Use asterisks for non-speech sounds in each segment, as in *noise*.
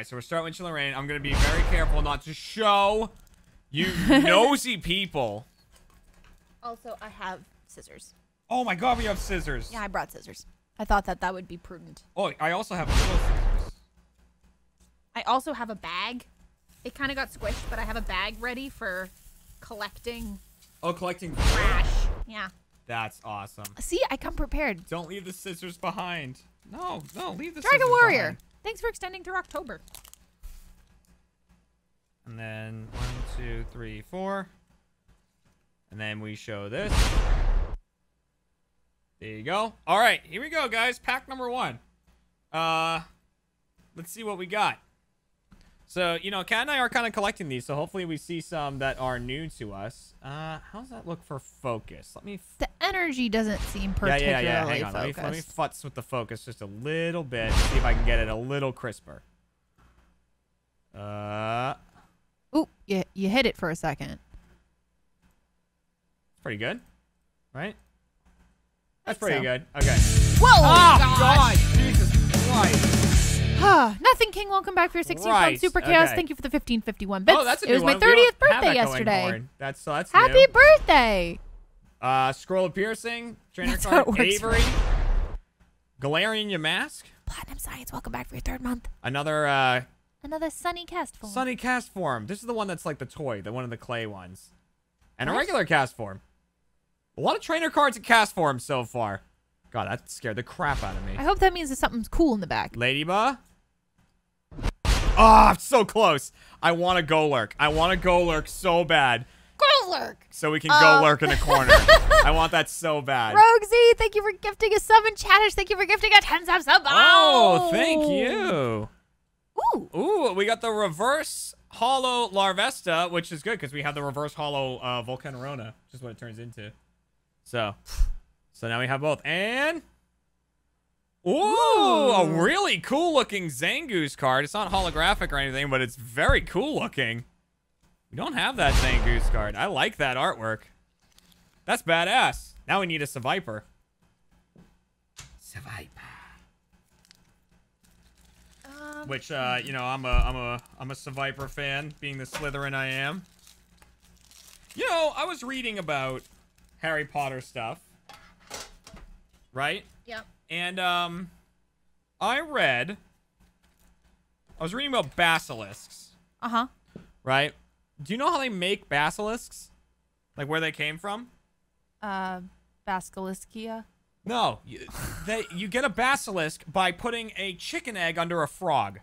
right, so we're starting with Chilling Reign. I'm gonna be very careful not to show you *laughs* nosy people. Also, I have scissors. Oh my god, we have scissors. Yeah, I brought scissors. I thought that that would be prudent. Oh, I also have little scissors. I also have a bag. It kind of got squished, but I have a bag ready for collecting Oh, collecting trash. Yeah. That's awesome. See, I come prepared. Don't leave the scissors behind. No, no, leave the scissors. Dragon scissors Warrior. behind. Thanks for extending through October. And then one, two, three, four. And then we show this. There you go. All right, here we go, guys. Pack number one. Uh, let's see what we got. So, you know, Kat and I are kind of collecting these, so hopefully we see some that are new to us. Uh, how does that look for focus? Let me... F The energy doesn't seem particularly yeah, yeah. yeah. Hang on. Let me, let me futz with the focus just a little bit. See if I can get it a little crisper. Uh, Ooh, you, you hit it for a second. pretty good, right? That's pretty so. good. Okay. Whoa! Oh, gosh. God! Jesus Christ! Nothing King, welcome back for your 16th Right, month Super Chaos. okay. Thank you for the 1551 bits. oh, that's a it was my one. We 30th birthday yesterday. That's so that's Happy new. birthday! Uh, scroll of piercing, trainer That's how card, it works, Avery, Galarian mask. Platinum Science, welcome back for your third month. another uh, Another Sunny Cast form. Sunny Castform. This is the one that's like the toy, the one of the clay ones, and a regular Castform. A lot of trainer cards in Castform so far. God, that scared the crap out of me. I hope that means that something's cool in the back. Ladybug. Ah, so close. I want to go lurk. I want to go lurk so bad, Go lurk! so we can Oh. go lurk in a corner. *laughs* I want that so bad. Roxy, thank you for gifting a sub and chatters. Thank you for gifting a 10 sub sub. Oh, thank you. Ooh. Ooh, we got the reverse holo Larvesta, which is good because we have the reverse holo uh, Volcarona, which is what it turns into. So, so now we have both. And, ooh, a really cool looking Zangoose card. It's not holographic or anything, but it's very cool looking. We don't have that Zangoose card. I like that artwork. That's badass. Now we need a Seviper. Seviper. Um, Which uh, you know, I'm a I'm a I'm a Seviper fan, being the Slytherin I am. You know, I was reading about Harry Potter stuff. Right? Yep. And um I read I was reading about basilisks, Uh huh. right? Do you know how they make basilisks? Like where they came from? Uh, Basiliskia. No, you, they you get a basilisk by putting a chicken egg under a frog.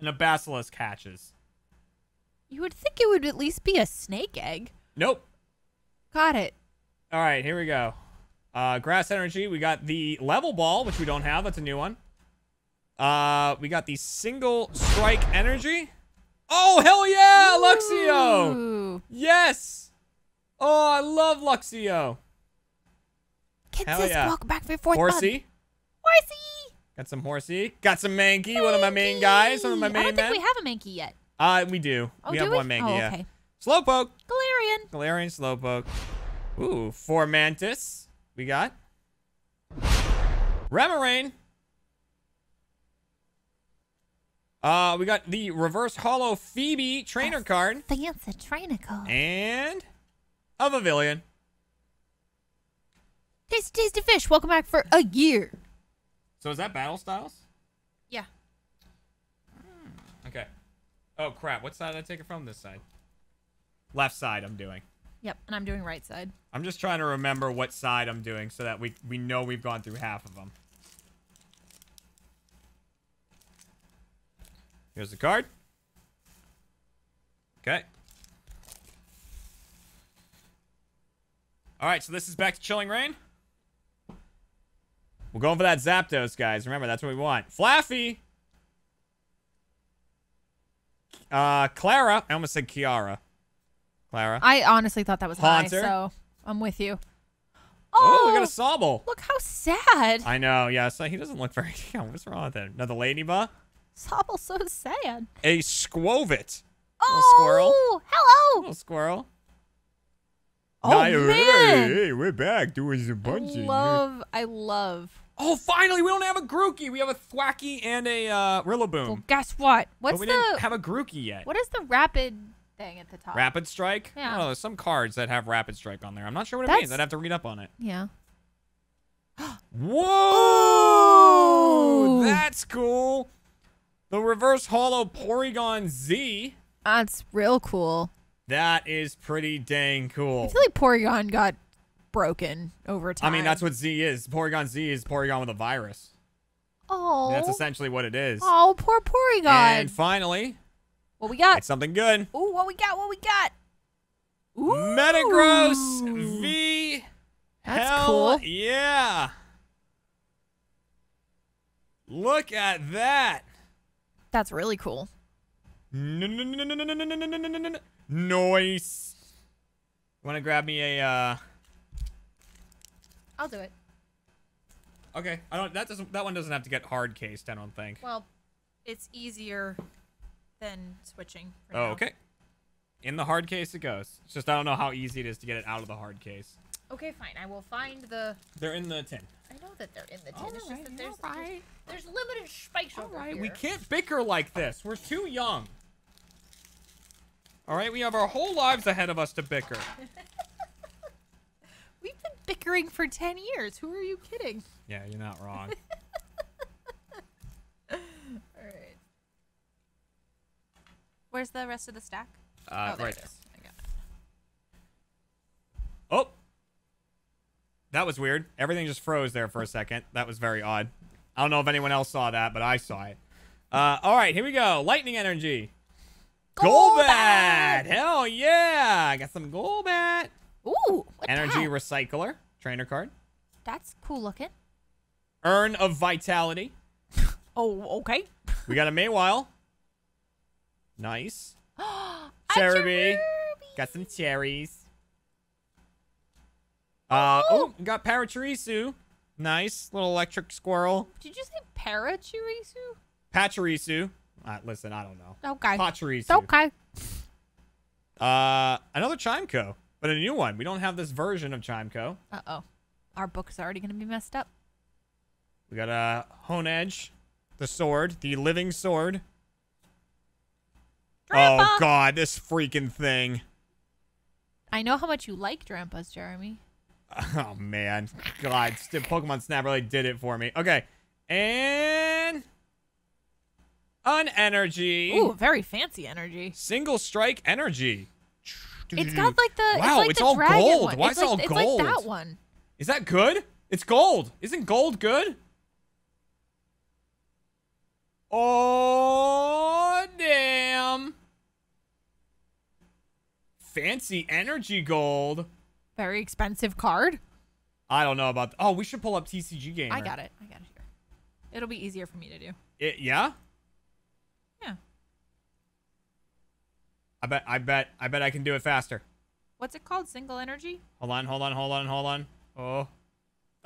And a basilisk hatches. You would think it would at least be a snake egg. Nope. Got it. All right, here we go. Uh, grass energy. We got the level ball, which we don't have. That's a new one. Uh, we got the single strike energy. Oh hell yeah, Luxio! Ooh. Yes. Oh, I love Luxio. Kids, Hell yeah. welcome back for your fourth month. Horsey. Horsey. Got some horsey. Got some Mankey, one of my main guys, one of my main I don't men. think we have a Mankey yet. uh, we do. Oh, we do have we? one Mankey. oh, yeah. okay. Slowpoke. Galarian. Galarian Slowpoke. Ooh, Fomantis. We got. Remoraid. Uh, we got the reverse holo Phoebe trainer card. Fancy trainer card. And a Pavilion. Tasty, tasty fish. Welcome back for a year. So is that Battle Styles? Yeah. Okay. Oh crap, what side did I take it from? This side. Left side I'm doing. Yep, and I'm doing right side. I'm just trying to remember what side I'm doing so that we, we know we've gone through half of them. Here's the card. Okay. All right, so this is back to Chilling Reign. We're going for that Zapdos, guys. Remember, that's what we want. Flaaffy. Uh, Clara. I almost said Kiara. Clara. I honestly thought that was high, so I'm with you. Oh, Oh, we got a Sobble. look how sad. I know, yeah, so he doesn't look very. *laughs* Yeah, what's wrong with him? Another ladybug? Sobble's so sad. A Skwovet. Oh, squirrel. Hello. Little squirrel. Oh Nice. man. Hey, hey, we're back doing some I punching. love, I love. Oh, finally, we don't have a Grookey. We have a Thwackey and a uh, Rillaboom. Well, guess what? but What's we the didn't have a Grookey yet. what is the rapid thing at the top? Rapid Strike? Yeah. Oh, there's some cards that have Rapid Strike on there. I'm not sure what it means. I'd have to read up on it. Yeah. Whoa! Ooh. That's cool. The Reverse Holo Porygon Z. That's real cool. That is pretty dang cool. I feel like Porygon got broken over time. I mean, that's what Z is. Porygon Z is Porygon with a virus. Oh. That's essentially what it is. Oh, poor Porygon. And finally, what we got? it's something good. Ooh, what we got? What we got? Ooh. Metagross V. That's Hell cool. Yeah. Look at that. That's really cool. Noise. Want to grab me a? uh I'll do it. Okay, I don't. That doesn't. That one doesn't have to get hard cased. I don't think. Well, it's easier than switching. for Oh, now. okay. In the hard case it goes. It's just I don't know how easy it is to get it out of the hard case. Okay, fine. I will find the. They're in the tin. I know that they're in the tin. All it's right, just that there's, all there's there's limited space All over right, here. we can't bicker like this. We're too young. All right, we have our whole lives ahead of us to bicker. *laughs* We've been bickering for ten years. Who are you kidding? Yeah, you're not wrong. *laughs* All right. Where's the rest of the stack? Uh, oh, there right it I got it. Oh, that was weird. Everything just froze there for a second. That was very odd. I don't know if anyone else saw that, but I saw it. Uh, all right, here we go. Lightning energy. Golbat! Hell yeah! I got some Golbat. Ooh, what Energy that? recycler. Trainer card. That's cool looking. Urn of Vitality. *laughs* Oh, okay. We got a Mawile. Nice. *gasps* *gasps* Cherubi. Got some cherries. Uh, oh, got Paracharisu. Nice. Little electric squirrel. Did you say Parachirisu? Pachirisu. Uh, listen, I don't know. Okay. Pachirisu. Okay. Uh, another Chimecho, but a new one. We don't have this version of Chimecho. Uh oh. Our book's already gonna be messed up. We got a Honedge, the sword, the living sword. Grandpa! Oh God, this freaking thing. I know how much you like Drampas, Jeremy. *laughs* Oh man, God, Pokemon Snap really did it for me. Okay, and an energy. Ooh, very fancy energy. Single strike energy. It's got like the wow, it's like it's the all gold. one. Why it's is it like, all it's gold? like that one. Is that good? It's gold. Isn't gold good? Oh, damn. Fancy energy gold. Very expensive card. I don't know about. oh, we should pull up TCG Gamer. I got it. I got it here. It'll be easier for me to do. It, yeah. Yeah. I bet. I bet. I bet I can do it faster. What's it called? Single energy? Hold on. Hold on. Hold on. Hold on. Oh.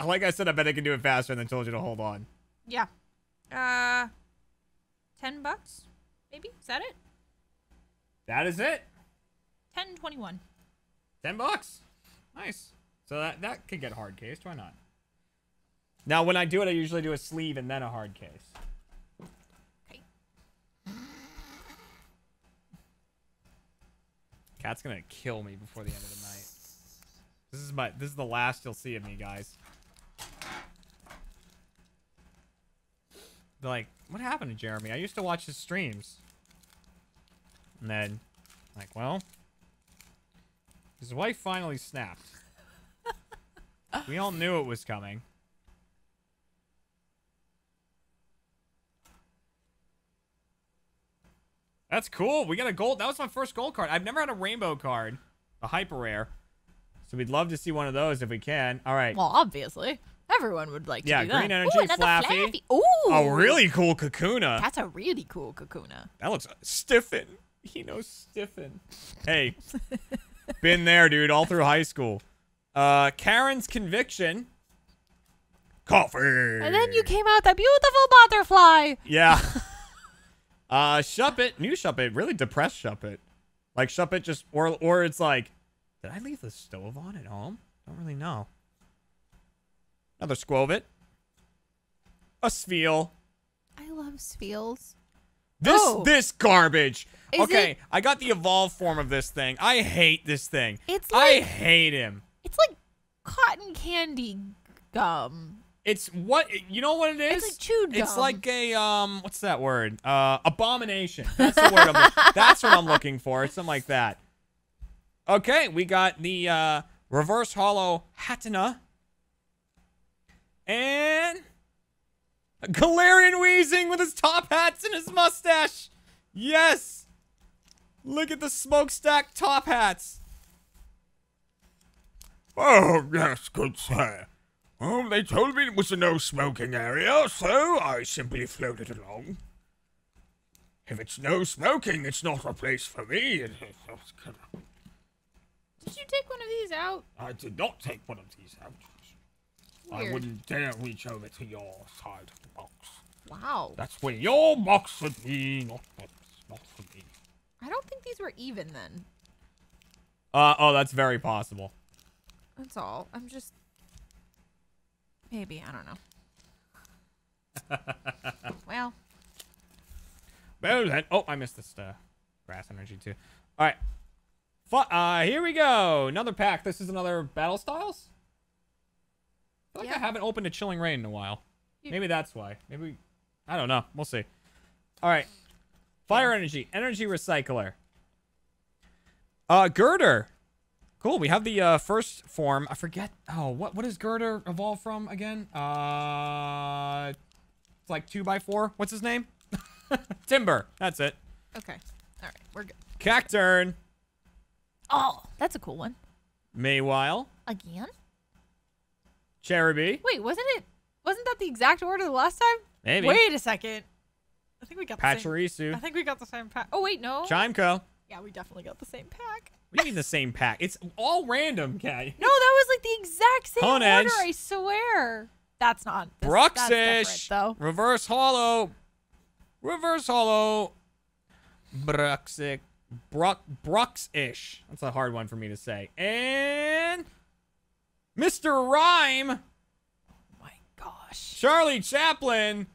Like I said, I bet I can do it faster, and then told you to hold on. Yeah. Uh, ten bucks, maybe. Is that it? That is it. Ten twenty-one. Ten bucks. Nice. So that that could get hard cased. Why not? Now, when I do it, I usually do a sleeve and then a hard case. Okay. Kat's gonna kill me before the end of the night. This is my. This is the last you'll see of me, guys. They're like, what happened to Jeremy? I used to watch his streams. And then, like, well, his wife finally snapped. we all knew it was coming. That's cool. We got a gold. That was my first gold card. I've never had a rainbow card, a hyper rare. So we'd love to see one of those if we can. All right. Well, obviously, everyone would like to Yeah, do that. green energy, Ooh, Flaaffy. Ooh, a really cool Kakuna. That's a really cool Kakuna. That looks stiffen. He knows stiffen. Hey, *laughs* been there, dude, all through high school. Uh, Karen's conviction. Coffee. And then you came out that beautiful butterfly. Yeah. *laughs* uh, Shuppet, new Shuppet, really depressed Shuppet. Like Shuppet just, or or it's like, did I leave the stove on at home? Don't really know. Another Skwovet. A Spheal. I love Spheals. This Oh. this garbage. Is okay, it- I got the evolved form of this thing. I hate this thing. It's like, I hate him. It's like cotton candy gum. It's what you know what it is? It's like chewed It's like a um what's that word? Uh abomination. That's the word I'm That's what I'm looking for. It's something like that. Okay, we got the uh reverse holo Hatenna. And Galarian Wheezing with his top hats and his mustache. Yes. Look at the smokestack top hats. Oh, yes, good sir. Oh, they told me it was a no smoking area, so I simply floated along. If it's no smoking, it's not a place for me. *laughs* Did you take one of these out? I did not take one of these out. I wouldn't dare reach over to your side of the box. Wow. That's where your box would be, not, not, not for me. I don't think these were even then. Uh oh, that's very possible. That's all. I'm just. Maybe. I don't know. *laughs* well, Well then, oh, I missed this uh, grass energy too. All right, Fu- uh, here we go. Another pack. This is another battle styles. I feel like I haven't opened a Chilling Reign in a while. You- Maybe that's why. Maybe I don't know. We'll see. All right, fire energy, energy recycler. Uh, Gurdurr. Cool. We have the uh, first form. I forget. Oh, what what does Gurdurr evolve from again? Uh, it's like two by four. What's his name? *laughs* Timburr. That's it. okay. All right. We're good. Cacturne. Oh, that's a cool one. Mawile. Again? Cherubi. Wait, wasn't it? Wasn't that the exact order the last time? Maybe. Wait a second. I think we got the same. Pachirisu. I think we got the same pack. Oh wait, no. Chimecho. yeah, we definitely got the same pack. What do you mean the same pack? It's all random, Kat. No, that was like the exact same Hone order. Edge. I swear. That's not. This, that's different, Bruxish. though. Reverse Holo. Reverse Holo. Bruxic. Bruck. Bruxish. That's a hard one for me to say. And. Mr. Rime. Oh my gosh. Charlie Chaplin.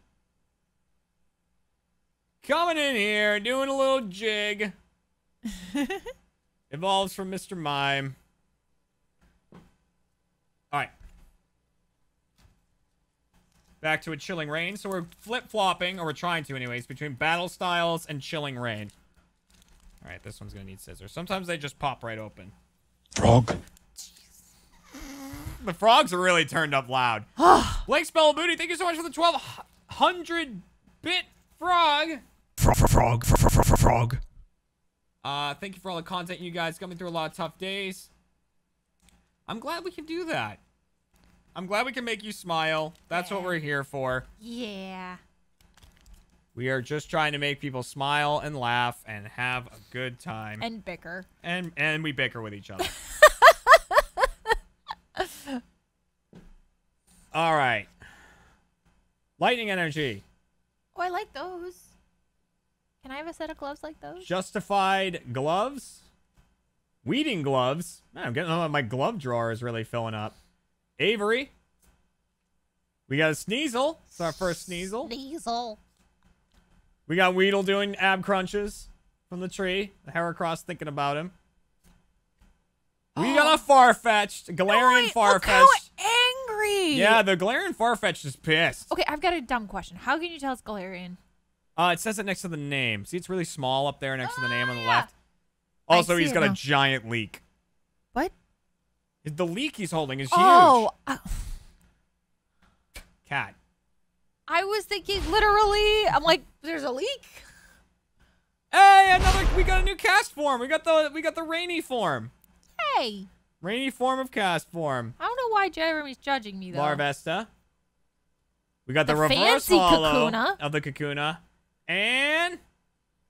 Coming in here, doing a little jig. *laughs* Evolves from Mr. Mime. Alright. Back to a Chilling Reign. So we're flip-flopping, or we're trying to anyways, between battle styles and Chilling Reign. Alright, this one's gonna need scissors. Sometimes they just pop right open. Frog. The frogs are really turned up loud. *sighs* Blake Spell Booty, thank you so much for the 1200 bit frog. Frog. Frog. Frog. Frog. frog. Uh, thank you for all the content, you guys. Coming through a lot of tough days. I'm glad we can do that. I'm glad we can make you smile. That's what we're here for. Yeah. We are just trying to make people smile and laugh and have a good time. And bicker. And and we bicker with each other. *laughs* all right. Lightning energy. Oh, I like those. Can I have a set of gloves like those? Justified gloves. Weeding gloves. Man, I'm getting oh, my glove drawer is really filling up. Avery. We got a Sneasel. It's our first Sneasel. Diesel. We got Weedle doing ab crunches from the tree. The Heracross thinking about him. We oh. got a Farfetch'd. Galarian look Farfetch'd. Angry. Yeah, the Galarian Farfetch'd is pissed. Okay, I've got a dumb question. How can you tell it's Galarian? Uh, it says it next to the name. See, it's really small up there next to the name on the yeah. left. Also, he's it got a giant leak. What? The leak he's holding is Oh, huge. I, Kat. I was thinking literally. I'm like, there's a leak. Hey, another. We got a new cast form. We got the we got the rainy form. Hey, Rainy form of cast form. I don't know why Jeremy's judging me though. Larvesta. We got the, The reverse fancy holo Kakuna. of the Kakuna. And *gasps*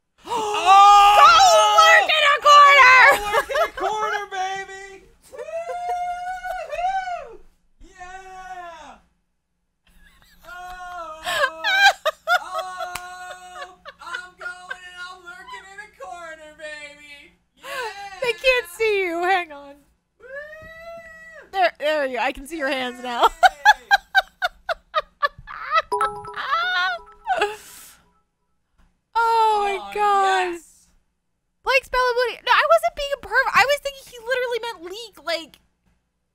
*gasps* Oh, lurk in a corner. Lurk in a corner, baby. *laughs* Yeah. Oh! oh, oh, I'm going and I'm lurking in a corner, baby. Yeah. They can't see you. Hang on there you. I can see your hands now. *laughs* oh my god. Yes. Blake No, I wasn't being a perv. I was thinking he literally meant leak. Like,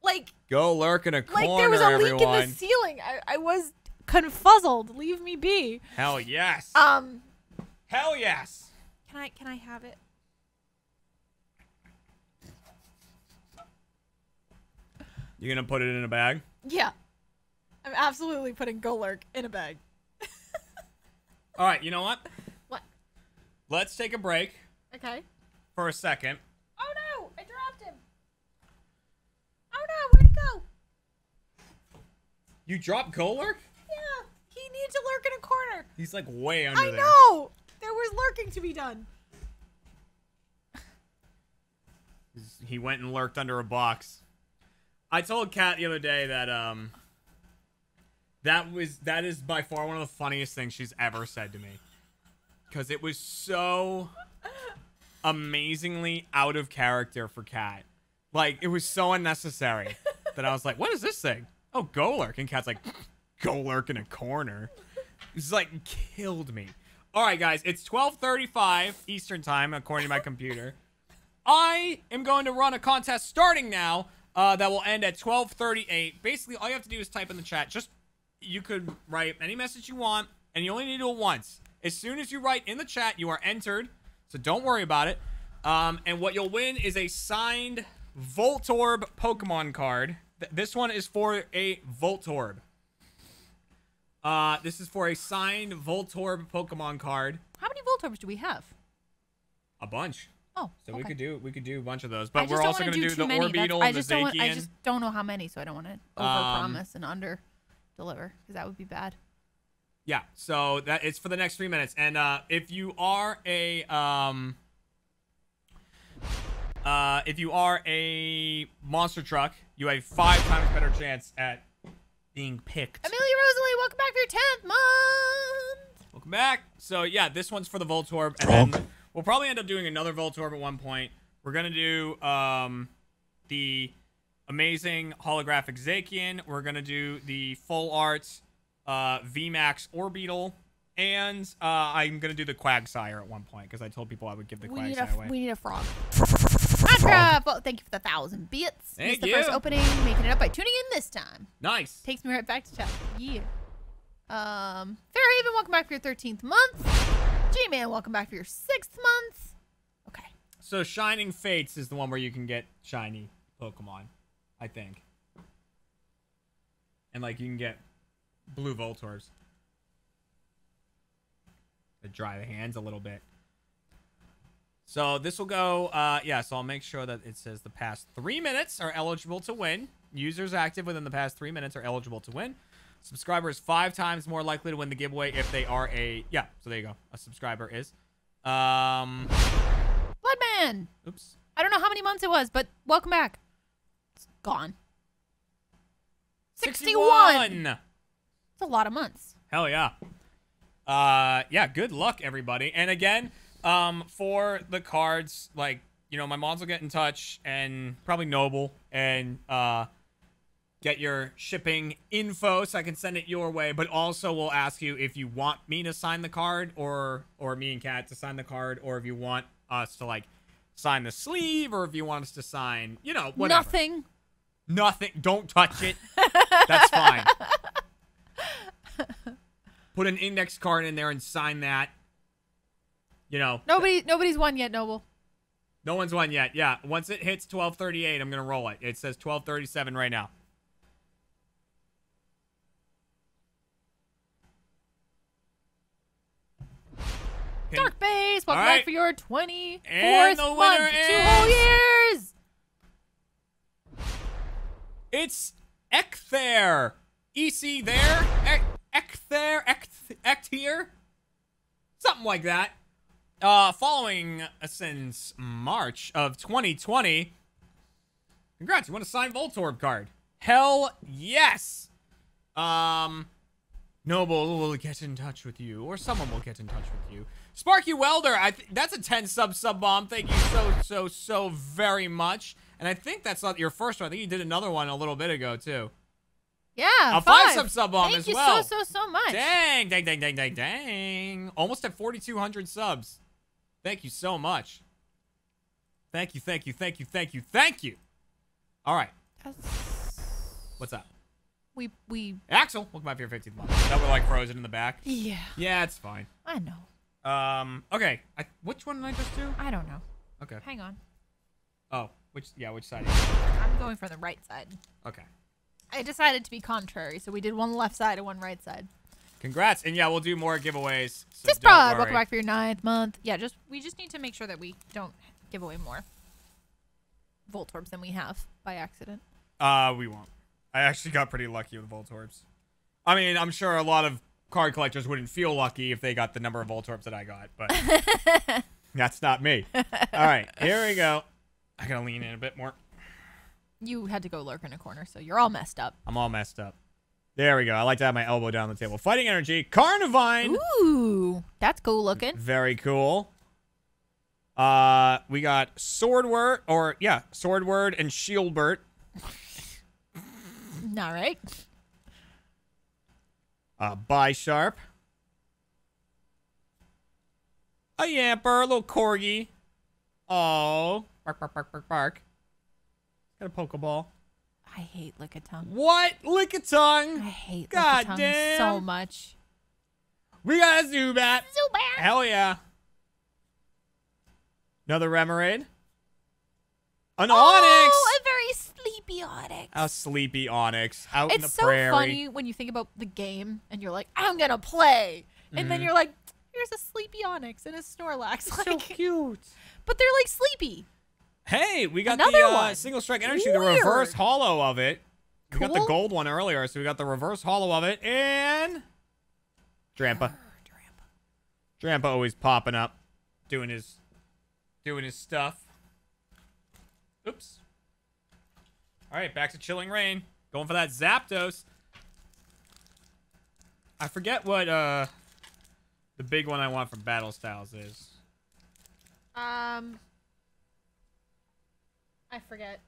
like. Go lurk in a corner. Like there was a everyone. leak in the ceiling. I, I was confuzzled. Leave me be. Hell yes. Um. Hell yes. Can I can I have it? You gonna put it in a bag? Yeah, I'm absolutely putting Golurk in a bag. *laughs* All right. You know what? What? Let's take a break Okay. for a second. Oh no! I dropped him. Oh no! Where'd he go? You dropped Golurk? Yeah, he needed to lurk in a corner. He's like way under I there. I know. There was lurking to be done. He went and lurked under a box. I told Kat the other day that um that was that is by far one of the funniest things she's ever said to me. Cuz it was so amazingly out of character for Kat. Like it was so unnecessary *laughs* that I was like, "What is this thing?" Oh, go lurk. And Kat's like, "Go lurk in a corner." It's like killed me. All right, guys, it's 12:35 Eastern Time according to my computer. I am going to run a contest starting now uh, that will end at 12:38. Basically, all you have to do is type in the chat. Just you could write any message you want, and you only need to do it once. As soon as you write in the chat, you are entered. So don't worry about it. Um, and what you'll win is a signed Voltorb Pokemon card. Th- this one is for a Voltorb. Uh, this is for a signed Voltorb Pokemon card. How many Voltorbs do we have? A bunch. Oh, So we could do we could do a bunch of those, but we're also going to do, too the many. That's- Orbeetle I and the just don't. Want, I just don't know how many, so I don't want to over Um, promise and under deliver because that would be bad. Yeah, so that it's for the next three minutes, and uh, if you are a um, uh, if you are a monster truck, you have five times better chance at being picked. Amelia Rosalie, welcome back for your tenth month. Welcome back. So yeah, this one's for the Voltorb, and then we'll probably end up doing another Voltorb at one point. We're gonna do um, the amazing holographic Zacian. We're gonna do the full art uh, VMAX Orbeetle, and uh, I'm gonna do the Quagsire at one point because I told people I would give the We need a Quagsire away. we need a frog. Minecraft. Well, thank you for the thousand bits. Thank Missed the first opening, making it up by tuning in this time. nice. Takes me right back to chat. Yeah. Um, Fairhaven, welcome back for your thirteenth month. G-Man, welcome back for your sixth month. Okay. So Shining Fates is the one where you can get shiny Pokemon, I think. And like you can get blue Voltorbs. To dry the hands a little bit. So this will go, uh, yeah, so I'll make sure that it says the past three minutes are eligible to win. Users active within the past three minutes are eligible to win. Subscribers five times more likely to win the giveaway if they are a, yeah, so there you go. A subscriber is. Um, Bloodman. oops. I don't know how many months it was, but welcome back. It's gone. 61. It's a lot of months. Hell yeah. Uh, yeah. Good luck, everybody. And again, um, for the cards, like you know, my moms will get in touch and probably Noble and uh, get your shipping info so I can send it your way. But also, we'll ask you if you want me to sign the card or or me and Kat to sign the card, or if you want us to like sign the sleeve, or if you want us to sign, you know, whatever. Nothing. Nothing. Don't touch it. That's fine. *laughs* Put an index card in there and sign that. You know, Nobody. Nobody's won yet, Noble. no one's won yet. Yeah, once it hits 1238, I'm gonna roll it. It says 1237 right now. Can- Dark Base, welcome right. back for your 24th And the month. winner Two whole years. It's Ekther. EC there. Ek- Ekther. Ekt- here, Something like that. Uh, following uh, since March of 2020. Congrats, you want to sign Voltorb card. Hell yes. Um, Noble will get in touch with you, or someone will get in touch with you. Sparky Welder, I th- that's a 10 sub sub bomb. Thank you so, so, so very much. And I think that's not your first one. I think you did another one a little bit ago, too. Yeah, A five five sub sub bomb Thank as you so, so, so much. Dang, dang, dang, dang, dang, dang. Almost at 4,200 subs. Thank you so much. Thank you, thank you, thank you, thank you, thank you. All right. That's- What's up? We we Axel, welcome back for your 15th month. That we're like frozen in the back. yeah. Yeah, it's fine. I know. Um, okay. I, which one did I just do? I don't know. Okay. Hang on. Oh, which, yeah, which side? I'm going for the right side. Okay. I decided to be contrary, so we did one left side and one right side. Congrats. And yeah, we'll do more giveaways. So Just don't broad. Welcome back for your ninth month. Yeah, just we just need to make sure that we don't give away more Voltorbs than we have by accident. Uh, we won't. I actually got pretty lucky with Voltorbs. I mean, I'm sure a lot of card collectors wouldn't feel lucky if they got the number of Voltorbs that I got, but *laughs* that's not me. All right, here we go. I gotta lean in a bit more. You had to go lurk in a corner, so you're all messed up. I'm all messed up. There we go. I like to have my elbow down on the table. Fighting energy, Carnivine. Ooh, that's cool looking. Very cool. Uh, we got Swordword, or yeah, Swordword and Shieldbert. *laughs* All right. Uh, Bisharp. A Yamper, a little Corgi. Oh, bark, bark, bark, bark, bark. Got a Pokeball. I hate Lickitung. What? lick a tongue? I hate God Lickitung damn. so much. We got a Zubat. Zubat. Hell yeah. Another Remoraid. An Onix. Oh, a very sleepy Onix. A sleepy Onix out in the it's so funny when you think about the game and you're like, I'm gonna play, and then Mhm. you're like, here's a sleepy Onix and a Snorlax. So cute. but they're like sleepy. Hey, we got Another the uh, one. single strike energy, the reverse holo of it. We got the gold one earlier, so we got the reverse holo of it, and Drampa. Drampa always popping up, doing his, doing his stuff. Oops. All right, back to Chilling Reign. Going for that Zapdos. I forget what uh the big one I want from Battle Styles is. Um, I forget.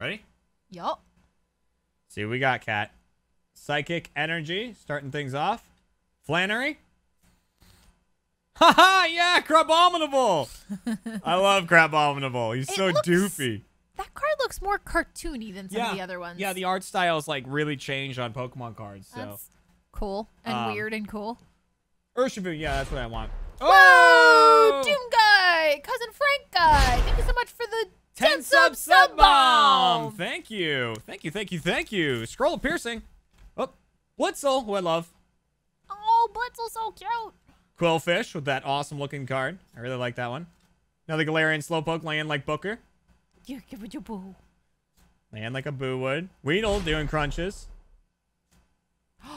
Ready? Yup. See what we got, Kat. Psychic Energy, starting things off. Flannery. Haha, yeah, Crabominable. *laughs* I love Crabominable. He's It so looks- doofy. That card looks more cartoony than some yeah. of the other ones. Yeah, the art style's like really changed on Pokemon cards. So That's cool and Um, weird and cool. Urshifu, yeah, that's what I want. Whoa! Oh! Doom Guy! Cousin Frank Guy! Thank you so much for the 10 sub sub bomb. Thank you. Thank you, thank you, thank you. Scroll of piercing. Oh, Blitzel, who I love. Oh, Blitzel's so cute! Qwilfish with that awesome looking card. I really like that one. Another Galarian Slowpoke laying like Booker. You give it your boo. Laying like a Boo would. Weedle doing crunches. *gasps*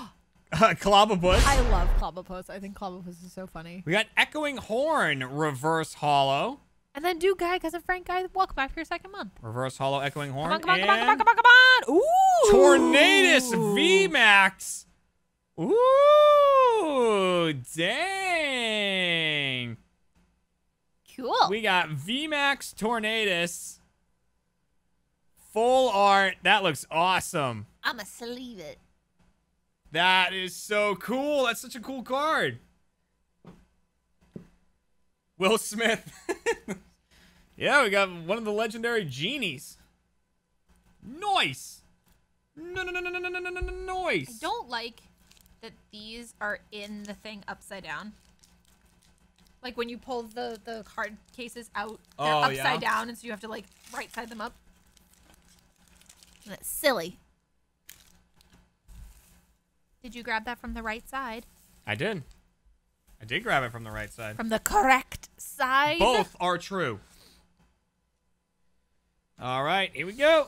Uh, Clobbopus. I love Clobbopus. I think Clobbopus is so funny. We got Echoing Horn Reverse Holo. And then Duke Guy, Cousin Frank Guy, welcome back for your second month. Reverse Holo Echoing Horn. Come on, come on, come on, come on, come on, come on! Ooh! Tornadus VMAX. Ooh, dang. Cool. We got VMAX Tornadus. Full art. That looks awesome. I'ma sleeve it. That is so cool. That's such a cool card. Will Smith. yeah, we got one of the legendary genies. Nice. No, no, no, no, no, no, no, no, no, I don't like that these are in the thing upside down. Like when you pull the the card cases out, they're Oh, upside yeah? down, and so you have to like right side them up. That's silly. Did you grab that from the right side? I did. I did grab it from the right side. From the correct side? Both are true. All right, here we go.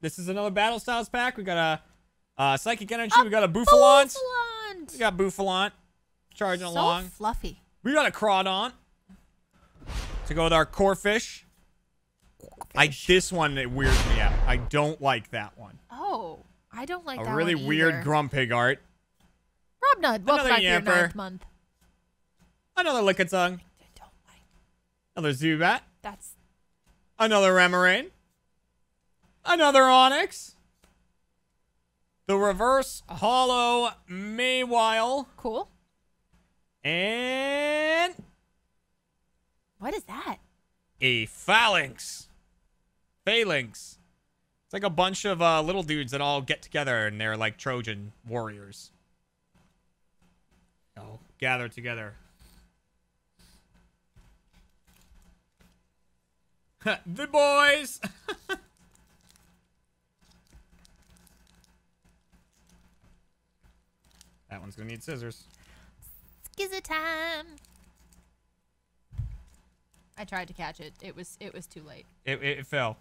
This is another Battle Styles pack. We got a uh, Psychic Energy. we got a Bouffalant. Bouffalant. We got Bouffalant charging so along. fluffy. We got a Crawdaunt to go with our Corphish. I this one it weirds me out. I don't like that one. Oh, I don't like that. a that really one weird. Grumpig art. Rob Nud, welcome Another back to your ninth month. Another Lickitung. I don't like Another Zubat. that's Another Remoraid. Another Onix. The reverse holo Mawile. cool. And What is that? A phalanx. Phalanx. It's like a bunch of uh, little dudes that all get together and they're like Trojan warriors. All gather together. *laughs* the boys! *laughs* that one's gonna need scissors. Skizzy time. I tried to catch it. It was it was too late. It, it, it fell.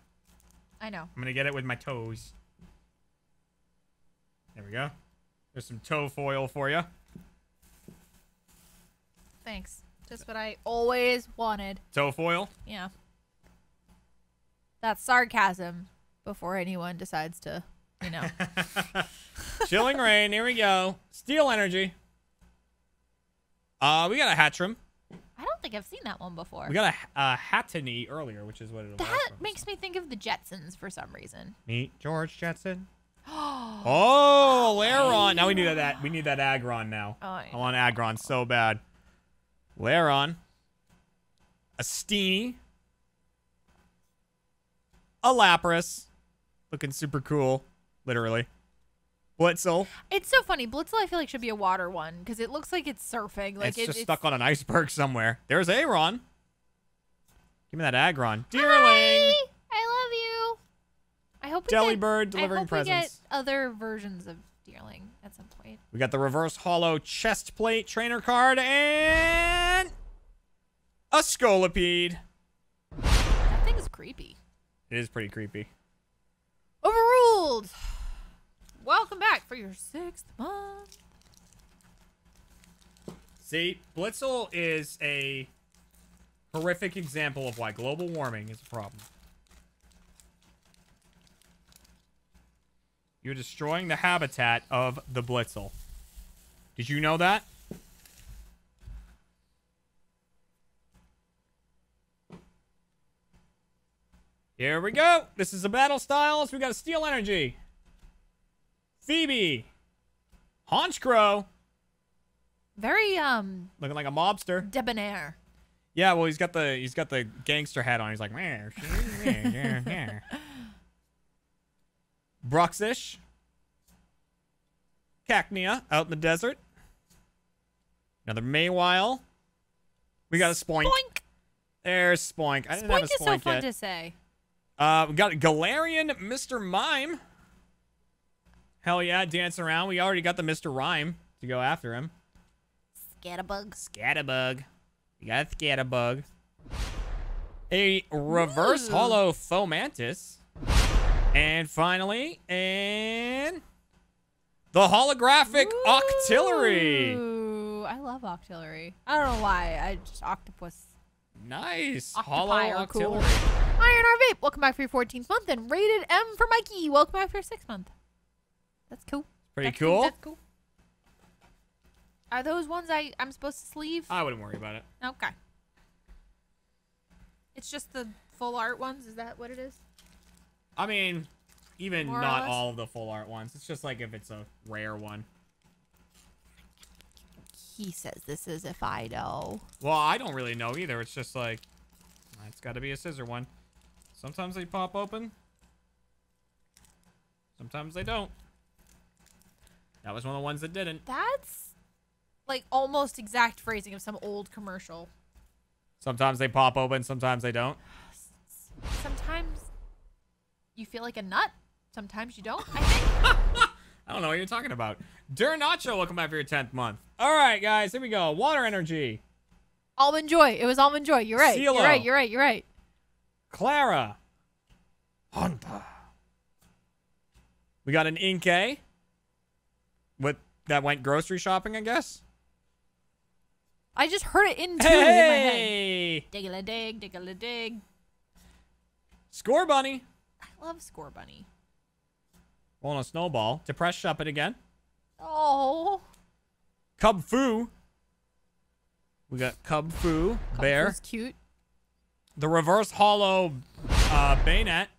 I know. I'm gonna get it with my toes. There we go. There's some toe foil for you. Thanks. Just what I always wanted. Toe foil. Yeah. That's sarcasm before anyone decides to, you know. *laughs* Chilling Reign. Here we go. Steel energy. Uh, we got a Hattrem. I don't think I've seen that one before. We got a, a Hatenna earlier, which is what it was. that from. makes me think of the Jetsons for some reason. Meet George Jetson. *gasps* oh, Lairon. Now we need that. We need that Aggron now. Oh, I want Aggron so bad. Lairon. A Steenee. A Lapras. Looking super cool. Literally. Blitzel. It's so funny. Blitzel, I feel like should be a water one because it looks like it's surfing. Like it's it, just it's stuck on an iceberg somewhere. There's Aron. Give me that Aggron. Deerling. Hi! I love you. I hope we Delibird get, delivering I hope presents. we get other versions of Deerling at some point. We got the reverse holo chest plate trainer card and a Scolipede. That thing is creepy. It is pretty creepy. Overruled. Welcome back for your sixth month. See, Blitzel is a horrific example of why global warming is a problem. You're destroying the habitat of the Blitzel. Did you know that? Here we go. This is a battle styles. We got steel energy. Phoebe. Honchkrow. Very um Looking like a mobster. debonair. Yeah, well, he's got the he's got the gangster hat on. He's like. *laughs* Bruxish, Cacnea out in the desert. Another Mawile. We got a Spoink. Boink. There's Spoink. I didn't have a Spoink is so Spoink fun yet. to say. Uh, we got Galarian Mr. Mime. Hell yeah, dance around. We already got the Mr. Rime to go after him. Scatterbug. Scatterbug. You got a Scatterbug. A reverse Ooh. holo Fomantis. And finally, and the holographic Octillery. Ooh, I love Octillery. I don't know why. I just octopus. Nice. Octopi Hollow are cool. Octillery. Iron R Vape, welcome back for your 14th month. And rated M for Mikey, welcome back for your sixth month. That's cool. Pretty That's cool. That's cool. Are those ones I I'm supposed to sleeve? I wouldn't worry about it. okay. It's just the full art ones. Is that what it is? I mean, even More not all of the full art ones. It's just like if it's a rare one. He says this is if I know. Well, I don't really know either. It's just like, it's got to be a scissor one. Sometimes they pop open. Sometimes they don't. That was one of the ones that didn't. That's like almost exact phrasing of some old commercial. Sometimes they pop open. Sometimes they don't. Sometimes you feel like a nut. Sometimes you don't. I think. *laughs* I don't know what you're talking about. Nacho, welcome back for your 10th month. All right, guys, here we go. Water energy. Almond Joy. It was Almond Joy. You're right. CeeLo. You're right. You're right. You're right. Clara. Honda. We got an Inkay. That went grocery shopping, I guess. I just heard it in tune in my head. Hey! Diggala dig, diggala dig. Scorbunny. I love Scorbunny. Rolling a snowball. to press Depress it again. Oh. Kubfu. We got Kubfu. Bear. That's cute. The reverse holo uh, Bayonet.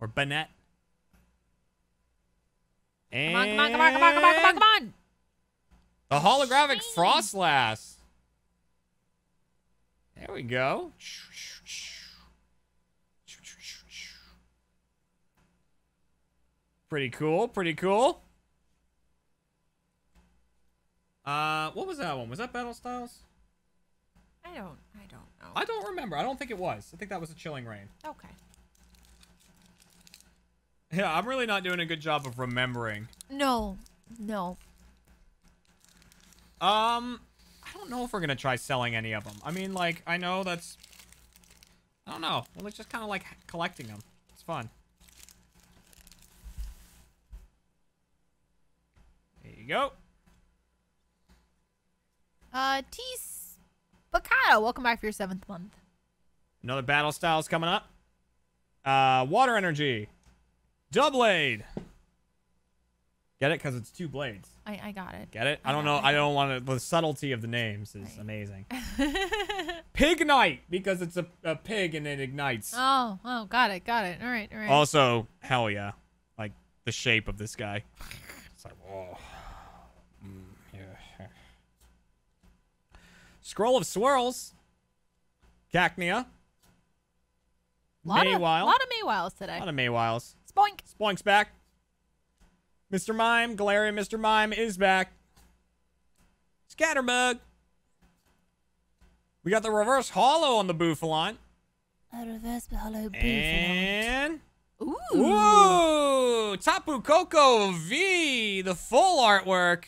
Or Banet. And Come on, come on, come on, come on, come on, come on, come on. The holographic. Froslass. There we go. Pretty cool. Pretty cool. Uh, what was that one? Was that Battle Styles? I don't. I don't know. I don't remember. I don't think it was. I think that was a Chilling Reign. okay. Yeah, I'm really not doing a good job of remembering. No. No. Um, I don't know if we're gonna try selling any of them. I mean, like, I know that's. I don't know. Well, it's just kind of like collecting them. It's fun. There you go. Uh, T. Spicata, welcome back for your seventh month. Another battle styles coming up. Uh, water energy. Doublade. Get it? Because it's two blades. I, I got it. Get it? I I don't know, know. I I don't want to. The subtlety of the names is Right. amazing. *laughs* Pignite because it's a, a pig and it ignites. Oh, oh, got it, got it. All right, all right. Also, hell yeah, like the shape of this guy. It's like, oh. Mm, yeah. Scroll of Swirls. Cacnea. lot of, Mawile. lot of Mawiles today. A today. lot of Mawiles. Spoink. Spoink's back. Mr. Mime, Galarian Mr. Mime is back. Scatterbug. We got the reverse holo on the Bouffalant. A reverse holo And. Ooh. Ooh! Tapu Koko V, the full artwork.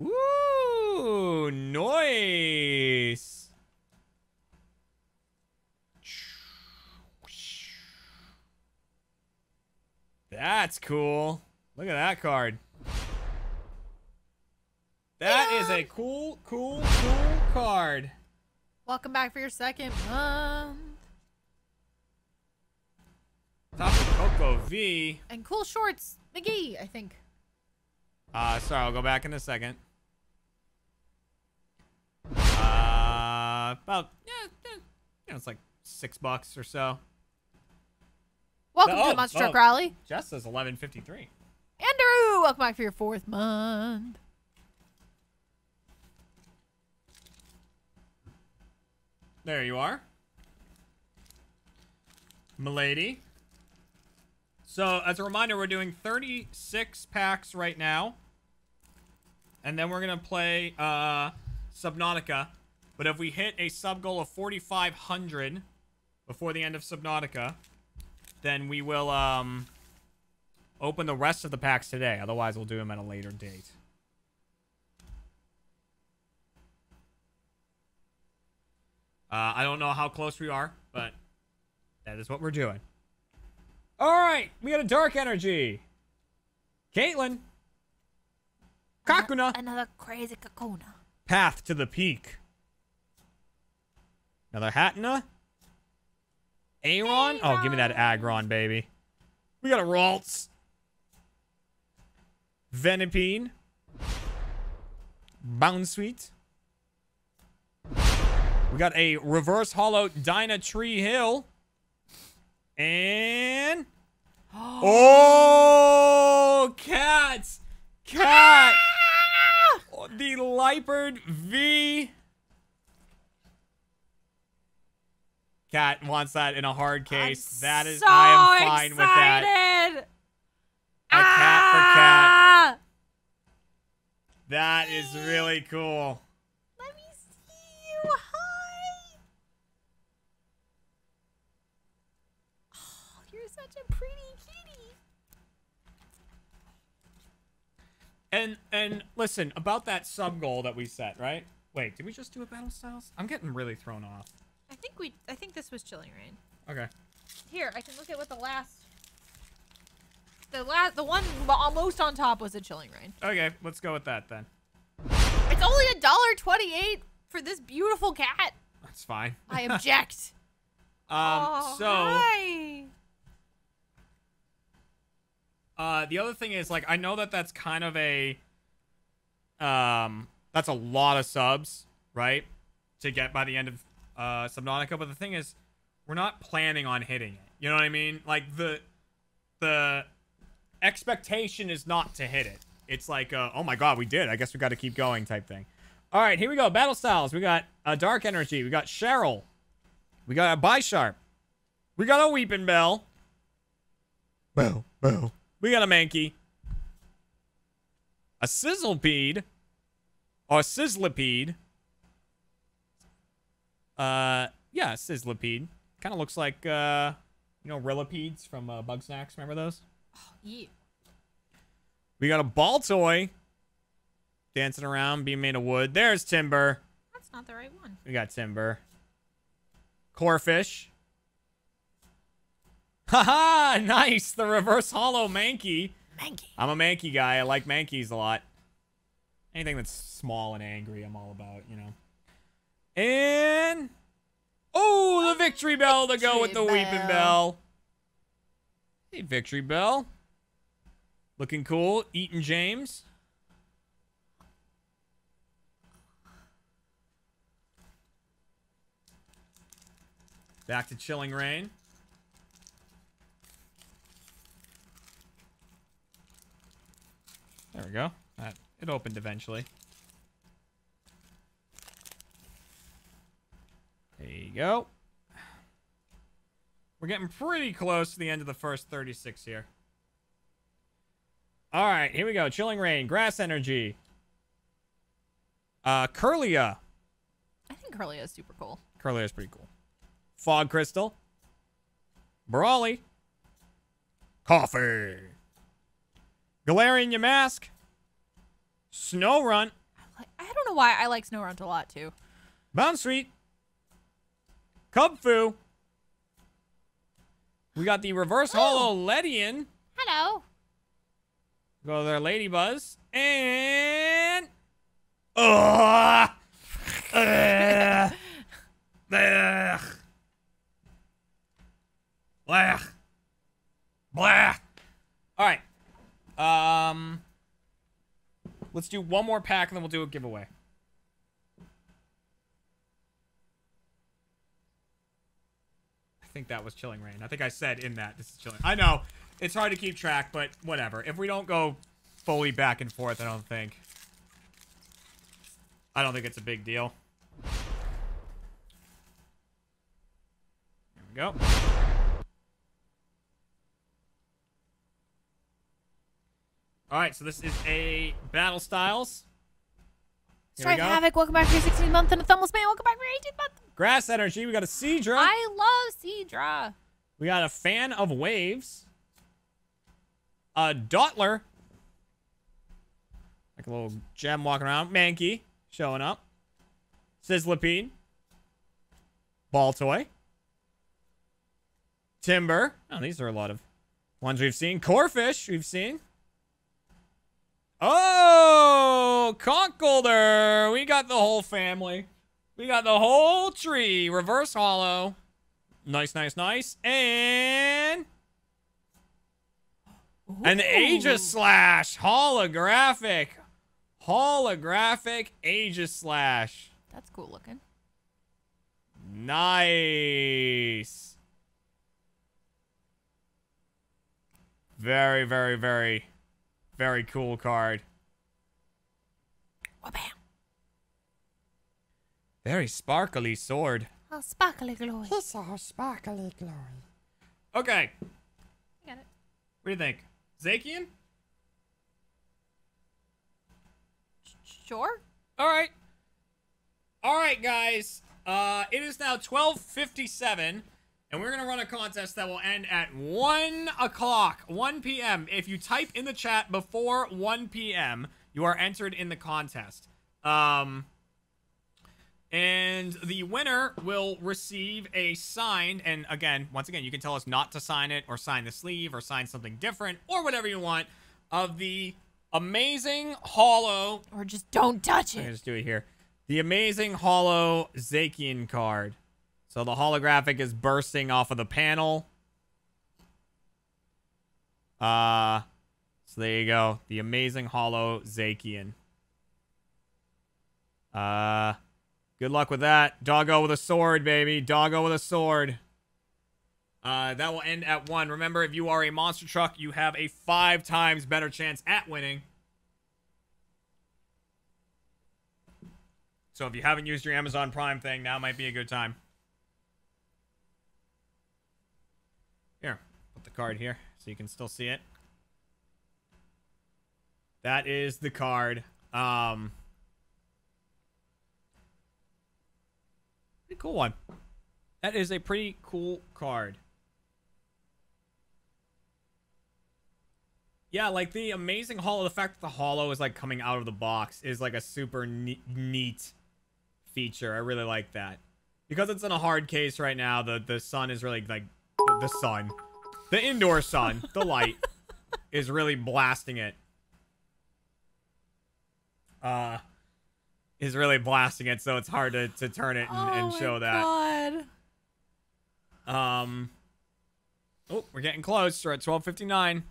Ooh, nice. That's cool. Look at that card. That is a cool, cool, cool card. Welcome back for your second month. Tapu Koko V. And cool shorts, McGee, I think. Uh, sorry, I'll go back in a second. Uh, about yeah, yeah, you know, it's like six bucks or so. Welcome Oh, to the Monster Truck oh. Rally. Jess says eleven fifty three. Andrew, welcome back for your fourth month. There you are, Milady. So as a reminder, we're doing thirty six packs right now, and then we're gonna play uh Subnautica. But if we hit a sub goal of forty five hundred before the end of Subnautica, then we will um open the rest of the packs today. Otherwise, we'll do them at a later date. Uh, I don't know how close we are, but that is what we're doing. All right, we got a dark energy. Caitlin. Kakuna. Another crazy Kakuna. Path to the peak. Another Hatenna. Lairon. Oh, give me that Aggron, baby. We got a Ralts. Venipede. Bounsweet. We got a reverse holo Dyna Tree Hill. And. *gasps* Oh, cats! Cat! Oh, the Liepard V. Kat wants that in a hard case. that is, so I am fine with that. excited. A cat for Kat. Ah! That is really cool. Let me see you. Hi. Oh, you're such a pretty kitty. And and listen about that sub goal that we set, right? Wait, did we just do a battle styles? I'm getting really thrown off. I think we. I think this was Chilling Reign. Okay. Here, I can look at what the last. The last, the one almost on top was a Chilling Reign. Okay, let's go with that then. It's only a dollar twenty-eight for this beautiful cat. That's fine. I *laughs* object. Um, oh, so hi. uh, the other thing is like I know that that's kind of a um that's a lot of subs, right? To get by the end of uh Subnautica, but the thing is we're not planning on hitting it. You know what I mean? Like the the expectation is not to hit it. It's like uh, oh my god, we did. I guess we got to keep going type thing. All right, here we go. Battle styles. We got a Dark Energy. We got Cheryl. We got a Bisharp. We got a Weepinbell. Bell, bell. We got a Mankey. A Sizzlipede. Or Sizzlipede. Uh, yeah, Sizzlipede. Kind of looks like, uh, you know, Rillapedes from uh, Bug Snacks. Remember those? Yeah. We got a Baltoy. Dancing around, being made of wood. There's Timburr. That's not the right one. We got Timburr. Corphish. Haha! *laughs* Nice! The reverse holo Mankey. Mankey. I'm a Mankey guy. I like Mankeys a lot. Anything that's small and angry, I'm all about, you know. And. Oh, the Victreebel to go with the Victory Weepinbell. Bell. Hey, Victreebel. Looking cool. Eaton James. Back to Chilling Reign. There we go. That it opened eventually. There you go. We're getting pretty close to the end of the first 36 here. All right, here we go. Chilling Reign, Grass Energy. Uh, Curlia. I think Curly is super cool. Curlia is pretty cool. Fog Crystal. Brawly. Coffee. Galarian Yamask. Snorunt. I, like, I don't know why I like Snorunt a lot too. Bounsweet. Kubfu. We got the reverse holo Ledian. Hello. Go there, Lady Buzz. And. Ugh. Ugh. Ugh. Blah. Blah. All right. Um. Let's do one more pack and then we'll do a giveaway. Think that was Chilling Reign. I think I said in that this is Chilling. I know it's hard to keep track, but whatever. If we don't go fully back and forth, I don't think. I don't think it's a big deal. There we go. All right, so this is a Battle Styles. Here we go. Havoc, welcome back to your 16th month, and a Thumbless Man, welcome back for your 18th month. Grass Energy. We got a Seadra. I love Seadra. We got a fan of waves. A Dottler. Like a little gem walking around. Mankey showing up. Sizzlipede. Ball toy. Timburr. Oh, these are a lot of ones we've seen. Corphish, we've seen. Oh, Conkeldurr. We got the whole family. We got the whole tree. Reverse holo. Nice, nice, nice. And an Aegislash holographic. Holographic Aegislash. That's cool looking. Nice. Very, very, very, very cool card. Oh, bam. Very sparkly sword. Oh, sparkly glory. He's so sparkly glory. Okay, Got it. what do you think? Zacian? Sure. All right. All right, guys. Uh, it is now 12:57, and we're gonna run a contest that will end at 1 o'clock, 1 p.m. If you type in the chat before 1 p.m., you are entered in the contest. Um, and the winner will receive a signed, and again, once again, you can tell us not to sign it, or sign the sleeve, or sign something different, or whatever you want, of the amazing holo Or just don't touch it. just do it here. The amazing holo Zacian card. So the holographic is bursting off of the panel. Uh so there you go. The amazing holo Zacian. Uh good luck with that. Doggo with a sword, baby. Doggo with a sword. Uh, that will end at one. Remember, if you are a monster truck, you have a five times better chance at winning. So if you haven't used your Amazon Prime thing, now might be a good time. Here, put the card here so you can still see it. That is the card. Um, pretty cool one. That is a pretty cool card. Yeah, like the amazing holo. The fact that the holo is like coming out of the box is like a super ne- neat feature. I really like that because it's in a hard case right now. The the sun is really like the sun, the indoor sun, the light *laughs* is really blasting it. Uh, is really blasting it, so it's hard to to turn it and, and Oh show that. God. Um. Oh, we're getting close. We're at twelve fifty nine.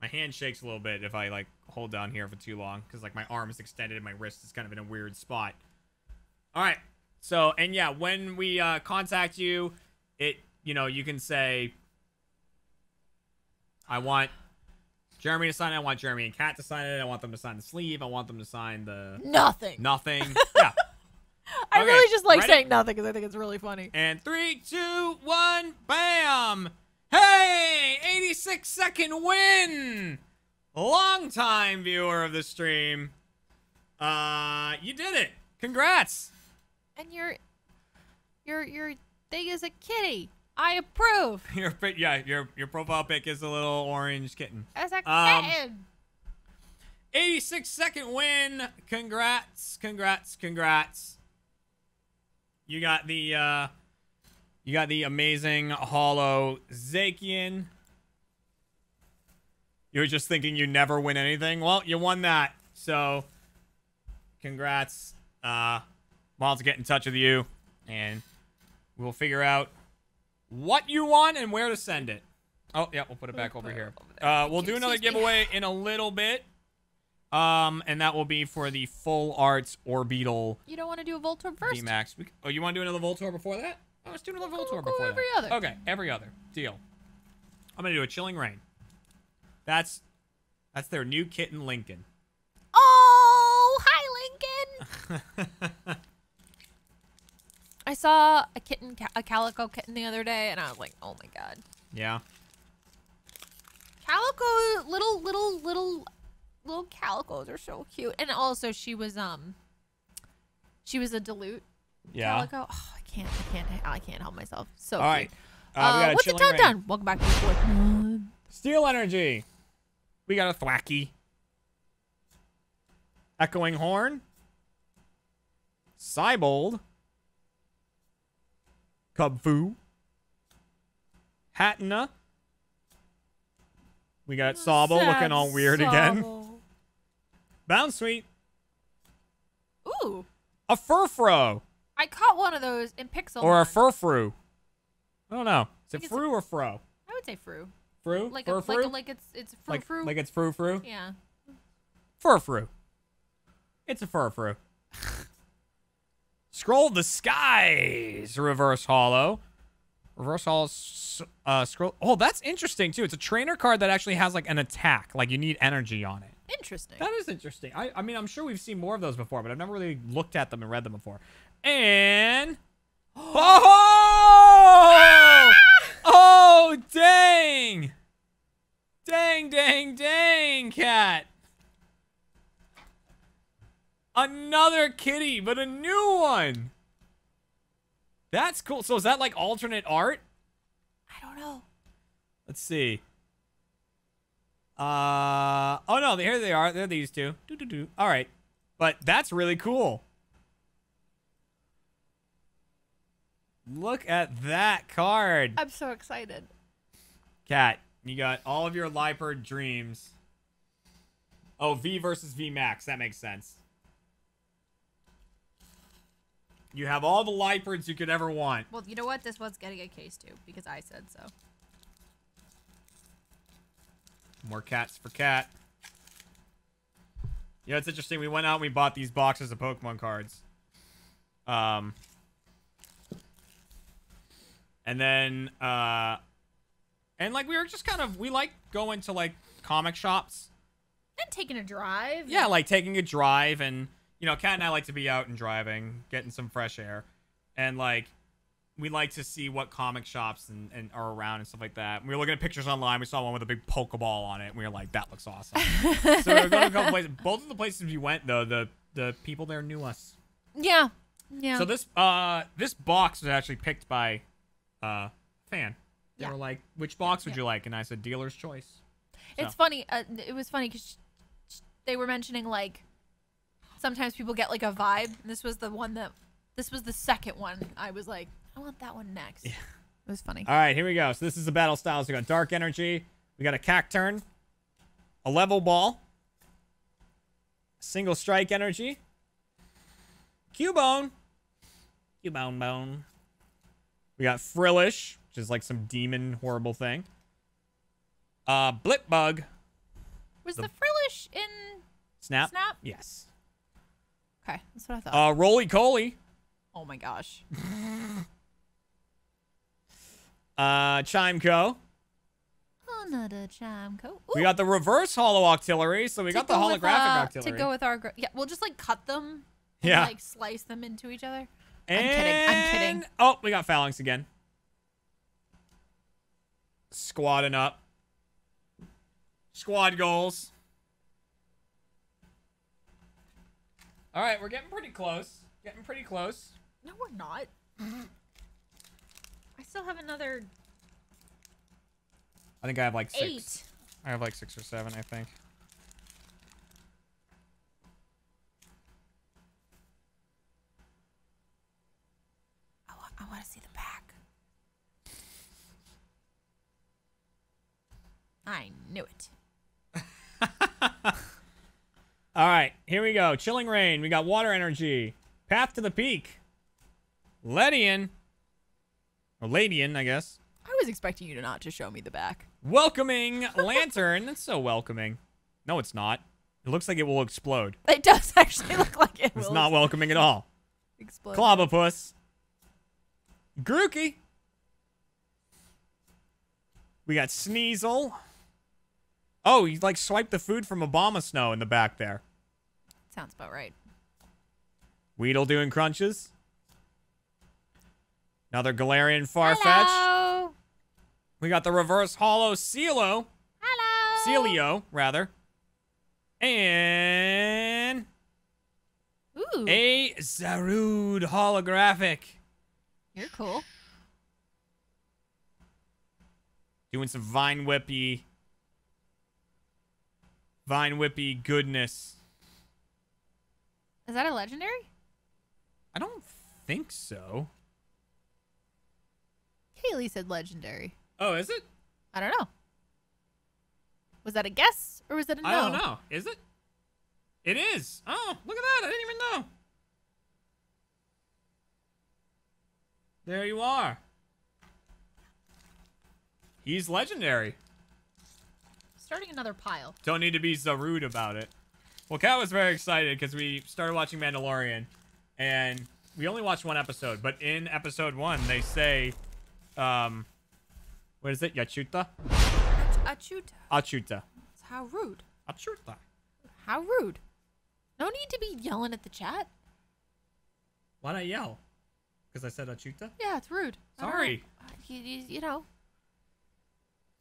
My hand shakes a little bit if I like hold down here for too long because like my arm is extended and my wrist is kind of in a weird spot. All right. So and yeah, when we uh, contact you, it you know you can say, I want Jeremy to sign it. I want Jeremy and Kat to sign it. I want them to sign the sleeve. I want them to sign the Nothing. nothing. yeah. *laughs* I Okay, really just like saying nothing because I think it's really funny. And three, two, one, bam! Hey, 86 second win! Long time viewer of the stream. Uh, you did it. Congrats. And your your your thing is a kitty. I approve. *laughs* Your yeah, your your profile pic is a little orange kitten. As a Um, kitten. 86 second win. Congrats, congrats, congrats. You got the uh you got the amazing holo Zacian. You were just thinking you never win anything. Well, you won that. So congrats. Uh I'll get in touch with you and we'll figure out what you want and where to send it. Oh, yeah, we'll put it back We'll over here. over. Uh, we'll do another giveaway in a little bit. Um, and that will be for the full arts Orbeetle You don't want to do a Voltorb first? VMAX. We, oh, you want to do another Voltorb before that? Oh, let's do another We'll go before every that. other. Okay, every other. Deal. I'm gonna do a Chilling Reign. That's that's their new kitten Lincoln. Oh, hi, Lincoln. *laughs* I saw a kitten, a calico kitten the other day, and I was like, oh my god. yeah. Calico, little, little, little, little calicos are so cute. And also, she was, um, she was a dilute Yeah. calico. Oh, I can't, I can't, I can't help myself. So All right. Uh, Uh, we got what's the time done? Welcome back to the fourth. Steel Energy. We got a Thwackey. Echoing Horn. Siebold. Kubfu. Hatenna. We got Sobble looking all weird again. Bounsweet. Ooh, A Furfro. I caught one of those in Pixel. Or a. Furfru. I don't know. Is it Fru or Fro? I would say fru. Fru? Like a, Furfru? like a, like it's it's fru like, fru. like it's Fru Fru? yeah. Furfru. It's a Furfru. Scroll the Skies. Reverse Holo. Reverse Holo. Uh, scroll. Oh, that's interesting too. It's a trainer card that actually has like an attack. Like you need energy on it. Interesting. That is interesting. I, I mean, I'm sure we've seen more of those before, but I've never really looked at them and read them before. And. *gasps* Oh! Oh, dang! Dang, dang, dang, cat. Another kitty, but a new one. That's cool. So is that like alternate art? I don't know. Let's see. Uh oh no, here they are. They're these two. Doo doo doo. All right, but that's really cool. Look at that card, I'm so excited. Kat. You got all of your Liepard dreams. Oh, V versus V Max. That makes sense. You have all the Liepards you could ever want. Well, you know what? This one's getting a case too because I said so. More cats for Kat. Yeah, it's interesting. We went out and we bought these boxes of Pokemon cards. Um, and then, uh, and like we were just kind of we like going to like comic shops. And taking a drive. Yeah, like taking a drive and you know, Kat and I like to be out and driving, getting some fresh air, and like we like to see what comic shops and, and are around and stuff like that. We were looking at pictures online. We saw one with a big Pokeball on it, and we were like, "That looks awesome." *laughs* so we were going to a couple places. Both of the places we went, though, the the people there knew us. Yeah. Yeah. So this uh this box was actually picked by uh fan. They Yeah. were like, "Which box would Yeah. you like?" And I said, "Dealer's choice." It's funny. Uh, it was funny because they were mentioning like sometimes people get like a vibe. This was the one that this was the second one. I was like, I want that one next. Yeah. It was funny. All right, here we go. So this is the battle styles. We got dark energy. We got a Cacturne, a level ball, single strike energy, Cubone, Cubone bone. We got frillish, which is like some demon horrible thing. Uh, Blipbug, was the- the, frillish in? snap. Snap? Yes. Okay, that's what I thought. Uh, Rolycoly. oh my gosh. *laughs* Uh, Chimecho. Another Chimecho. We got the reverse holo auxiliary, so we got the holographic auxiliary. To go with our yeah, we'll just like cut them. Yeah. Like slice them into each other. and... I'm kidding, I'm kidding. Oh, we got Falinks again. Squatting up. Squad goals. All right, we're getting pretty close. Getting pretty close. No, we're not. I still have another I think I have like six. eight. I have like six or seven, I think. I want, I want to see the back. I knew it. *laughs* All right, here we go. Chilling Reign. We got Water Energy. Path to the Peak. Ledian. Or Ladian, I guess. I was expecting you to not just show me the back. Welcoming Lantern. That's so welcoming. No, it's not. It looks like it will explode. *laughs* It does actually look like it It's not welcoming at all. explode. Clobbopus. Grookey. We got Sneasel. Oh, he like swiped the food from Abomasnow in the back there. Sounds about right. Weedle doing crunches. Another Galarian Farfetch. Hello. We got the reverse holo Cielo. Hello. Celio, rather. And Ooh, a Zarude holographic. you're cool. Doing some Vine Whippy. Vine Whippy goodness. Is that a legendary? I don't think so. Kaylee said legendary. Oh, is it? I don't know. Was that a guess or was that a no? I don't know. Is it? It is. Oh, look at that. I didn't even know. There you are. He's legendary. Starting another pile. Don't need to be so rude about it. Well, Kat was very excited because we started watching Mandalorian, and we only watched one episode. But in episode one, they say, um, what is it? Yachuta? Achuta. Achuta. How rude. Achuta. How rude. No need to be yelling at the chat. Why'd I yell? Because I said Achuta? Yeah, it's rude. Sorry. Uh, You, you, you know.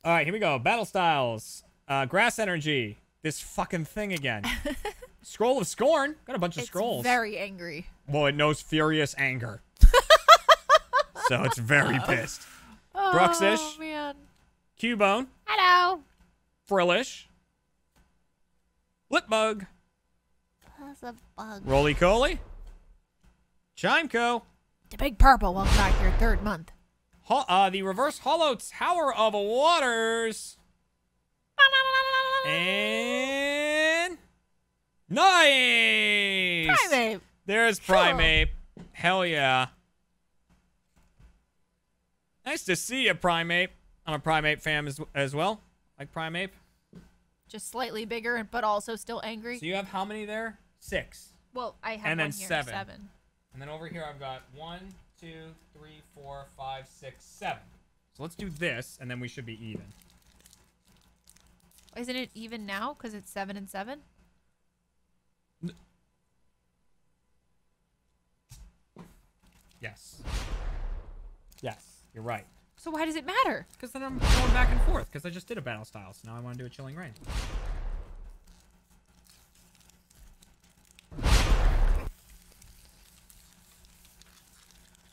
All right, here we go. Battle styles. Uh, grass energy. This fucking thing again. *laughs* Scroll of Scorn. Got a bunch of It's scrolls. very angry. Well, it knows furious anger. *laughs* so it's very pissed. Oh, Bruxish. man. Cubone. Hello. Frillish. Blipbug. That's a bug. Roly Coly. Chimecho. The big purple. Welcome back your third month. Ho- uh, the reverse holo Tower of Waters. And. Nice! Primeape. There's. Primeape. Hell yeah. Nice to see you, Primeape. I'm a Primeape fan as, as well. Like Primeape. Just slightly bigger, but also still angry. So you have how many there? Six. well, I have and one then here. seven. Seven. And then over here I've got one, two, three, four, five, six, seven. So let's do this, and then we should be even. Isn't it even now? Because it's seven and seven? Yes. Yes, you're right. So why does it matter? Because then I'm going back and forth. Because I just did a battle style, so now I want to do a chilling reign.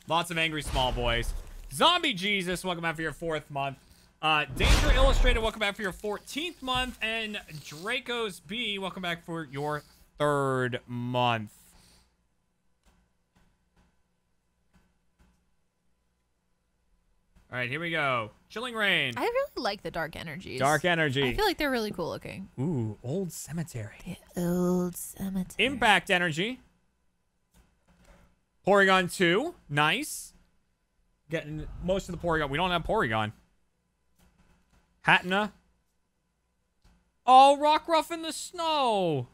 Lots of angry small boys. Zombie Jesus, welcome back for your fourth month. Uh, Danger Illustrated, welcome back for your 14th month. And Draco's B, welcome back for your third month. All right, here we go. Chilling Reign. I really like the dark energies. Dark Energy. I feel like they're really cool looking. Ooh, Old Cemetery. The old cemetery. Impact Energy. Porygon 2. Nice. Getting most of the Porygon. We don't have Porygon. Hatenna. Oh, Rockruff in the snow.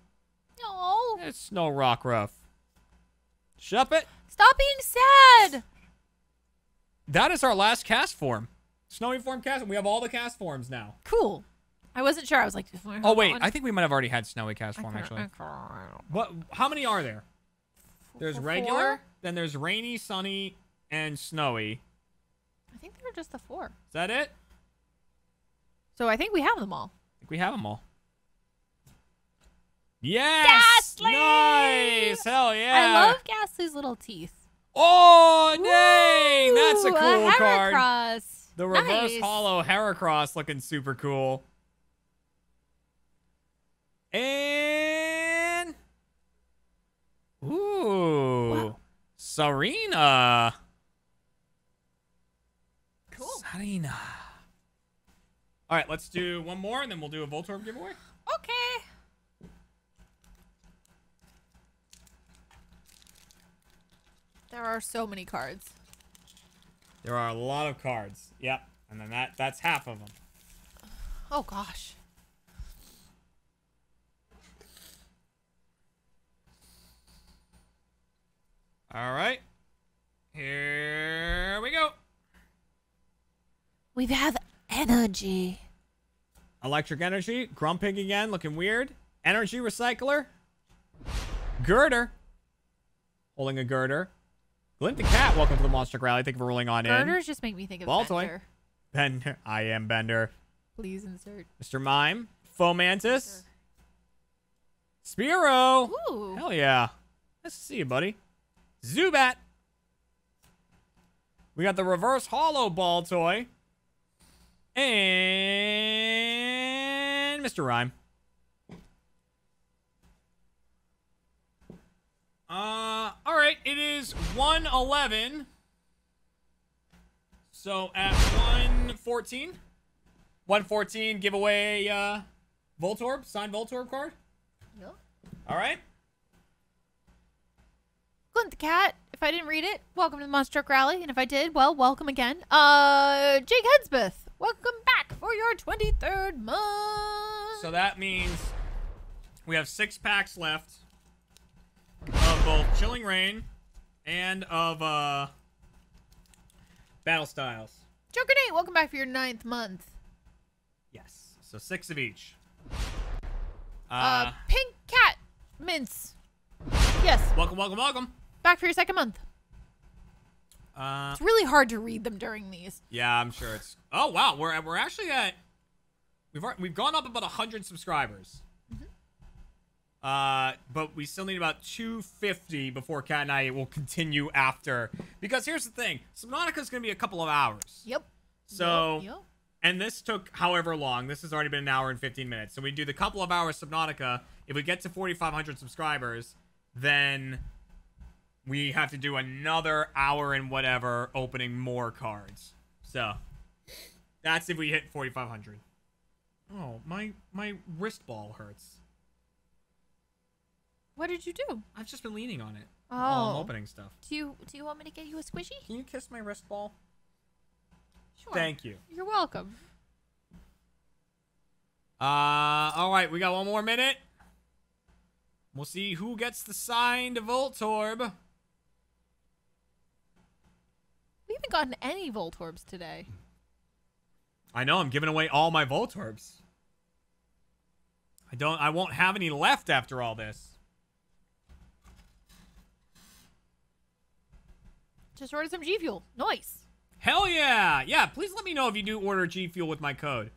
No. It's Snow Rockruff. Shuppet. Stop being sad. That is our last Castform. Snowy form cast. We have all the Castforms now. Cool. I wasn't sure. I was like, I Oh, wait. I think we might have already had Snowy Castform, actually. What? How many are there? There's Four? regular, then there's rainy, sunny, and snowy. I think there were just the four. Is that it? So I think we have them all. I think we have them all. Yes! Gastly! Nice! Hell yeah! I love Gastly's little teeth. Oh, dang! That's a cool card. Heracross. The reverse Nice. holo Heracross looking super cool. And ooh, Wow. Serena. Cool. Serena. All right, let's do one more, and then we'll do a Voltorb giveaway. Okay. There are so many cards. There are a lot of cards. Yep, and then that that's half of them. Oh gosh. All right, here we go. We have energy. Electric Energy, Grumpig again, looking weird. Energy Recycler, Gurdurr, holding a Girder. Glint the Cat, welcome to the Monster Rally. Thank you for rolling on in. Girders just make me think of Baltoy. Bender. Bender, I am Bender. Please insert. Mr. Mime, Fomantis, Spearow. Ooh. Hell yeah. Nice to see you, buddy. Zubat. We got the reverse holo ball toy. And Mr. Rime. Uh, all right. It is 111. So at 114, 114 giveaway uh, Voltorb, signed Voltorb card. Yup. All right. Glint the cat. If I didn't read it, welcome to the Monster Truck Rally. And if I did, well, welcome again. Uh, Jake Hedsmith, welcome back for your 23rd month. So that means we have six packs left of both Chilling Reign and of uh Battle Styles. Joker Nate, welcome back for your ninth month. Yes. So six of each. Uh, Uh, Pink Cat Mince. Yes, welcome, welcome, welcome. back for your second month. Uh, It's really hard to read them during these. yeah, I'm sure it's. Oh wow, we're we're actually at. We've we've gone up about hundred subscribers. Uh, but we still need about 250 before Kat and I will continue after. Because here's the thing, Subnautica's gonna be a couple of hours. Yep. So, Yep, yep. and this took however long. This has already been an hour and 15 minutes. So we do the couple of hours Subnautica. If we get to 4,500 subscribers, then we have to do another hour and whatever opening more cards. So that's if we hit 4,500. Oh, my my wrist ball hurts. What did you do? I've just been leaning on it while I'm Oh. opening stuff. Do you do you want me to get you a squishy? Can you kiss my wrist ball? Sure. Thank you. You're welcome. Uh, all right, we got one more minute. We'll see who gets the signed Voltorb. We haven't gotten any Voltorbs today. I know I'm giving away all my Voltorbs. I don't. I won't have any left after all this. just ordered some G Fuel. Nice. Hell yeah! Yeah, please let me know if you do order G Fuel with my code.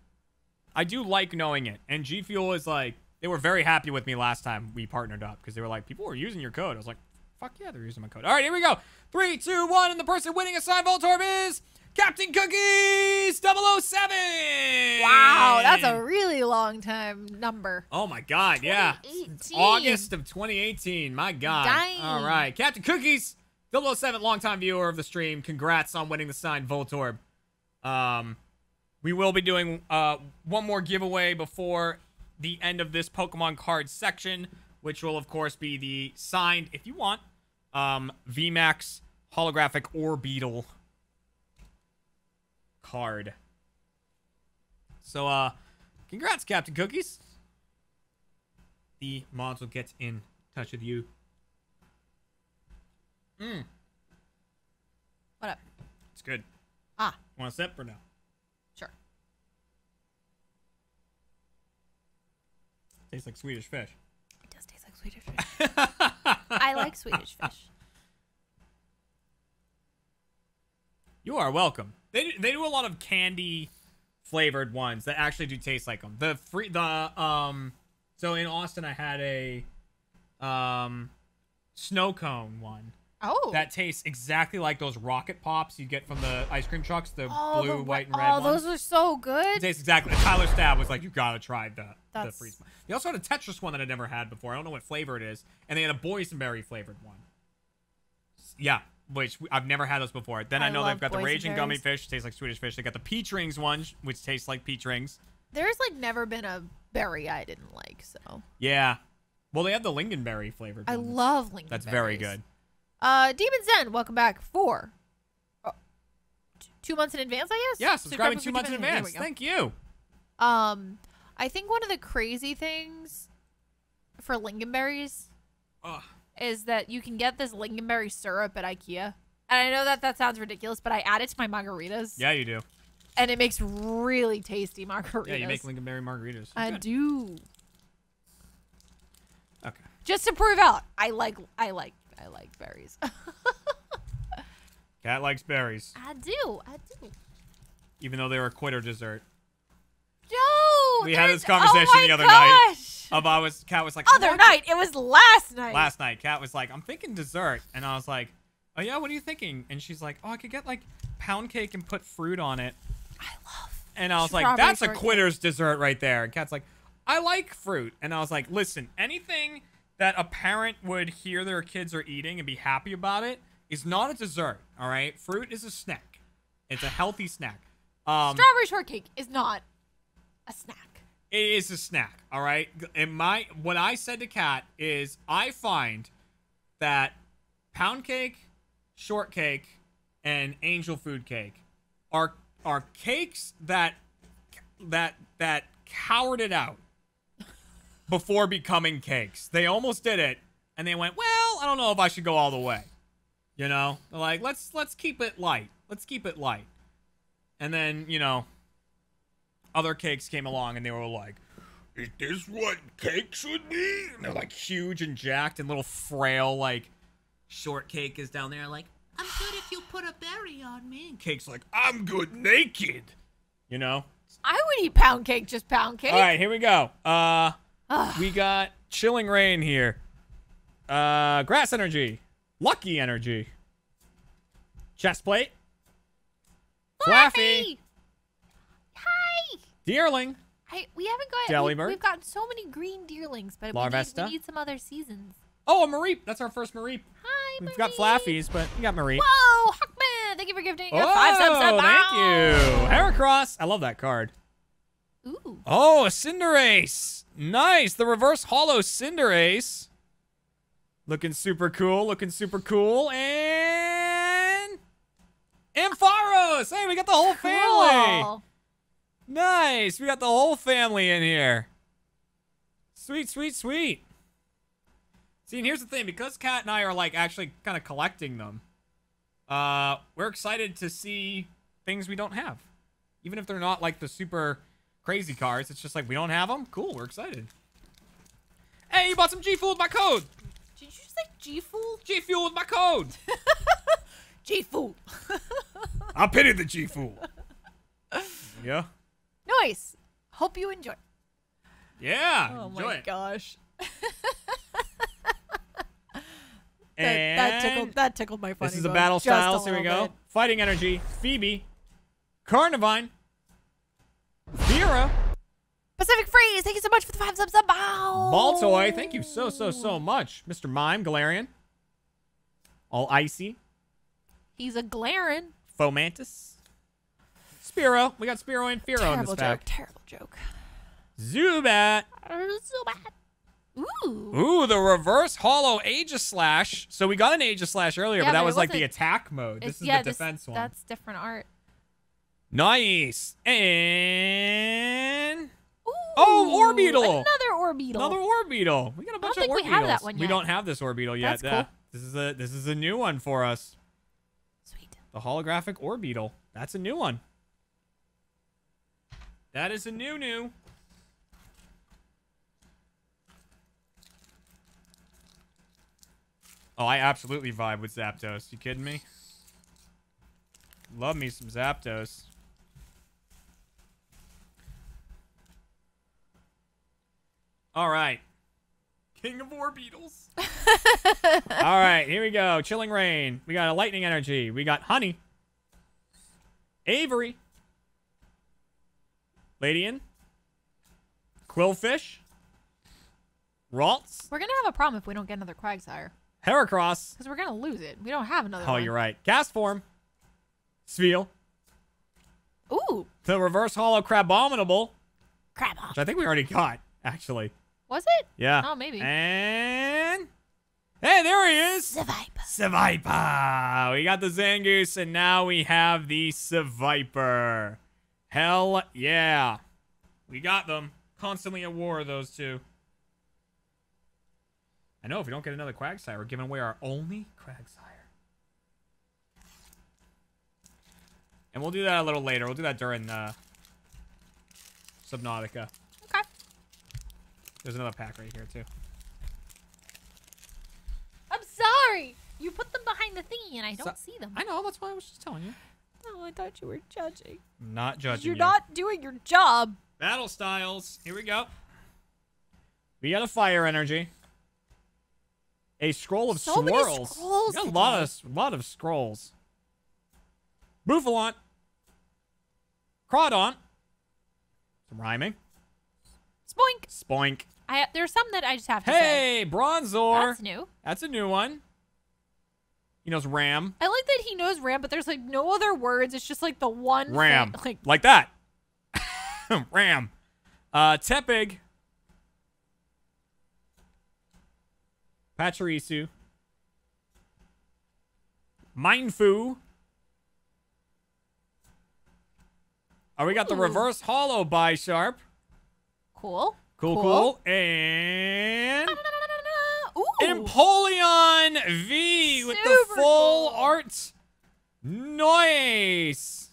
I do like knowing it. And G Fuel is like, they were very happy with me last time we partnered up because they were like, people were using your code. I was like, fuck yeah, they're using my code. All right, here we go. Three, two, one, and the person winning a signed Voltorb is Captain Cookies 007! Wow, that's a really long time number. Oh my god, yeah. August of 2018. My god. Dang. All right. Captain Cookies, 007, longtime viewer of the stream. Congrats on winning the signed Voltorb. Um, we will be doing uh, one more giveaway before the end of this Pokemon card section, which will, of course, be the signed, if you want, um, VMAX holographic Orbeetle card. So, uh, congrats, Captain Cookies. The mods will get in touch with you. Mmm, What up? it's good. Ah, You Want a sip or no? sure. Tastes like Swedish fish. It does taste like Swedish fish. *laughs* I like Swedish fish. You are welcome. They do, they do a lot of candy flavored ones that actually do taste like them. The free the um so in Austin I had a um snow cone one Oh. that tastes exactly like those rocket pops you get from the ice cream trucks, the oh, blue, the, white, and oh, red ones. those are so It good. tastes exactly. Tyler Stab was like, "You gotta try the the freeze." They also had a Tetris one that I'd never had before. I don't know what flavor it is, and they had a boysenberry flavored one. Yeah, which I've never had those before. Then I, I know they've got the raging gummy fish, tastes like Swedish fish. They got the peach rings one, which tastes like peach rings. There's like never been a berry I didn't like, so Yeah. Well, they have the lingonberry flavored. I ones. love lingonberries. That's very good. Uh, Demon Zen, welcome back for uh, t- two months in advance, I guess. Yeah, subscribing two months in advance. Thank you. Um, I think one of the crazy things for lingonberries Ugh. is that you can get this lingonberry syrup at IKEA. And I know that that sounds ridiculous, but I add it to my margaritas. Yeah, you do. And it makes really tasty margaritas. Yeah, you make lingonberry margaritas. I Good. do. Okay. Just to prove out, I like, I like, I like berries. *laughs* Kat likes berries, I do, I do. even though they're a quitter dessert. No, We had this conversation oh my the other night. gosh. Of I was Kat was like Other "What?" night, it was last night. last night. Kat was like, I'm thinking dessert. And I was like, Oh, yeah, what are you thinking? And she's like, Oh, I could get like pound cake and put fruit on it. I love. And I was like, Strawberry That's a shortcake. quitter's dessert right there. And Kat's like, I like fruit. And I was like, Listen, anything that a parent would hear their kids are eating and be happy about it is not a dessert. All right. Fruit is a snack, it's a healthy snack. Um, Strawberry shortcake is not a snack. it is a snack all right and my what i said to kat is i find that pound cake shortcake and angel food cake are are cakes that that that cowered it out before becoming cakes they almost did it and they went well i don't know if i should go all the way you know They're like let's let's keep it light let's keep it light and then you know other cakes came along and they were like, Is this what cakes would be? they're like huge and jacked and little frail like shortcake is down there like I'm good if you put a berry on me. cake's like I'm good naked. you know. I would eat pound cake, just pound cake. All right, here we go. Uh, we got chilling reign here. Uh, grass energy, lucky energy, chest plate, Flaaffy, Hi. deerling, I, we haven't got. Delibird. We, we've gotten so many green deerlings, but we need, we need some other seasons. Oh, a Mareep. That's our first Mareep. Hi, We've got Flaaffies, but we got Mareep. Whoa, Huckman! Thank you for gifting Oh, five subs. up. thank you. Heracross. I love that card. Ooh. Oh, a Cinderace. Nice. The reverse holo Cinderace. Looking super cool. Looking super cool. And. Ampharos. Hey, we got the whole family. Cool. Nice. We got the whole family in here. Sweet, sweet, sweet. See, and here's the thing because Kat and I are like actually kind of collecting them, uh, we're excited to see things we don't have. Even if they're not like the super crazy cars. it's just like we don't have them. Cool, we're excited. Hey, you bought some G Fuel with my code. Did you just like G Fool? G Fuel with my code. *laughs* G-Fool. *laughs* I pity the G Fool. Yeah. nice. Hope you enjoy. Yeah. Oh enjoy my it. gosh. *laughs* That, that tickled that tickled my funny This is a bone battle just a styles. Here we little go. bit. Fighting energy. Phoebe. Carnivine. Vera. Pacific Freeze, thank you so much for the five subs. Wow. Baltoy. Thank you so, so, so much. Mr. Mime. Galarian. All icy. He's a Glaren. Fomantis. Spiro. We got Spiro and Firo in Terrible this joke. pack. Terrible joke. Zubat. Bad. Ooh. Ooh, the reverse holo Aegislash. So we got an Aegislash earlier, Yeah, but that but was like the attack mode. This is yeah, the defense one. That's different art. Nice. And Ooh, Oh, Orbeetle. Another Orbeetle. another Orbeetle. We got a bunch of think we have that one We don't have this Orbeetle yet. That's cool. This is a this is a new one for us. Sweet. The holographic Orbeetle. That's a new one. That is a new new. Oh, I absolutely vibe with Zapdos. You kidding me? Love me some Zapdos. All right. King of War Beetles. *laughs* All right, here we go. Chilling Reign. We got a Lightning Energy. We got Honey. Avery. Ladian. Qwilfish. Ralts. We're gonna have a problem if we don't get another Quagsire. Heracross. Because we're gonna lose it. We don't have another Oh, one. you're right. Gas form. Spheal. Ooh, The reverse holo Crabominable, crap off. which I think we already got, actually. Was it? Yeah. Oh, maybe. And hey, there he is. The Vibe. Seviper. We got the Zangoose, and now we have the Seviper. Hell yeah. We got them. Constantly at war, those two. I know if we don't get another Quagsire, we're giving away our only Quagsire. And we'll do that a little later. We'll do that during uh, Subnautica. There's another pack right here, too. I'm sorry. You put them behind the thingy and I don't So- see them. I know, that's why I was just telling you. Oh, I thought you were judging. I'm not judging You're you. not doing your job. Battle styles. Here we go. We got a fire energy. A scroll of So many scrolls We got a lot of lot of scrolls. Bouffalant. Crawdaunt. Some rhyming. Spoink. Spoink. I there's some that I just have to say. Hey, Bronzor. That's new. That's a new one. He knows Ram. I like that he knows Ram, but there's like no other words. It's just like the one Ram. thing- Like Like that. *laughs* Ram. Uh, Tepig. Pachirisu. Mienfoo. Oh, we got the reverse holo Bisharp. cool. Cool, cool. And Ooh. Empoleon V with the full cool. art. Nice.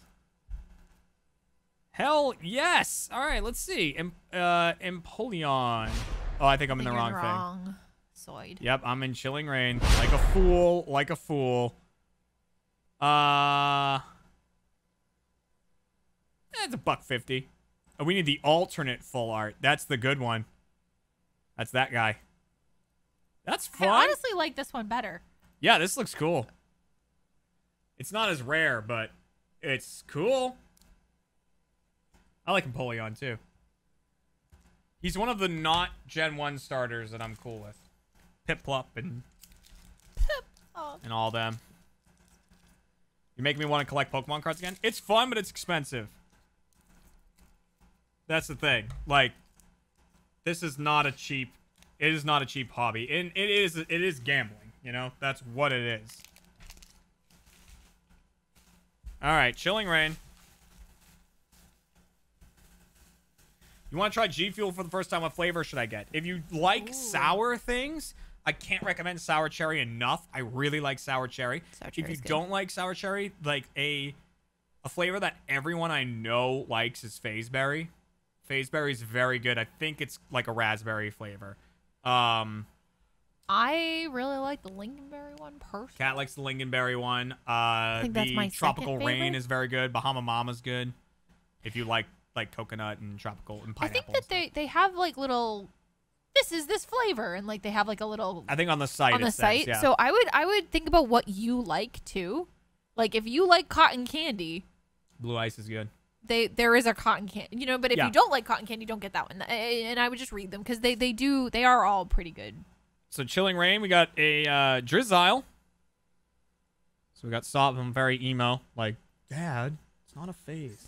Hell yes. All right, let's see. Em- uh, Empoleon. Oh, I think I'm in the You're wrong, thing. wrong. Soid. Yep, I'm in Chilling Reign. Like a fool. Like a fool. Uh. That's a buck fifty. Oh, we need the alternate full art. That's the good one. That's that guy. That's fun. I honestly like this one better. Yeah, this looks cool. It's not as rare, but it's cool. I like Empoleon too. He's one of the not Gen 1 starters that I'm cool with. Piplup and Oh. and all them. You make me want to collect Pokemon cards again? It's fun, but it's expensive. That's the thing. Like, this is not a cheap. It is not a cheap hobby, and it is. It is gambling. You know, that's what it is. All right, Chilling Reign. You want to try G Fuel for the first time? What flavor should I get? If you like sour things, I can't recommend sour cherry enough. I really like sour cherry. Sour if you don't like sour cherry, like a a flavor that everyone I know likes is FaZeberry. FaZeberry is very good. I think it's like a raspberry flavor. Um, I really like the lingonberry one personally. Kat likes the lingonberry one. Uh, think that's the my tropical rain favorite. is very good. Bahama Mama's good. If you like like coconut and tropical and pineapple. I think that they they have like little. This is this flavor, and like they have like a little I think on the site on the says, site. yeah. So I would I would think about what you like too. Like if you like cotton candy, blue ice is good. They there is a cotton candy, you know. But if Yeah. you don't like cotton candy, don't get that one. And I would just read them because they they do they are all pretty good. So chilling reign, we got a uh, drizzle. So we got stop some very emo, like Dad, it's not a phase.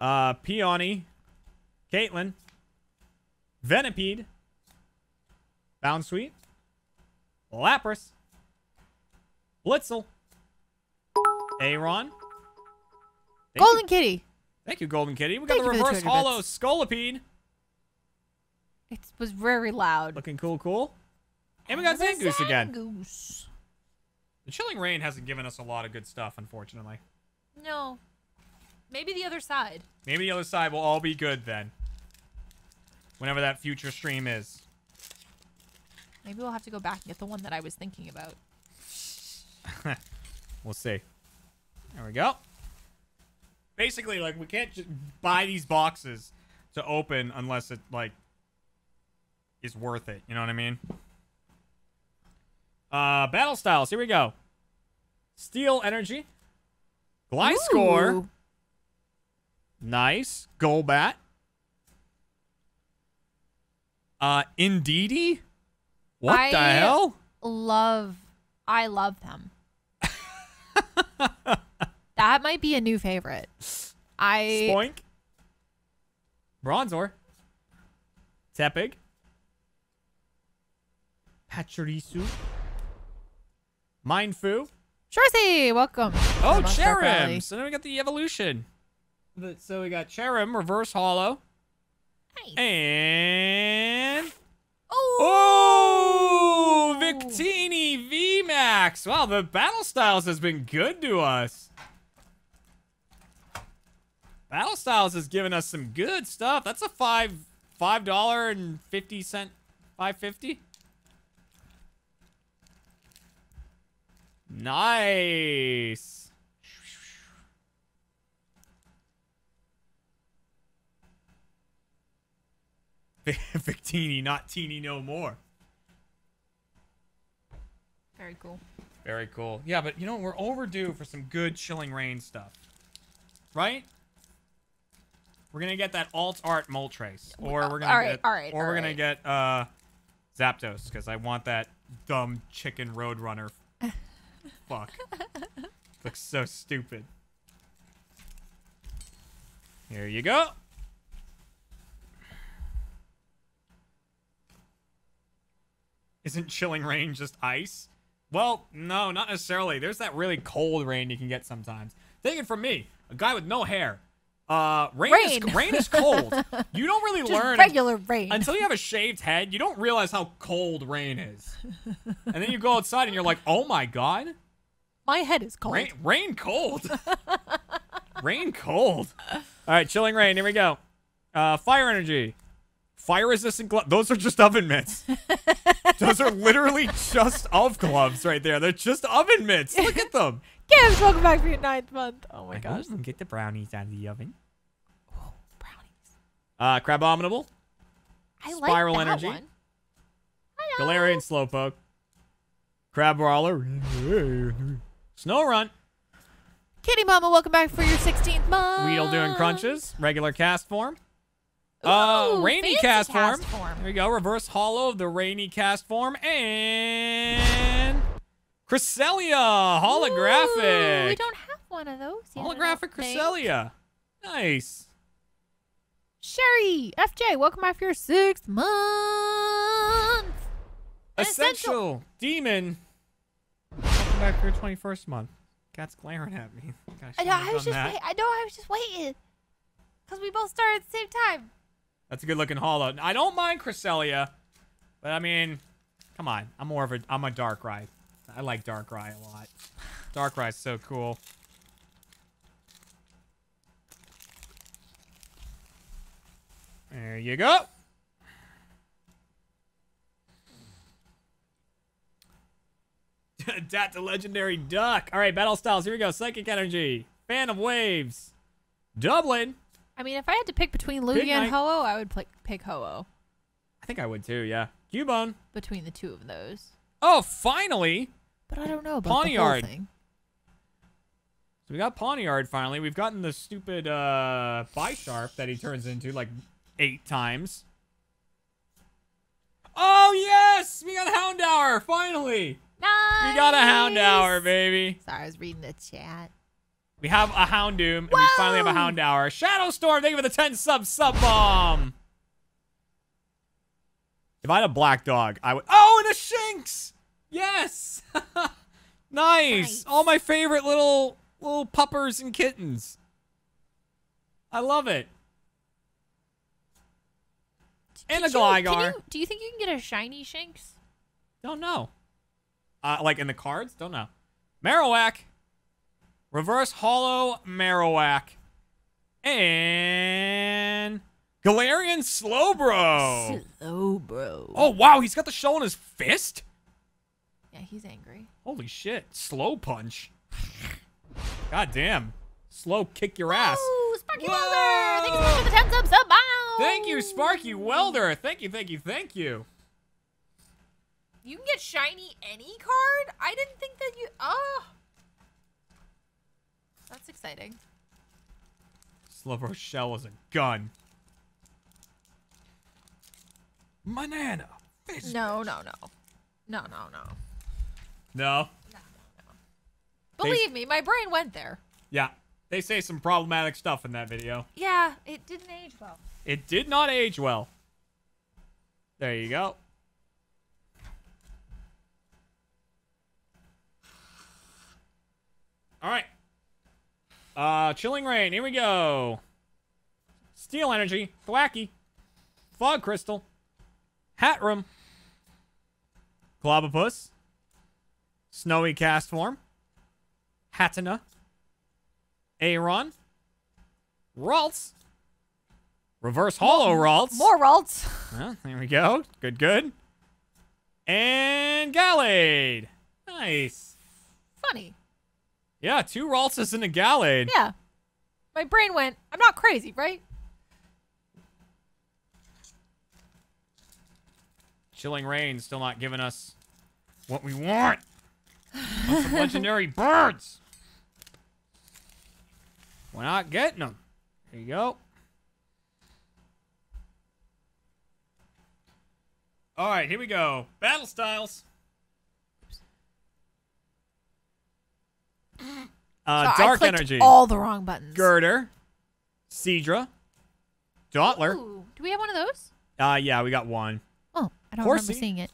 Uh, Peony, Caitlin, Venipede, Bounsweet, Lapras, Blitzle, Aron. Thank Golden You. Kitty. Thank you, Golden Kitty. We got Thank the you the reverse 200 hollow bits. Scolipede. It was very loud. Looking cool, cool. And we got And the Zangoose again. Zangoose. The chilling reign hasn't given us a lot of good stuff, unfortunately. No. Maybe the other side. Maybe the other side will all be good then. Whenever that future stream is. Maybe we'll have to go back and get the one that I was thinking about. *laughs* We'll see. There we go. Basically, like, we can't just buy these boxes to open unless it, like, is worth it. You know what I mean? Uh, battle styles. Here we go. Steel Energy. Gliscor. Ooh. Nice. Golbat. Uh, Indeedee? What the hell? Love. I love them. *laughs* that might be a new favorite. I Spoink. Bronzor. Tepig. Pachirisu. Mienfoo. Shorzy, welcome. Oh, Cherrim. So then we got the evolution. So we got Cherrim, reverse holo. Nice. And. Oh, Oh, Victini VMAX. Wow, the battle styles has been good to us. Battle styles has given us some good stuff. That's a five five dollar and fifty cent five fifty. Nice. *laughs* Victini, not teeny no more. Very cool. Very cool. Yeah, but you know, we're overdue for some good chilling reign stuff. Right? We're gonna get that alt art Moltres. Or we're gonna Alright, get alright, or we're gonna get uh Zapdos, because I want that dumb chicken roadrunner. *laughs* Fuck. Looks so stupid. Here you go. Isn't chilling rain just ice? Well, no, not necessarily. There's that really cold rain you can get sometimes. Take it from me, a guy with no hair. Uh, rain, Rain. is rain is cold. *laughs* you don't really Just learn regular rain. until you have a shaved head. You don't realize how cold rain is, and then you go outside and you're like, "Oh my god, My head is cold. rain, rain cold, rain cold." All right, chilling reign. Here we go. Uh, fire energy, fire resistant gloves. Those are just oven mitts. *laughs* Those are literally just of gloves right there. They're just oven mitts. Look at them. Gibbs, welcome back for your ninth month. Oh my I gosh. get the brownies out of the oven. Brownies. Uh, Crabominable, I Spiral like that energy. one. Hello. Galarian Slowpoke, Crabrawler, Snow Run, Kitty Mama, welcome back for your 16th month. Weedle doing crunches, regular Castform. Uh, rainy cast, Castform. form. There we go. Reverse holo of the rainy Castform and Cresselia holographic. Ooh, we don't have one of those yet. Holographic. Cresselia. Nice. Sherry, FJ, welcome back for your sixth month. Essential. Essential demon. Welcome back for your 21st month. Kat's glaring at me. Gosh, I know. I was just. Wait, I know. I was just waiting because we both started at the same time. That's a good looking holo. I don't mind Cresselia, but I mean, come on. I'm more of a I'm a Darkrai. I like Darkrai a lot. Darkrai's so cool. There you go. *laughs* Rattata to legendary duck. All right, battle styles. Here we go. Psychic energy. Fan of waves. Dublin. I mean, if I had to pick between Lugia Big and. Ho-Oh, I would pick pick Ho-Oh I think I would too. Yeah. Cubone. between the two of those. Oh, finally. But I don't know about the whole thing. So we got Pawniard finally. We've gotten the stupid uh Bisharp that he turns into like eight times. Oh yes! We got a Houndour finally! Nice. We got a Houndour, baby. Sorry, I was reading the chat. We have a Houndoom, and we finally have a Houndour. Shadow Storm, thank you for the 10 sub sub bomb. If I had a black dog, I would. Oh, and a Shinx! Yes! nice. *laughs* Nice. All my favorite little little puppers and kittens. I love it. And a Gligar. you- do you think you can get a shiny Shinx? Don't know. Uh, like in the cards? Don't know. Marowak. Reverse Holo Marowak. And Galarian Slowbro. Slow, bro. Oh, wow. He's got the shell in his fist? Yeah, he's angry. Holy shit. Slow punch. God damn. Slow kick your ass. Ooh, Sparky Whoa! Welder! Thank you so much for the 10 subs sub! Thank you, Sparky Welder. Thank you, thank you, thank you. You can get shiny any card? I didn't think that you. Oh. That's exciting. Slow shell is a gun. Banana. Fizz- No, no, no. No, no, no. No. Believe me, my brain went there. Yeah. They say some problematic stuff in that video. Yeah, it didn't age well. It did not age well. There you go. All right. Uh, Chilling Reign. Here we go. Steel Energy. Thwackey. Fog Crystal. Hat Room. Clobbopus. Snowy Cast Form. Hatenna. Aron. Ralts. Reverse Holo Ralts. More Ralts. Well, there we go. Good, good. And Gallade. Nice. Funny. Yeah, two Raltses and a Gallade. Yeah. My brain went, I'm not crazy, right? Chilling Reign still not giving us what we want. Legendary birds. We're not getting them. There you go. All right, here we go. Battle styles. Uh, Sorry, Dark Energy. all the wrong buttons. Gurdurr. Dottler. Ooh, do we have one of those? Uh, yeah, we got one. Oh, I don't Horsea. remember seeing it.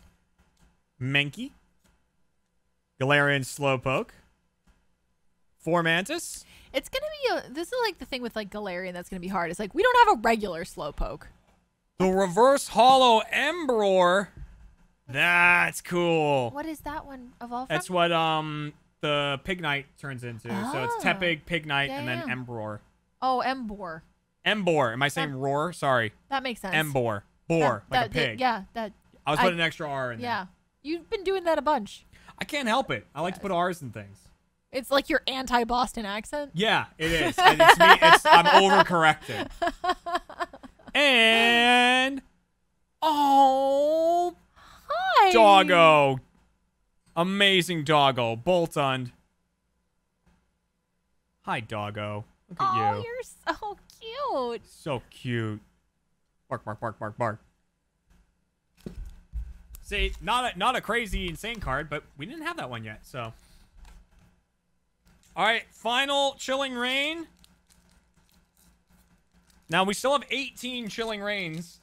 Mankey. Galarian Slowpoke. Fomantis. It's gonna be a. This is like the thing with like Galarian that's gonna be hard. It's like we don't have a regular Slowpoke. The Reverse Holo Embror. That's cool. What is that one evolve from? That's what um the Pignite turns into. So it's Oh. Tepig, Pignite, Yeah, and then yeah. Embror. Oh, Embor. Embor. Am I saying roar? Sorry. That makes sense. Embor. Boar. That- like a that- pig. Yeah, that. I was I- putting an extra R in there. Yeah, you've been doing that a bunch. I can't help it. I like to put R's in things. It's like your anti-Boston accent. Yeah, it is. And it's me. It's I'm overcorrecting. *laughs* And oh, Hi. doggo, amazing doggo, Boltund. Hi, doggo. Look at Oh, you. you're so cute. So cute. Bark, bark, bark, bark, bark. See, not a, not a crazy insane card, but we didn't have that one yet, so. All right, final Chilling Reign. Now, we still have 18 Chilling Reigns.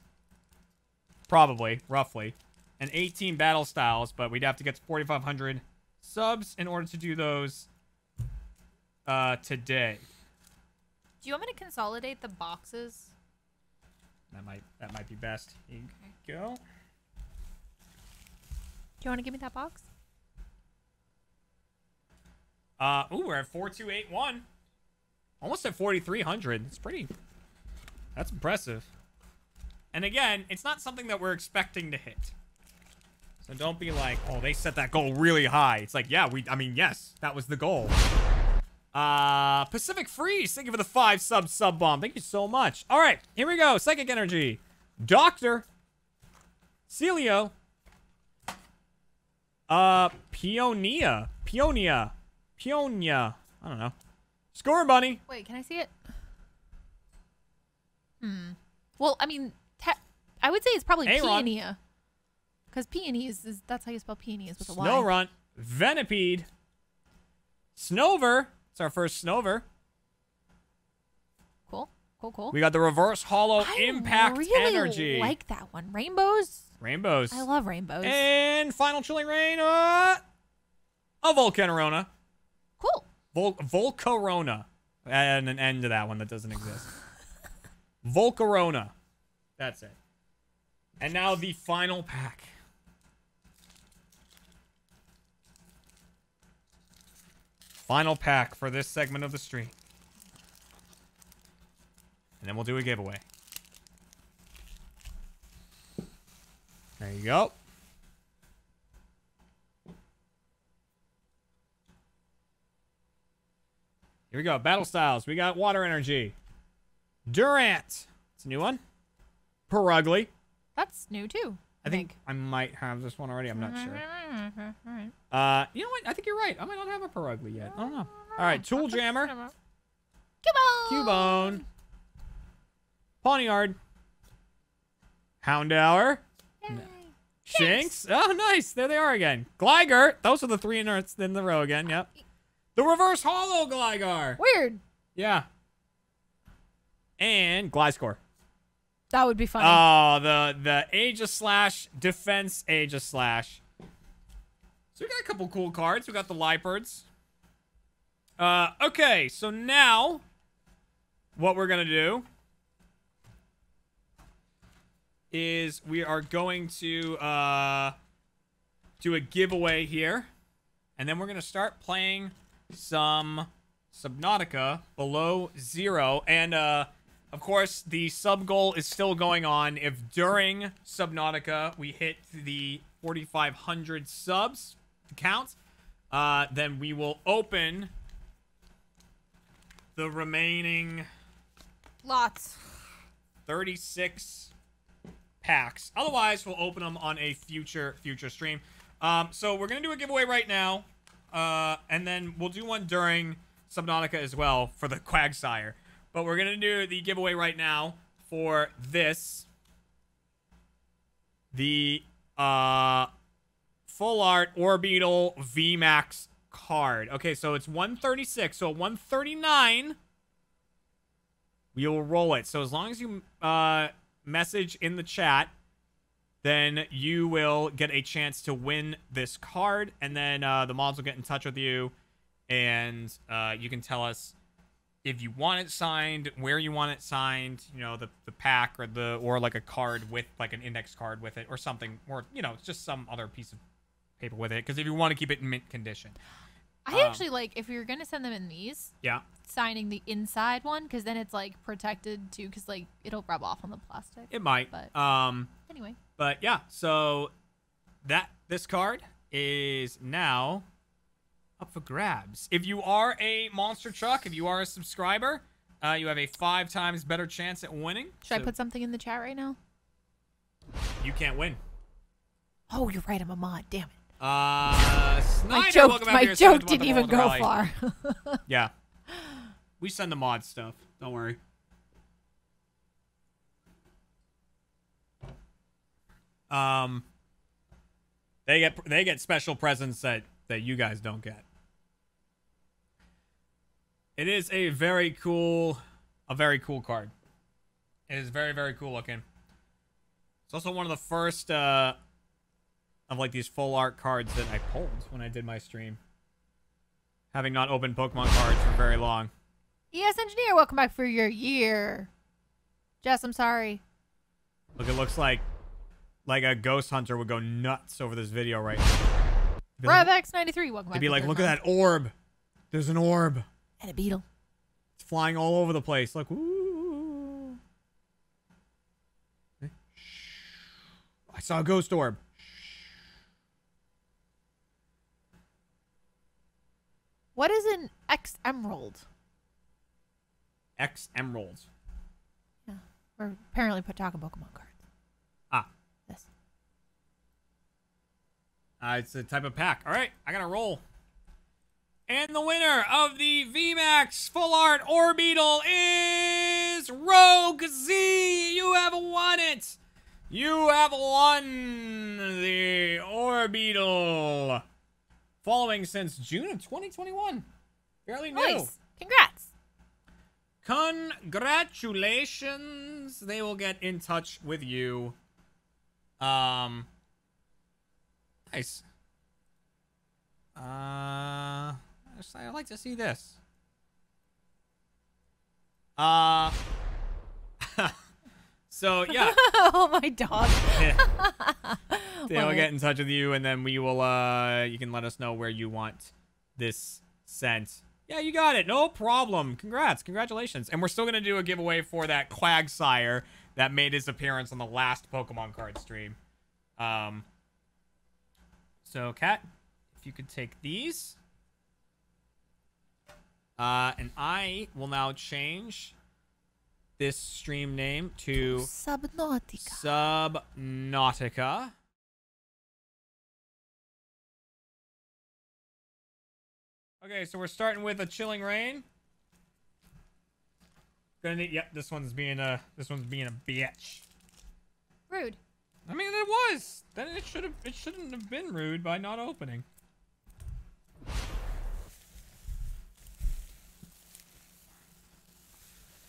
Probably, roughly. And 18 battle styles, but we'd have to get to 4,500 subs in order to do those uh, today. Do you want me to consolidate the boxes? That might that might be best. Here you go. Do you want to give me that box? Uh, ooh, we're at 4281. Almost at 4300. It's pretty. That's impressive. And again, it's not something that we're expecting to hit. So don't be like, oh, they set that goal really high. It's like, yeah, we, I mean, yes, that was the goal. Uh, Pacific Freeze, thank you for the five sub sub bomb. Thank you so much. All right, here we go. Psychic Energy. Doctor. Celio. Uh, Peonia. Peonia. Peonia. I don't know. Scorbunny. Wait, can I see it? Hmm. Well, I mean, I would say it's probably Aaron. Peonia. Because peony is, that's how you spell peony is with a Y. Snorunt. Venipede. Snover. It's our first Snover. Cool, cool, cool. We got the reverse holo I impact really energy. I like that one. Rainbows. Rainbows. I love rainbows. And final chilling reign. Uh, a Volcanarona. cool. Vol- Volcarona. And an end to that one that doesn't exist. *laughs* Volcarona. That's it. And now the final pack. Final pack for this segment of the stream. And then we'll do a giveaway. There you go. Here we go. Battle styles. We got water energy. Durant. It's a new one. Purugly. That's new too. I think I might have this one already. I'm not sure. Alright. *laughs* Uh, you know what? I think you're right. I might not have a Purugly yet. I don't know. All right, Tool Jammer, Cubone. Cubone, Pawniard, Houndour, Yay. Shinx. Oh, nice. There they are again. Gligar. Those are the three in, in the row again. Yep. The reverse holo Gligar. Weird. Yeah. And Gliscor. That would be funny. Oh, the the Aegislash defense Aegislash. So we got a couple cool cards. We got the Liepards. Uh, okay, so now what we're gonna do is we are going to uh do a giveaway here, and then we're gonna start playing some Subnautica below zero, and uh. Of course, the sub goal is still going on. If during Subnautica we hit the 4,500 subs count, uh, then we will open the remaining Lots. 36 packs. Otherwise, we'll open them on a future future stream. Um, so we're gonna do a giveaway right now, uh, and then we'll do one during Subnautica as well for the *laughs* Quagsire. But we're gonna do the giveaway right now for this, the uh, full art Orbeetle VMAX card. Okay, so it's 136. So 139 we will roll it. So as long as you uh, message in the chat, then you will get a chance to win this card, and then uh, the mods will get in touch with you, and uh, you can tell us if you want it signed, where you want it signed, you know, the the pack or the or like a card with like an index card with it or something, or you know, just some other piece of paper with it. Because if you want to keep it in mint condition, I Um, actually like if you're gonna send them in these, yeah. signing the inside one because then it's like protected too, because like it'll rub off on the plastic. It might. But- Um. Anyway, But yeah, so that this card is now up for grabs. If you are a monster truck, if you are a subscriber, uh, you have a five times better chance at winning. should I put something in the chat right now? You can't win. Oh, you're right. I'm a mod. Damn it. Uh, My joke, my joke didn't even go Rally. far. *laughs* Yeah, we send the mod stuff. Don't worry. Um, they get they get special presents that that you guys don't get. It is a very cool, a very cool card. It is very very cool looking. It's also one of the first uh of like these full art cards that I pulled when I did my stream. Having not opened Pokemon cards for very long. ES engineer, welcome back for your year. Jess, I'm sorry. Look, it looks like like a ghost hunter would go nuts over this video right now. Be like, Revex93, welcome back. they'd be like, look at that orb. There's an orb. And a beetle. It's flying all over the place. Like, ooh. I saw a ghost orb. What is an X Emerald? X Emerald. We're apparently put talking Pokemon cards. Ah, Yes. uh, it's a type of pack. All right, I gotta roll. And the winner of the VMAX Full Art Orbeetle is Rogue Z. You have won it. You have won the Orbeetle. Following since June of 2021. Fairly new. Nice. Congrats. Congratulations. They will get in touch with you. Um Nice. Uh I'd like to see this. Uh *laughs* So *laughs* yeah, oh my dog. *laughs* they will get in touch with you and then we will uh you can let us know where you want this sent. Yeah, you got it. No problem. Congrats. Congratulations. And we're still going to do a giveaway for that Quagsire that made his appearance on the last Pokemon card stream. Um So, Kat, if you could take these. Uh and I will now change this stream name to Subnautica. Subnautica. Okay, so we're starting with a chilling reign. Gonna need. Yep, this one's being a. This one's being a bitch. Rude. I mean, it was. Then it should have. It shouldn't have been rude by not opening.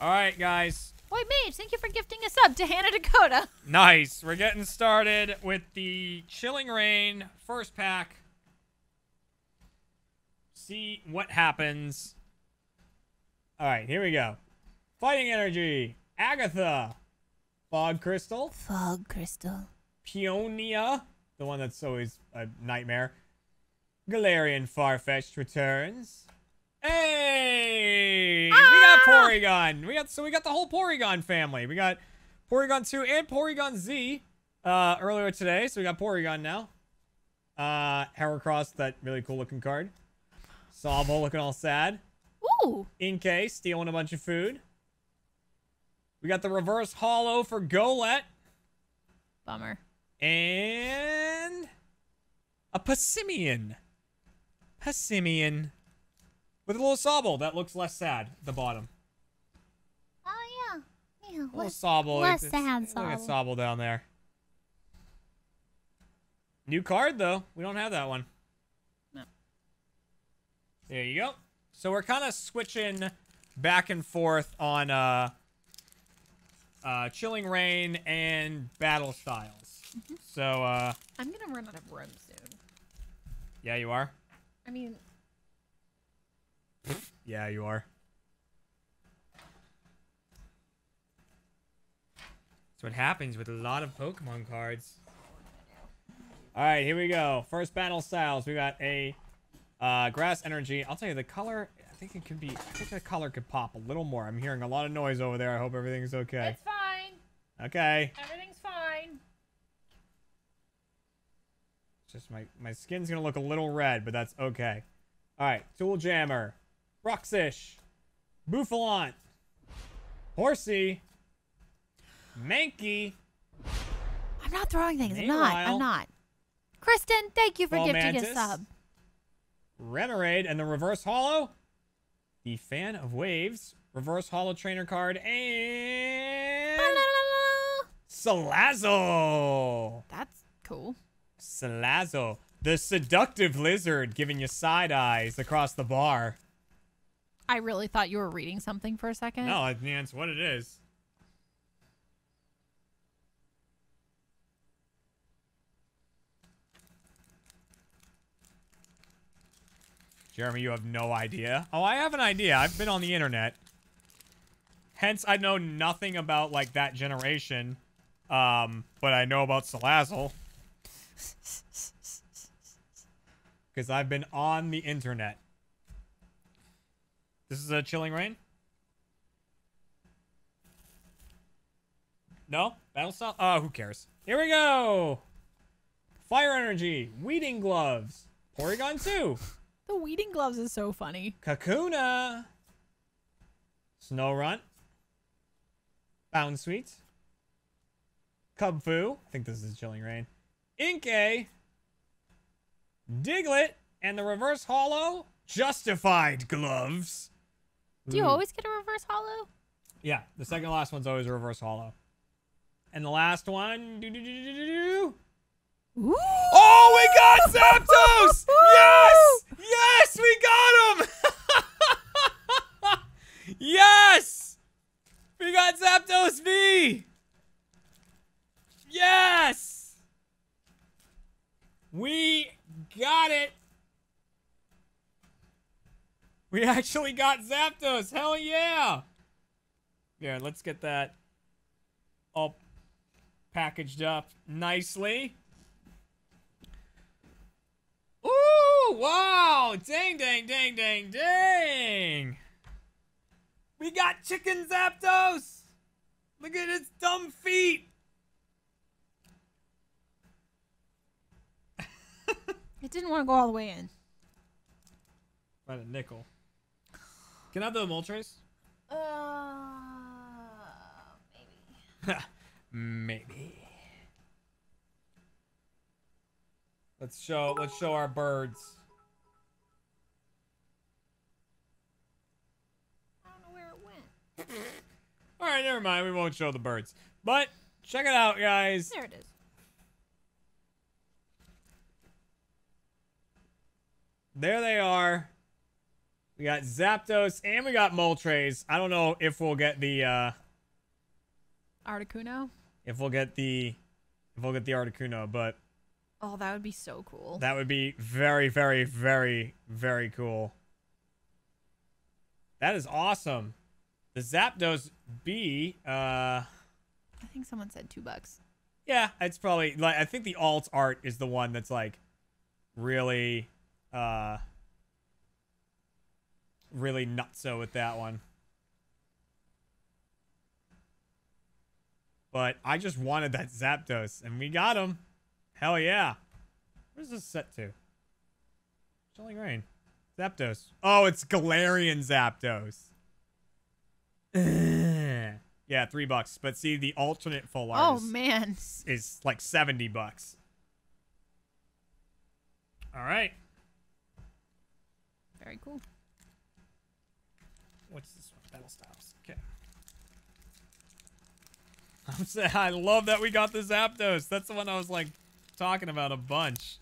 All right, guys. Boy, Mage, thank you for gifting a sub to Hannah Dakota. *laughs* Nice. We're getting started with the Chilling Reign first pack. See what happens. All right, here we go. Fighting Energy, Agatha, Fog Crystal, Fog Crystal. Peonia, the one that's always a nightmare. Galarian Farfetch'd returns. Hey! We got Porygon. We got so we got the whole Porygon family. We got Porygon 2 and Porygon Z uh earlier today, so we got Porygon now. Uh Heracross, that really cool looking card. Sobble looking all sad. Ooh. Inkay stealing a bunch of food. We got the reverse holo for Golett. Bummer. And a Passimian. Passimian. With a little Sobble that looks less sad at the bottom. Oh, yeah. Yeah. A little Sobble. less It's- sad Look at Sobble. Sobble down there. New card, though. We don't have that one. No. There you go. So we're kind of switching back and forth on uh, uh, Chilling Reign and Battle Styles. Mm-hmm. So, uh, I'm going to run out of room soon. yeah, you are. I mean, Yeah, you are. That's what happens with a lot of Pokemon cards. All right, here we go. First battle styles. We got a uh, grass energy. I'll tell you the color. I think it could be. I think the color could pop a little more. I'm hearing a lot of noise over there. I hope everything's okay. it's fine. Okay. Everything's fine. Just my my skin's gonna look a little red, but that's okay. All right, Tool Jammer, Bruxish, Bouffalant, Horsea, Mankey, I'm not throwing things. I'm not. I'm not. Kristen, thank you for gifting Fomantis, a sub. Remoraid, and the Reverse Holo, the Fan of Waves, Reverse Holo Trainer card, and Salazzle. That's cool. Salazzle, the seductive lizard, giving you side eyes across the bar. I really thought you were reading something for a second. No, I mean, it's what it is. Jeremy, you have no idea. Oh, I have an idea. I've been on the internet. Hence, I know nothing about, like, that generation. Um, but I know about Salazzle. *laughs* Because I've been on the internet. This is a chilling reign? No? Battle style? Oh, who cares? Here we go! Fire energy, weeding gloves, Porygon 2, The weeding gloves is so funny. Kakuna. Snorunt. Bound Sweet. Kubfu. I think this is Chilling Reign. Inkay. Diglett. And the reverse holo. Justified gloves. Do you Ooh. always get a reverse holo? Yeah, the second last one's always a reverse holo. And the last one. doo-doo-doo-doo-doo-doo. Ooh. Oh, we got Zapdos! *laughs* yes! Yes, we got him! *laughs* yes! We got Zapdos V! Yes! We got it! We *laughs* actually got Zapdos! Hell yeah! Yeah, let's get that all packaged up nicely. Ooh, wow! Dang, dang, dang, dang, dang! We got Chicken Zapdos! Look at its dumb feet! *laughs* It didn't want to go all the way in. About a nickel. Can I have the Moltres? Uh, maybe. *laughs* Maybe. Let's show let's show our birds. I don't know where it went. *laughs* Alright, never mind, we won't show the birds. But check it out, guys. There it is. There they are. We got Zapdos and we got Moltres. I don't know if we'll get the uh Articuno. if we'll get the if we'll get the Articuno, but Oh, that would be so cool. that would be very, very, very, very cool. That is awesome. The Zapdos V, uh I think someone said two bucks. yeah, it's probably like I think the alt art is the one that's like really uh really nutso with that one. But I just wanted that Zapdos and we got him. Hell yeah. Where's this set to? Chilling Reign. Zapdos. Oh, it's Galarian Zapdos. *clears throat* yeah, three bucks. But see, the alternate full art Oh is- man. is like 70 bucks. All right. Very cool. What's this one? Battle Styles. Okay. *laughs* I'm saying I love that we got the Zapdos. That's the one I was like talking about a bunch.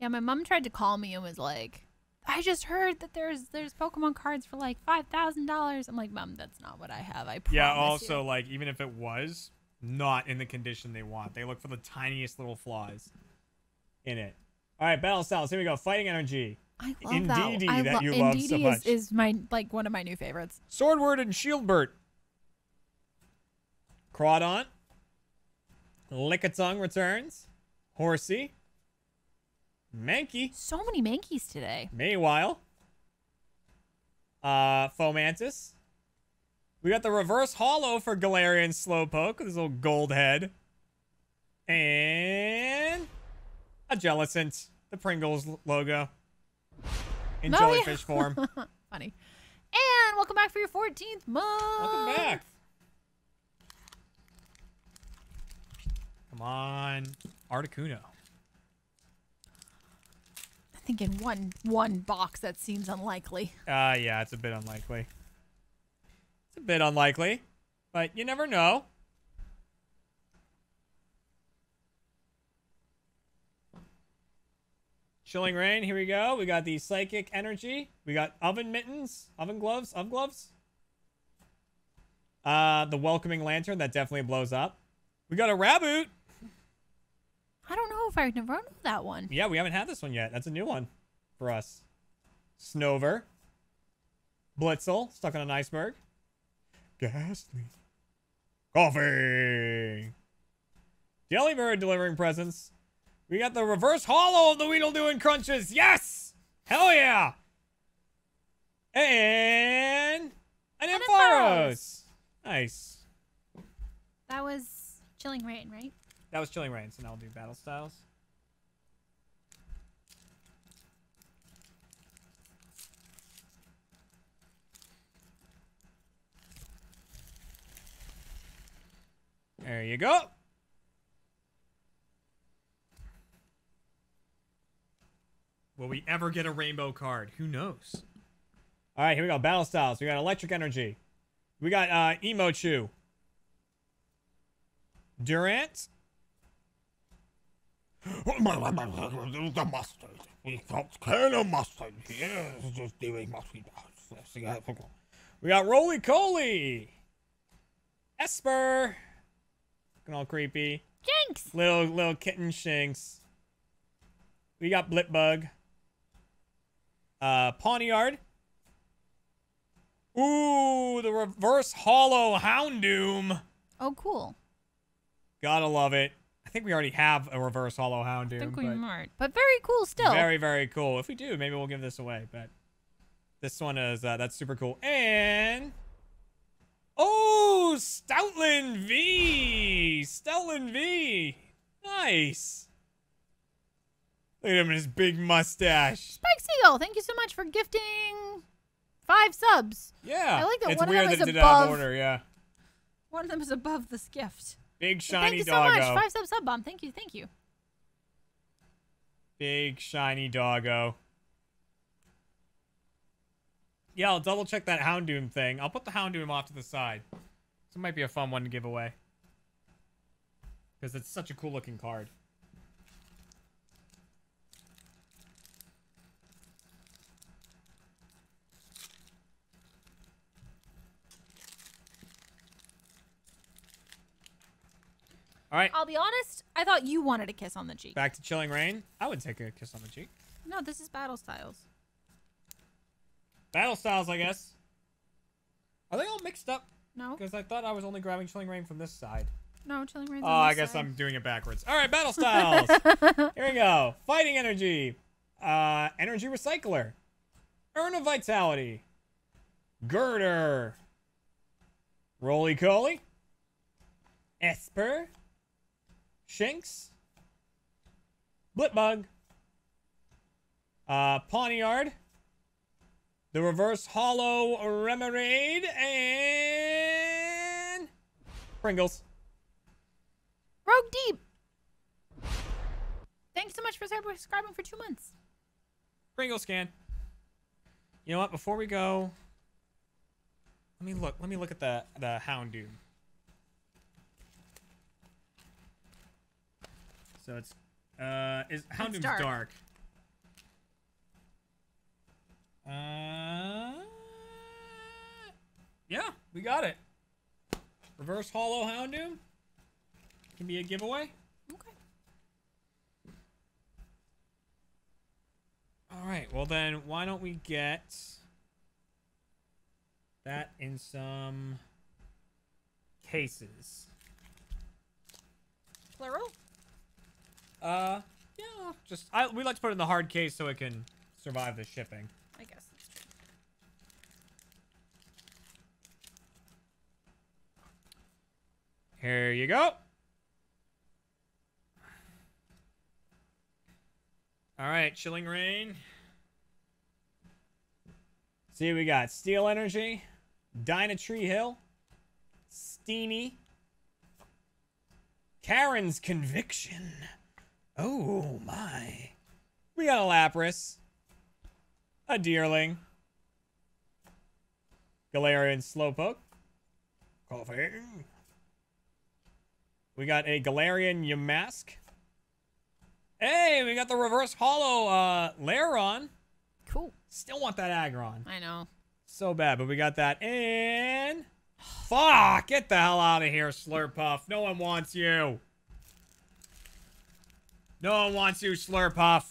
Yeah, my mom tried to call me and was like, "I just heard that there's there's Pokemon cards for like five thousand dollars." I'm like, "Mom, that's not what I have. I promise Yeah, you." also like even if it was not in the condition they want, they look for the tiniest little flaws in it. All right, Battle Styles. Here we go. Fighting Energy. I love that. Indeedee I that you love so Indeedee much. Is, is my like one of my new favorites. Sordward and Shielbert. Crawdaunt. Lickitung returns. Horsea. Mankey. So many Mankeys today. Mawile. Uh, Fomantis. We got the reverse holo for Galarian Slowpoke with his little gold head. And a Jellicent, the Pringles logo. In Oh, yeah. form. *laughs* Funny. And welcome back for your 14th month. Welcome back. Come on. Articuno. I think in one one box that seems unlikely. Uh, yeah, it's a bit unlikely. It's a bit unlikely, but you never know. Chilling Reign, here we go. We got the Psychic Energy. We got Oven Mittens, Oven Gloves, Oven Gloves. Uh, the Welcoming Lantern, that definitely blows up. We got a Raboot. I don't know if I've never know that one. Yeah, we haven't had this one yet. That's a new one for us. Snover. Blitzel, stuck on an iceberg. Gastly. Coffee. Delibird delivering presents. We got the reverse holo of the Weedle and Crunches. Yes! Hell yeah! And an Ampharos. Nice. That was Chilling Reign, right? That was Chilling Reign, so now we'll do Battle Styles. There you go. Will we ever get a rainbow card? Who knows? All right, here we go. Battle styles. We got electric energy. We got uh, Emochu. Durant. the mustard. We got Colonel Mustard. Yes, just doing mustard. We got Roly Coly. Espurr. Looking all creepy. Jinx! Little little kitten Shinx. We got Blipbug. Uh Pawniard. Ooh, the reverse holo Houndoom. Oh, cool. Gotta love it. I think we already have a reverse holo Houndoom. I think we but might. But very cool still. Very, very cool. If we do, maybe we'll give this away. But this one is uh, that's super cool. And oh, Stoutland V, Stoutland V, nice. Look at him and his big mustache. Spike Seagull, thank you so much for gifting five subs. Yeah, I like that It's one of weird them that is it did it out of above- order. Yeah, One of them is above this gift. big shiny thank you so much. Five sub sub bomb. Thank you. Thank you. Big shiny doggo. Yeah, I'll double check that Houndoom thing. I'll put the Houndoom off to the side. This might be a fun one to give away. Because it's such a cool looking card. All right, I'll be honest. I thought you wanted a kiss on the cheek. back to Chilling Reign. I would take a kiss on the cheek. No, this is Battle Styles. Battle styles, I guess. Are they all mixed up? No, Because I thought I was only grabbing Chilling Reign from this side. no, chilling reign. Oh, I guess I'm doing it backwards. All right, battle styles. *laughs* Here we go. Fighting energy. Uh, energy recycler. Urn of vitality. Gurdurr. Roly Coly. Espurr. Shinx. Blipbug. Uh, Pawniard. The reverse holo Remoraid. And. Pringles. Rogue Deep. Thanks so much for subscribing for two months. Pringle scan. You know what? Before we go, let me look. Let me look at the the Houndoom. So it's uh is Houndoom's dark. dark. Uh, yeah, we got it. Reverse Holo Houndoom can be a giveaway. Okay. All right. Well, then why don't we get that in some cases? Plural. Uh, yeah. Just I we like to put it in the hard case so it can survive the shipping. I guess that's true. Here you go. All right, Chilling Reign. See, we got Steel Energy, Dynatree Hill, Steenee, Karen's Conviction. Oh my. We got a Lapras, a Deerling, Galarian Slowpoke, Coffee. We got a Galarian Yamask. Hey, we got the reverse holo uh Lairon. Cool. Still want that Aggron. I know. So bad, but we got that. And fuck, get the hell out of here, Slurpuff. No one wants you. No one wants you, Slurpuff.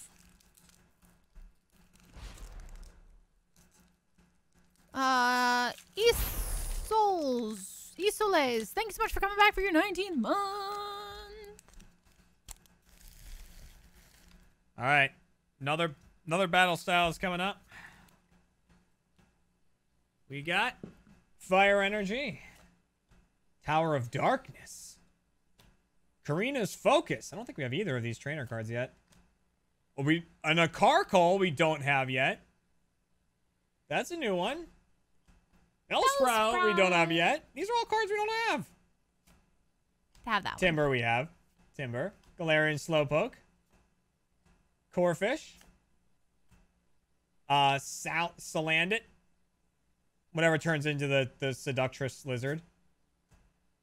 Uh, Isols. Isoles. Thanks so much for coming back for your 19th month. All right, another another battle style is coming up. We got Fire Energy, Tower of Darkness, Korrina's Focus. I don't think we have either of these trainer cards yet. Well, we and a Carkol we don't have yet. That's a new one. Bellsprout we don't have yet. These are all cards we don't have. to have that one. Timburr we have. Timburr. Galarian Slowpoke. Corphish. Uh, Sal- Salandit. Whatever turns into the, the Seductress Lizard.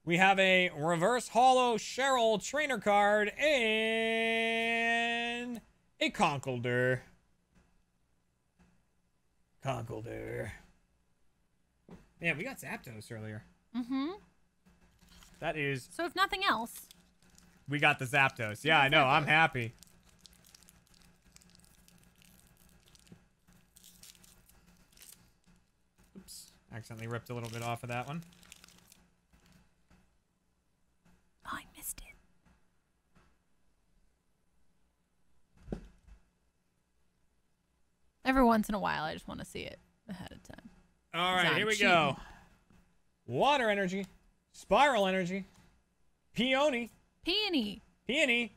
We have a Reverse Holo Cheryl Trainer card and a Conkeldurr. Conkeldurr. Yeah, we got Zapdos earlier. Mm-hmm. That is So if nothing else, we got the Zapdos. Yeah, I know. I'm happy. Oops. Accidentally ripped a little bit off of that one. oh, I missed it. Every once in a while, I just want to see it ahead of time. All Because right, I'm here we cheating. go. Water energy, spiral energy, peony, Peony. peony,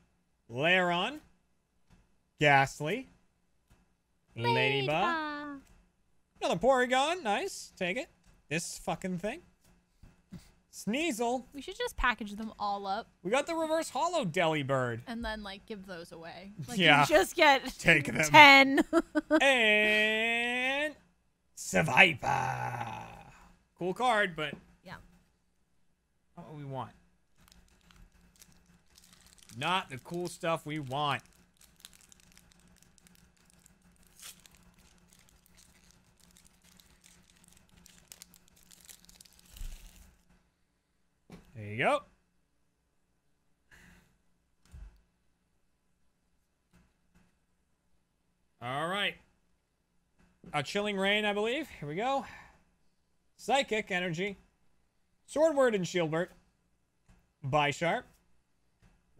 Lairon, Gastly, Ladybug, Ladybug. another Porygon. Nice. Take it. This fucking thing. Sneasel. We should just package them all up We got the reverse holo Delibird. and then like give those away. Like Yeah. you just get *laughs* Take them. *laughs* ten. *laughs* and Seviper. Cool card, but yeah. not what we want. Not the cool stuff we want. There you go. All right. A chilling reign, I believe. Here we go. Psychic energy. Sordward and Shielbert. Bisharp.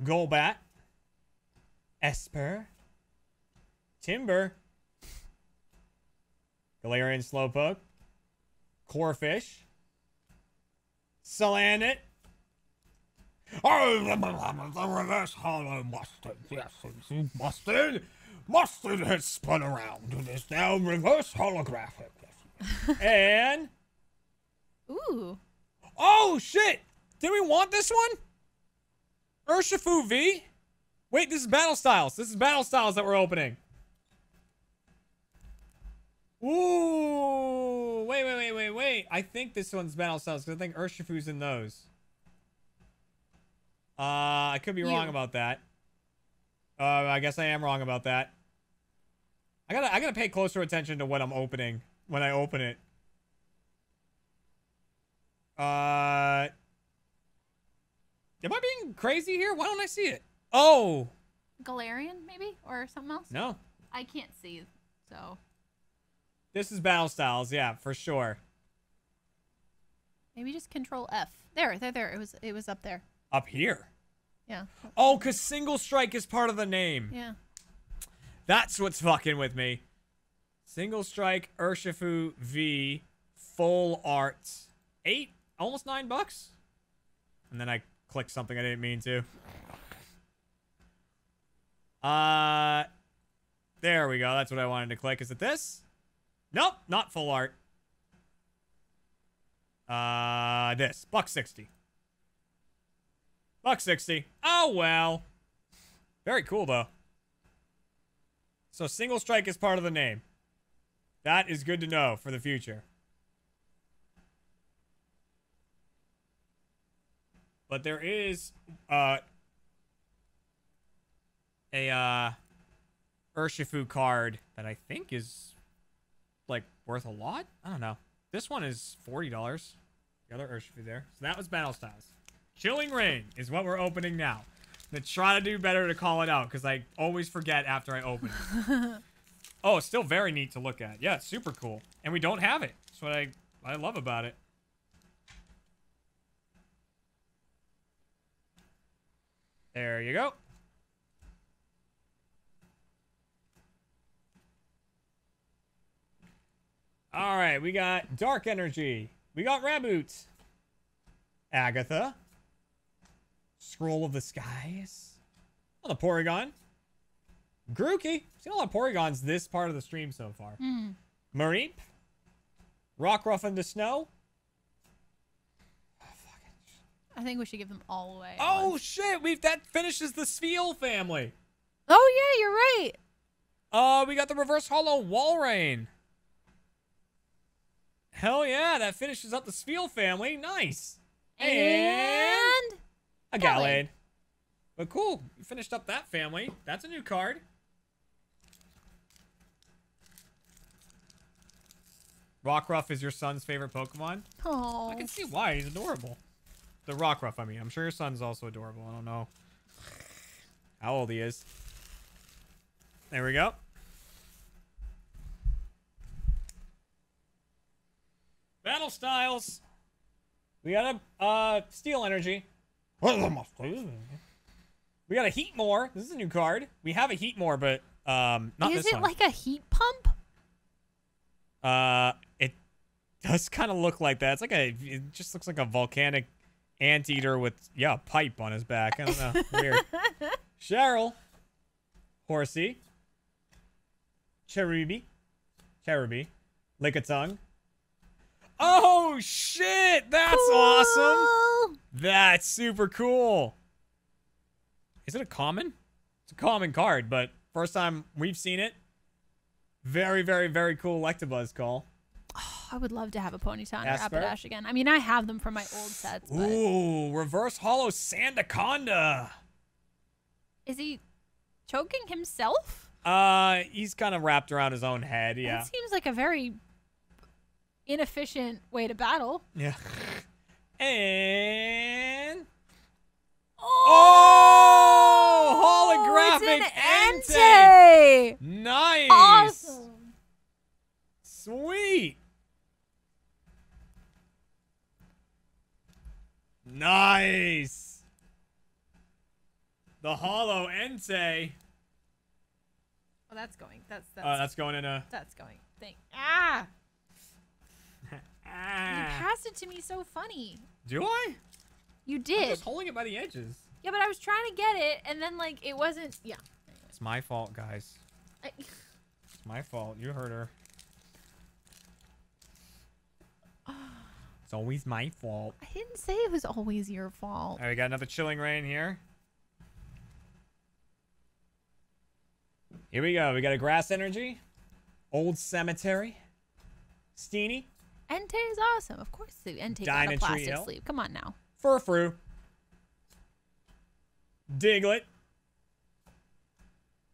Golbat. Espurr. Timburr. Galarian Slowpoke. Corphish. Salandit. Oh, the reverse holo mustard. Yes, it's mustard. Mustard has spun around and is now reverse holographic. and Ooh. Oh shit! Did we want this one? Urshifu V? Wait, this is Battle Styles. This is Battle Styles that we're opening. Ooh, wait, wait, wait, wait, wait. I think this one's Battle Styles because I think Urshifu's in those. Uh, I could be wrong about that. Uh, I guess I am wrong about that. I gotta, I gotta pay closer attention to what I'm opening when I open it. Uh, am I being crazy here? Why don't I see it? Oh, Galarian maybe or something else. no. I can't see. So This is Battle Styles, yeah, for sure. maybe just Control F. There, there, there. It was it was up there. Up here. Yeah. Oh, because Single Strike is part of the name. Yeah. That's what's fucking with me. Single Strike Urshifu V Full Art. Eight, almost nine bucks. And then I clicked something I didn't mean to. Uh, there we go. That's what I wanted to click. Is it this? Nope, not full art. Uh, this buck sixty. Buck sixty. Oh well. Very cool though. So single strike is part of the name. That is good to know for the future. But there is uh a uh Urshifu card that I think is like worth a lot. I don't know. This one is forty dollars. The other Urshifu there. So that was Battle Styles. Chilling Reign is what we're opening now. I'm gonna try to do better to call it out because I always forget after I open it. *laughs* oh, still very neat to look at. Yeah, super cool. And we don't have it. That's what I I love about it. There you go. All right, we got Dark Energy. We got Raboot. Agatha. Scroll of the Skies. On the Porygon. Grookey. Seen a lot of Porygons this part of the stream so far. Hmm. Mareep. Rockruff the Snow. I think we should give them all away. Oh once. shit! We that finishes the Spheal family. oh yeah, you're right. Uh, we got the reverse holo Walrein. Hell yeah, that finishes up the Spheal family. Nice. And a Gallade. But cool, we finished up that family. That's a new card. Rockruff is your son's favorite Pokemon? oh, I can see why. He's adorable. The Rockruff, I mean. I'm sure your son's also adorable. I don't know how old he is. There we go. Battle styles. We got a uh, Steel Energy. We got a Heatmor. This is a new card. We have a Heatmor, but um, not is this it one. like a heat pump? Uh, it does kind of look like that. It's like a, it just looks like a volcanic anteater with yeah, a pipe on his back. I don't know, *laughs* weird. Cheryl, Horsea, Cherubi, Cherubi, Tongue. Oh shit, that's awesome. That's super cool. Is it a common? It's a common card, but first time we've seen it. Very, very, very cool Electabuzz call. *sighs* I would love to have a Ponyta or Asper? Rapidash again. I mean, I have them from my old sets, but Ooh, reverse holo Sandaconda. is he choking himself? Uh, he's kind of wrapped around his own head. Yeah. That seems like a very inefficient way to battle. Yeah. *laughs* And Oh, Oh, holographic it's an Entei. Nice. Awesome. Sweet. Nice. The holo Entei. Oh, that's going. That's that's Uh, that's going in a. that's going. Thank. Ah, you Ah. passed it to me so funny. Do I? You did. I'm just holding it by the edges. Yeah, but I was trying to get it, and then like it wasn't. Yeah. It's my fault, guys. I, It's my fault. You hurt her. *sighs* It's always my fault. I didn't say it was always your fault. All right, we got another chilling reign here. Here we go. We got a grass energy, old cemetery, Steenee, Entei is awesome. Of course, the Entei got a plastic Hill. sleeve. Come on now. Furfrou, Diglett,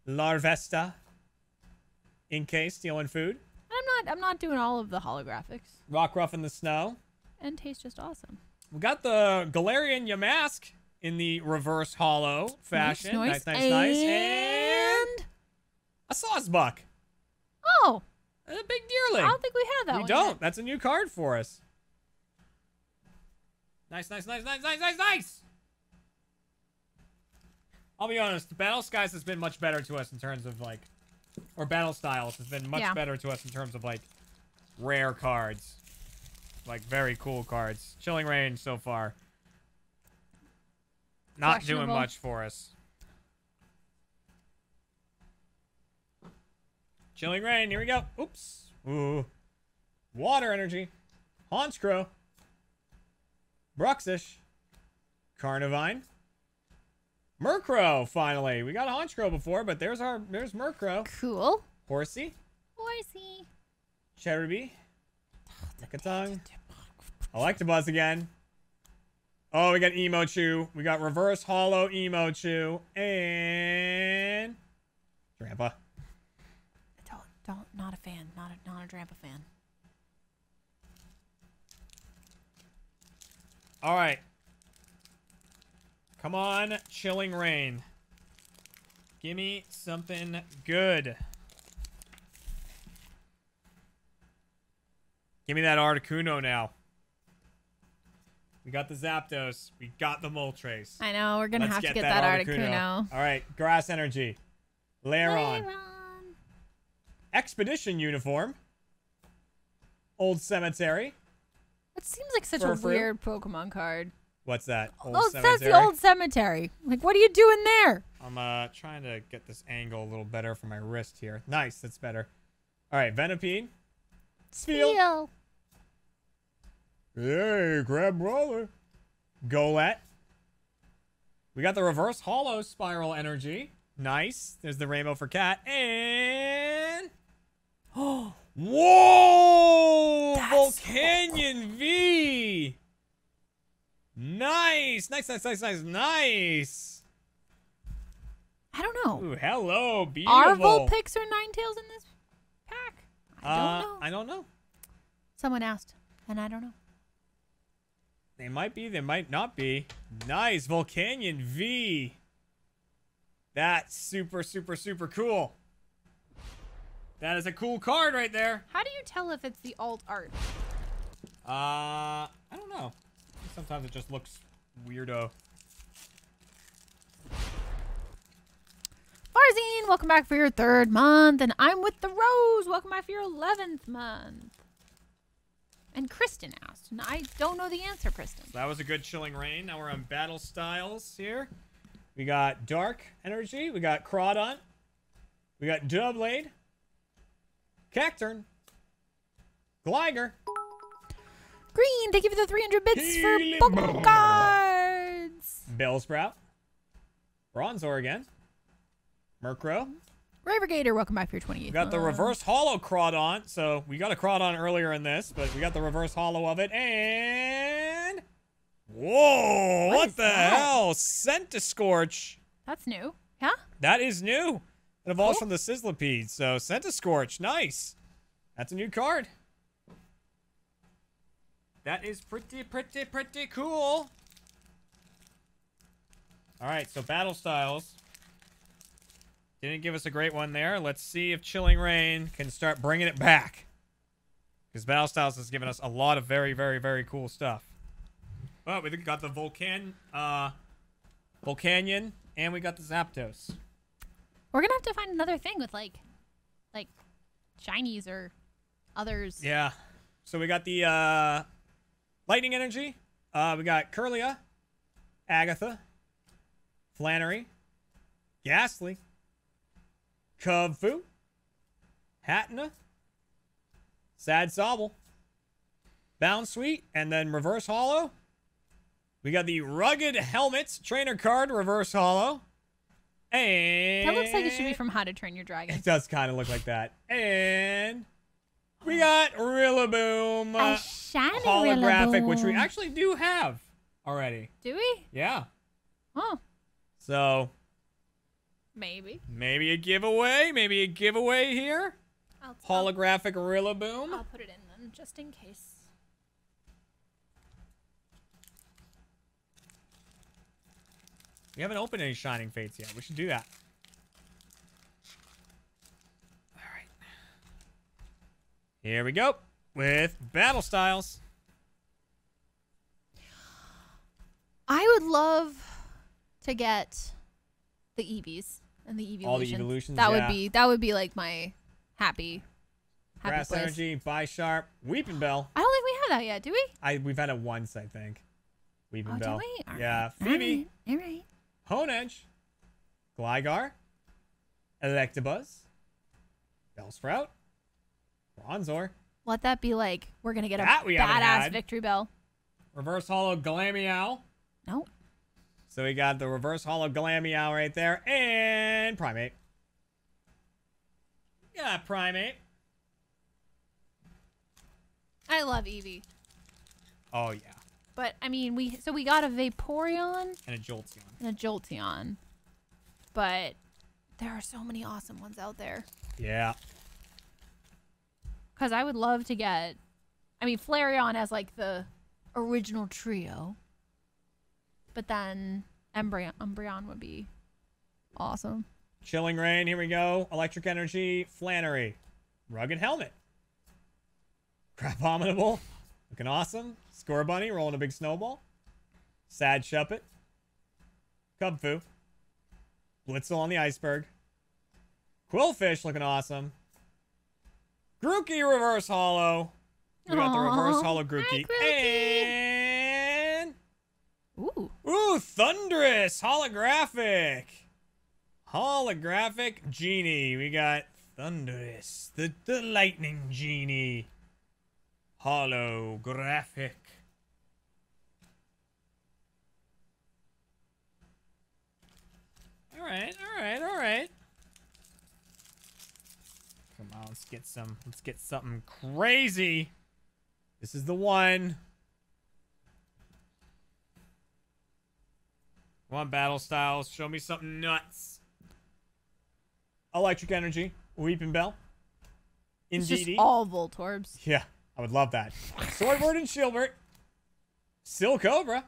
Larvesta, Inkay stealing food, I'm not. I'm not doing all of the holographics. Rockruff in the snow. Entei's just awesome. We got the Galarian Yamask in the reverse holo fashion. Nice, nice, nice. nice. And And a Sawsbuck. oh, A big deerling. I don't think we have that we don't. yet. That's a new card for us. Nice, nice, nice, nice, nice, nice, nice. I'll be honest. The Battle Skies has been much better to us in terms of like, or Battle Styles has been much Yeah. better to us in terms of like rare cards, like very cool cards. Chilling Reign so far. Not doing much for us. Chilling Reign, here we go. Oops. Ooh. Water energy. Honchkrow. Bruxish. Carnivine. Murkrow, finally. We got Honchkrow before, but there's our there's Murkrow. Cool. Horsea. Horsea. Cherubi. Lickitung. Electabuzz again. Oh, we got Emochu. We got Reverse Holo Emochu. And... Grandpa. Don't. Don't. A fan. Not a. Not a Drampa fan. All right. Come on, Chilling Reign. Give me something good. Give me that Articuno now. We got the Zapdos. We got the Moltres. I know. We're gonna have get to get that, Articuno. All right, Grass Energy. Lairon. Lairon. Expedition Uniform. Old Cemetery. That seems like such a Furfrou. weird Pokemon card. What's that? Old oh, it Cemetery. says the old cemetery. Like, what are you doing there? I'm uh trying to get this angle a little better for my wrist here. Nice, that's better. All right, Venipede. Feel. Hey, Crabrawler. Golett. We got the reverse holo spiral energy. Nice. There's the rainbow for Kat. And oh, whoa! Volcanion V. Nice, nice, nice, nice, nice, nice. I don't know. Ooh, hello, beautiful. Are Vulpix or Ninetales in this pack? I don't Uh, know. I don't know. Someone asked, and I don't know. They might be, they might not be. Nice, Volcanion V. That's super, super, super cool. That is a cool card right there. How do you tell if it's the alt art? Uh, I don't know. Sometimes it just looks weirdo. Farzine, welcome back for your third month, and I'm with the Rose. Welcome back for your eleventh month. And Kristen asked, and I don't know the answer, Kristen. So that was a good chilling reign. Now we're on battle styles here. We got Dark Energy. We got Crawdaunt. We got Doublade. Cacturne. Gligar. Green, thank you for the 300 bits for Healy Pokemon cards. Bellsprout. Bronzor again. Murkrow. Ravergator, welcome back for your 28th We got the reverse holo Crawdaunt. So we got a Crawdaunt earlier in this, but we got the reverse holo of it. And. Whoa! What What, the that? hell? Scorch. That's new. Yeah? That is new. It evolves Cool. from the Sizzlipede. So Scorch. Nice. That's a new card. That is pretty, pretty, pretty cool. All right, so battle styles. Didn't give us a great one there. Let's see if Chilling Reign can start bringing it back. Because Battle Styles has given us a lot of very, very, very cool stuff. Well, we got the Volcan, uh, Volcanion, and we got the Zapdos. We're to have to find another thing with like, like, shinies or others. Yeah. So we got the uh, Lightning Energy. Uh, we got Kirlia, Agatha, Flannery, Gastly, Kubfu, Hatenna, Sad Sobble, Bounsweet, and then Reverse Holo. We got the Rugged Helmets Trainer card, Reverse Holo. And That looks like it should be from How to Train Your Dragon. *laughs* It does kind of look like that. And we got Rillaboom A uh, shiny holographic, which we actually do have already. Do we? Yeah. Oh, So maybe. maybe a giveaway, maybe a giveaway here. I'll, I'll, Holographic Rillaboom. I'll put it in then, just in case. We haven't opened any Shining Fates yet. We should do that. All right. Here we go with Battle Styles. I would love to get the Eevees and the Eeveelutions. All the evolutions, That yeah. would be that would be like my happy happy Grass place. Energy, Bisharp, Weepinbell. I don't think we have that yet, do we? I we've had it once, I think. Weeping Oh, do Bell. we? All Yeah, right. Phoebe, All right. All right. Honedge, Gligar, Electabuzz, Bellsprout, Bronzor, Let that be like we're gonna get a That badass victory bell. Reverse Holo Glameow. No. So we got the Reverse Holo Glameow right there, and Primeape. Yeah, Primeape. I love Eevee. Oh yeah, But I mean we so we got a Vaporeon and a Jolteon. and a Jolteon. But there are so many awesome ones out there. Yeah. Because I would love to get, I mean, Flareon as like the original trio. But then Embryon, Umbreon would be awesome. Chilling Reign, here we go. Electric Energy, Flannery. Rugged Helmet. Crabominable. Looking awesome. Scorbunny rolling a big snowball. Sad Shuppet. Kubfu. Blitzle on the iceberg. Qwilfish looking awesome. Grookey Reverse Holo. We got the Reverse. Hollow. Grookey. And Ooh. Ooh, Thundurus holographic. Holographic genie. We got Thundurus, the the lightning genie. Holographic. All right, all right, all right. Come on, let's get some. Let's get something crazy. This is the one. Come on, battle styles. Show me something nuts. Electric energy. Weepinbell. It's just all Voltorbs. Yeah, I would love that. Sordward and Shielbert. Still Cobra.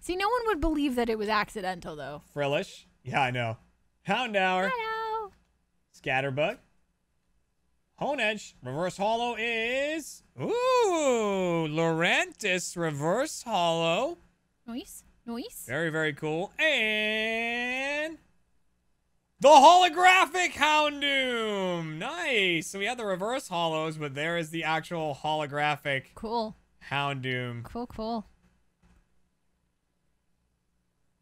See, no one would believe that it was accidental, though. Frillish. Yeah, I know. Houndour. Hello. Scatterbug. Honedge. Reverse Holo is. Ooh, Lurantis Reverse Holo. Noise. Noise. Very, very cool. And. The holographic Houndoom. Nice. So we had the reverse holos, but there is the actual holographic Cool. Houndoom. Cool, cool.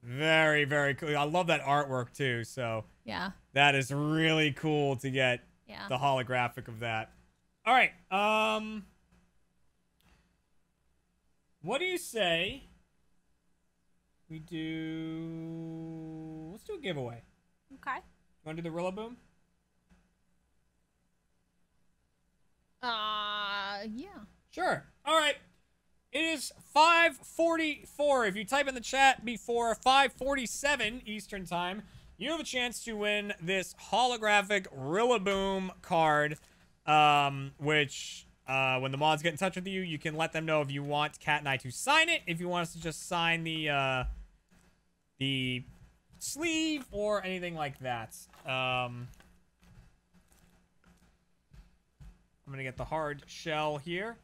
Very, very cool. I love that artwork too. So Yeah. that is really cool to get Yeah. the holographic of that. All right. Um What do you say we do Let's do a giveaway. Okay. You want to do the Rillaboom? Uh, yeah. Sure. All right. It is 5:44. If you type in the chat before 5:47 Eastern Time, you have a chance to win this holographic Rillaboom card, um, which uh, when the mods get in touch with you, you can let them know if you want Kat and I to sign it, if you want us to just sign the uh, the sleeve or anything like that. Um, I'm gonna get the hard shell here.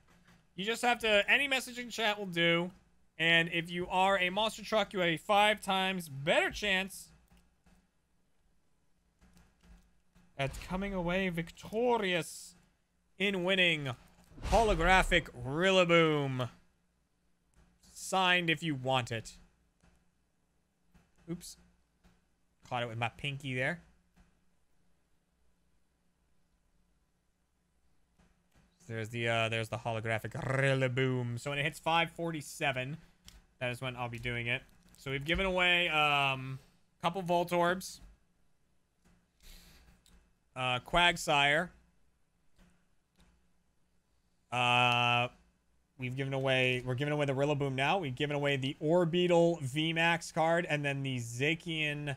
You just have to any messaging chat will do. And if you are a monster truck, you have a five times better chance at coming away victorious in winning holographic Rillaboom. Signed if you want it. Oops. Caught it with my pinky there. There's the uh, there's the holographic Rillaboom. So when it hits 547, that is when I'll be doing it. So we've given away um, a couple Voltorbs, uh, Quagsire. Uh, we've given away we're giving away the Rillaboom now. We've given away the Orbeetle VMAX card and then the Zacian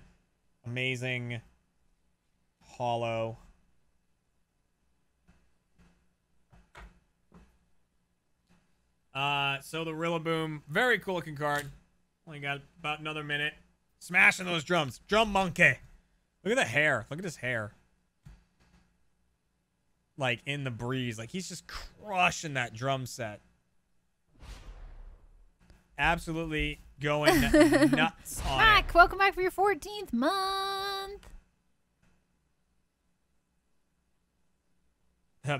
amazing holo. Uh, so the Rillaboom, very cool looking card. Only got about another minute. Smashing those drums. Drum monkey. Look at the hair. Look at his hair. Like in the breeze. Like he's just crushing that drum set. Absolutely going *laughs* nuts on it. Welcome back for your 14th month.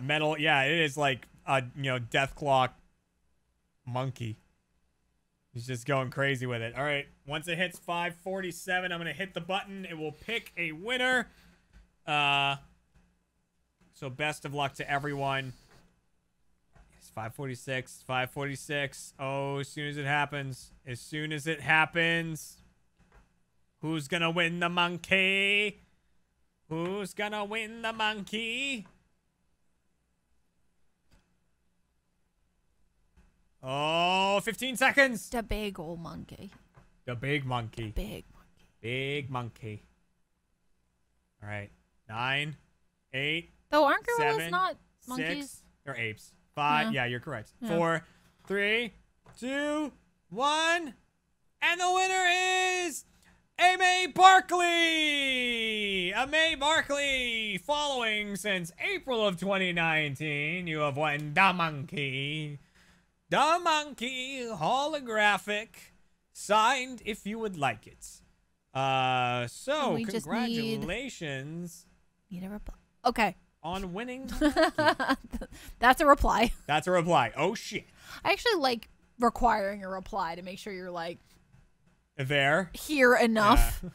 Metal, yeah, it is like a you know death clock monkey. He's just going crazy with it. All right, once it hits 547, I'm gonna hit the button. It will pick a winner. Uh, so best of luck to everyone. It's 546, 546. Oh, as soon as it happens, as soon as it happens, who's gonna win the monkey? Who's gonna win the monkey? Oh, 15 seconds. The big old monkey. The big monkey. Big monkey. Big monkey. All right. Nine, eight, Though aren't gorillas seven, not monkeys? six. They're apes. Five. Yeah. Yeah, you're correct. Yeah. Four, three, two, one. And the winner is Amy Barkley. Amy Barkley. Following since April of 2019, you have won the monkey. The monkey holographic signed if you would like it. Uh, so just need- congratulations Need a reply. Okay. on winning. *laughs* That's a reply. That's a reply. Oh shit. I actually like requiring a reply to make sure you're like There. here enough. Yeah.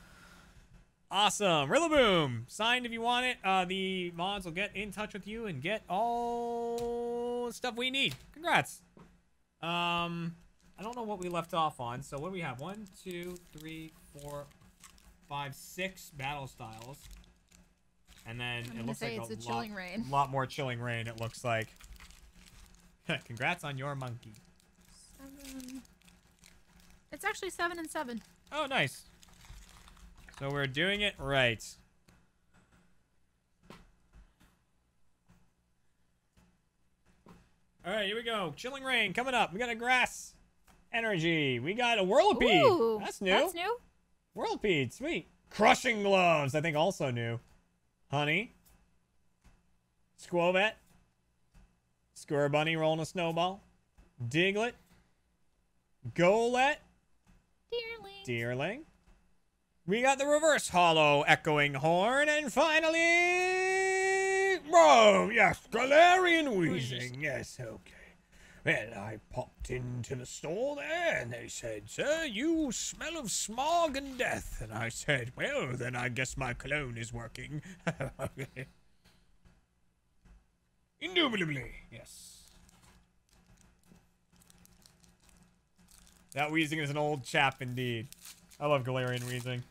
Awesome. Rillaboom. Signed if you want it. Uh, the mods will get in touch with you and get all stuff we need. Congrats. Um, I don't know what we left off on. So what do we have? One, two, three, four, five, six battle styles. And then I'm it looks like a, lot, rain. *laughs* lot more chilling reign. It looks like. *laughs* Congrats on your monkey. Seven. It's actually seven and seven. Oh, nice. So we're doing it right. All right, here we go. Chilling reign coming up. We got a grass energy. We got a whirlipede. Ooh, That's new. That's new. Whirlipede, sweet. Crushing gloves, I think also new. Honey. Skwovet. Square bunny rolling a snowball. Diglett. Golett. Dearling. Deerling. We got the reverse holo echoing horn, and finally, Oh, yes, Galarian Weezing. Yes, okay. Well, I popped into the store there, and they said, Sir, you smell of smog and death. And I said, Well, then I guess my cologne is working. *laughs* Indubitably, yes. that Weezing is an old chap indeed. I love Galarian Weezing.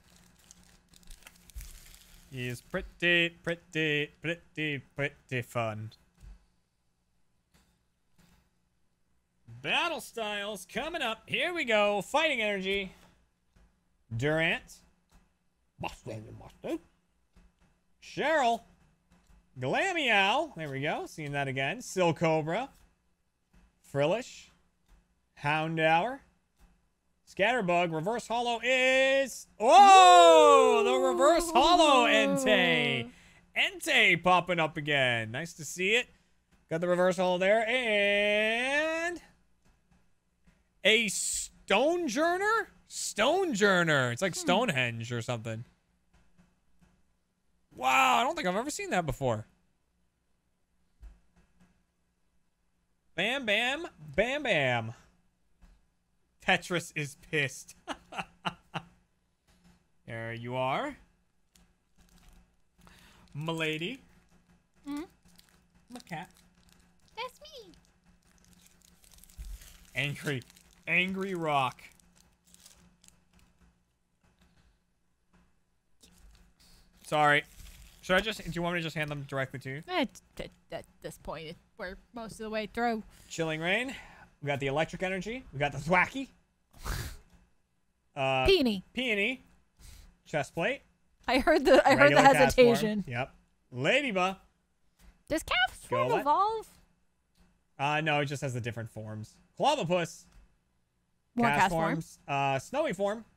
Is pretty, pretty, pretty, pretty fun. Battle styles coming up. Here we go. Fighting energy. Durant. Cheryl. Glameow. There we go. Seeing that again. Silicobra. Frillish. Houndour. Scatterbug. Reverse Holo is. Oh! The Reverse Holo Entei. Entei popping up again. Nice to see it. Got the Reverse Holo there. And. A Stonjourner? Stonjourner. It's like hmm. Stonehenge or something. Wow, I don't think I've ever seen that before. Bam, bam, bam, bam. Tetris is pissed. *laughs* there you are. Milady. Hmm? My cat. That's me. Angry. Angry Rock. Sorry. Should I just, do you want me to just hand them directly to you? At, at, at this point, we're most of the way through. Chilling Reign. We got the electric energy. We got the Thwackey. Uh, Peony. peony. Chest plate. I heard the I heard the form. hesitation. Yep. Ladybug. Does calf form evolve? Uh, no, it just has the different forms. Clobbopus. More cast cast form. forms. Uh, snowy form. *gasps*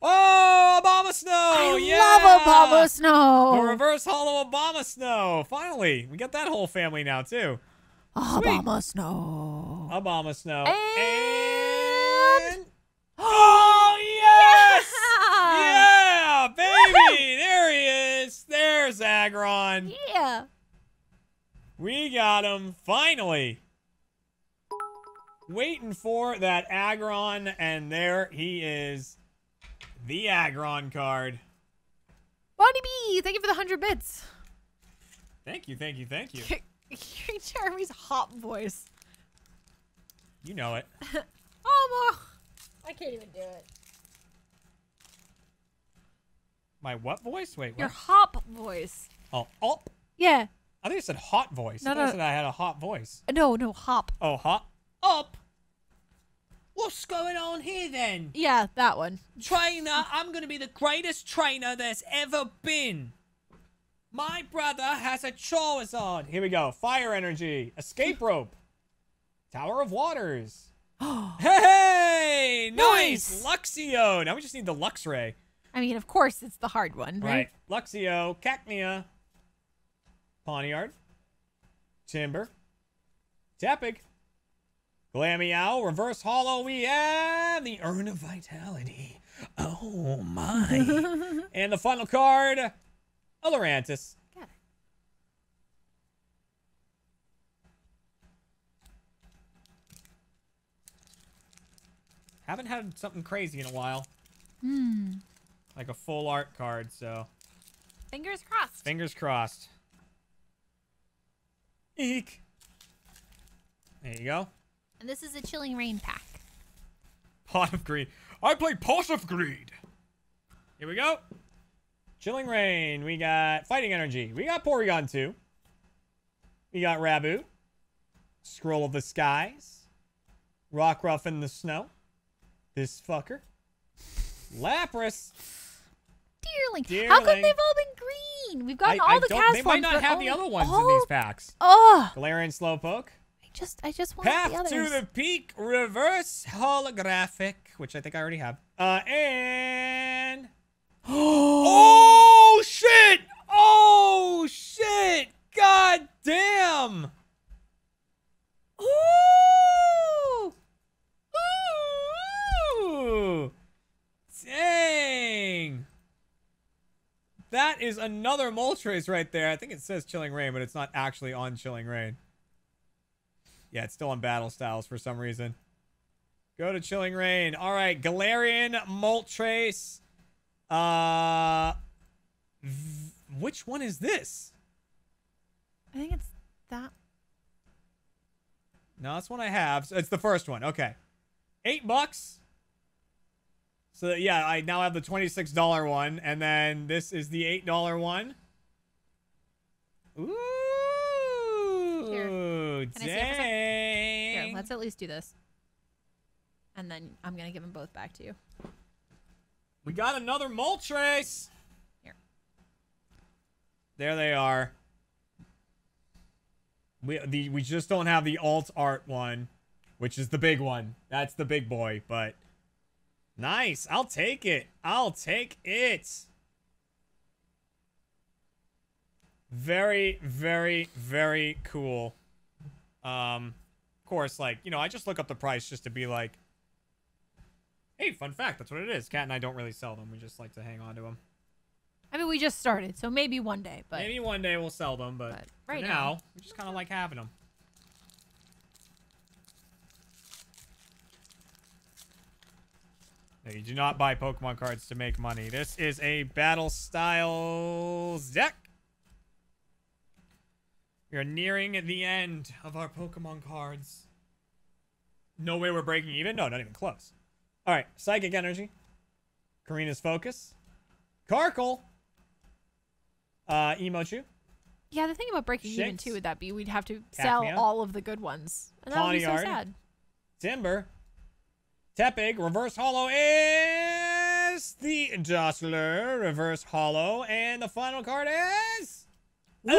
Oh, Abomasnow! I yeah! love Abomasnow. The reverse holo Obama Snow. Finally, we got that whole family now too. Abomasnow. Obama Snow. And- And- oh yes! Yeah, baby! There he is. Aggron. Yeah. We got him finally. Waiting for that Aggron, and there he is. The Aggron card. Bonnie B, thank you for the hundred bits. Thank you, thank you, thank you. Jeremy's hot voice. You know it. *laughs* Oh, more. I can't even do it. My what voice? Wait, Your hop voice. Oh, up. Yeah. I think it said hot voice. No, I no. said I had a hot voice. No, no, hop. Oh, hot. Up. What's going on here then? Yeah, that one. Trainer, I'm going to be the greatest trainer there's ever been. My brother has a Charizard. Here we go. Fire energy. Escape *laughs* rope. Tower of Waters. *gasps* hey! Nice! Luxio. Now we just need the Luxray. I mean, of course, it's the hard one, right? Right. Luxio. Cacnea. Pawniard. Timburr. Tepig. Glameow. Reverse Holo. We have the Urn of Vitality. Oh my. *laughs* and the final card. Olorantis. Got it. Haven't had something crazy in a while. Hmm. Like a full art card, so Fingers crossed. fingers crossed. Eek. There you go. And this is a chilling reign pack. Pot of Greed. I play Pot of Greed. Here we go. Chilling Reign. We got Fighting Energy. We got Porygon 2. We got Raboot. Scroll of the Skies. Rockruff in the Snow. This fucker. Lapras. Deerling. How come they've all been green? We've gotten I, all I the cast they might not have the other ones in these packs. Oh, Galarian Slowpoke. I just, I just want the Path others. to the Peak Reverse Holographic, which I think I already have. Uh, and. oh, shit! Oh, shit! God damn! Ooh! Ooh! Dang! That is another Moltres right there. I think it says Chilling Reign, but it's not actually on Chilling Reign. Yeah, it's still on Battle Styles for some reason. Go to Chilling Reign. All right, Galarian Moltres. Uh, v- which one is this? I think it's that. No, that's one I have. So it's the first one. Okay, eight bucks. So yeah, I now have the twenty-six dollar one, and then this is the eight dollar one. Ooh, Can I see it for a sec? Here, let's at least do this. And then I'm gonna give them both back to you. We got another Moltres. Here. There they are. We the we just don't have the alt art one, which is the big one. That's the big boy, but nice. I'll take it. I'll take it. Very, very, very cool. Um, of course, like you know, I just look up the price just to be like, hey, fun fact, that's what it is. Kat and I don't really sell them. We just like to hang on to them. I mean, we just started, so maybe one day, but Maybe one day we'll sell them, but, but right now, now- we just kind of like having them. You do not buy Pokemon cards to make money. This is a Battle Styles deck. We are nearing the end of our Pokemon cards. No way we're breaking even? No, not even close. All right, Psychic Energy. Korrina's Focus. Karkle. Uh, Emochu. yeah, the thing about breaking even too would that be we'd have to sell Cacnea. all of the good ones, and that would be so sad. Timburr. Tepig, reverse holo is the Jostler, reverse holo, and the final card is Electivire.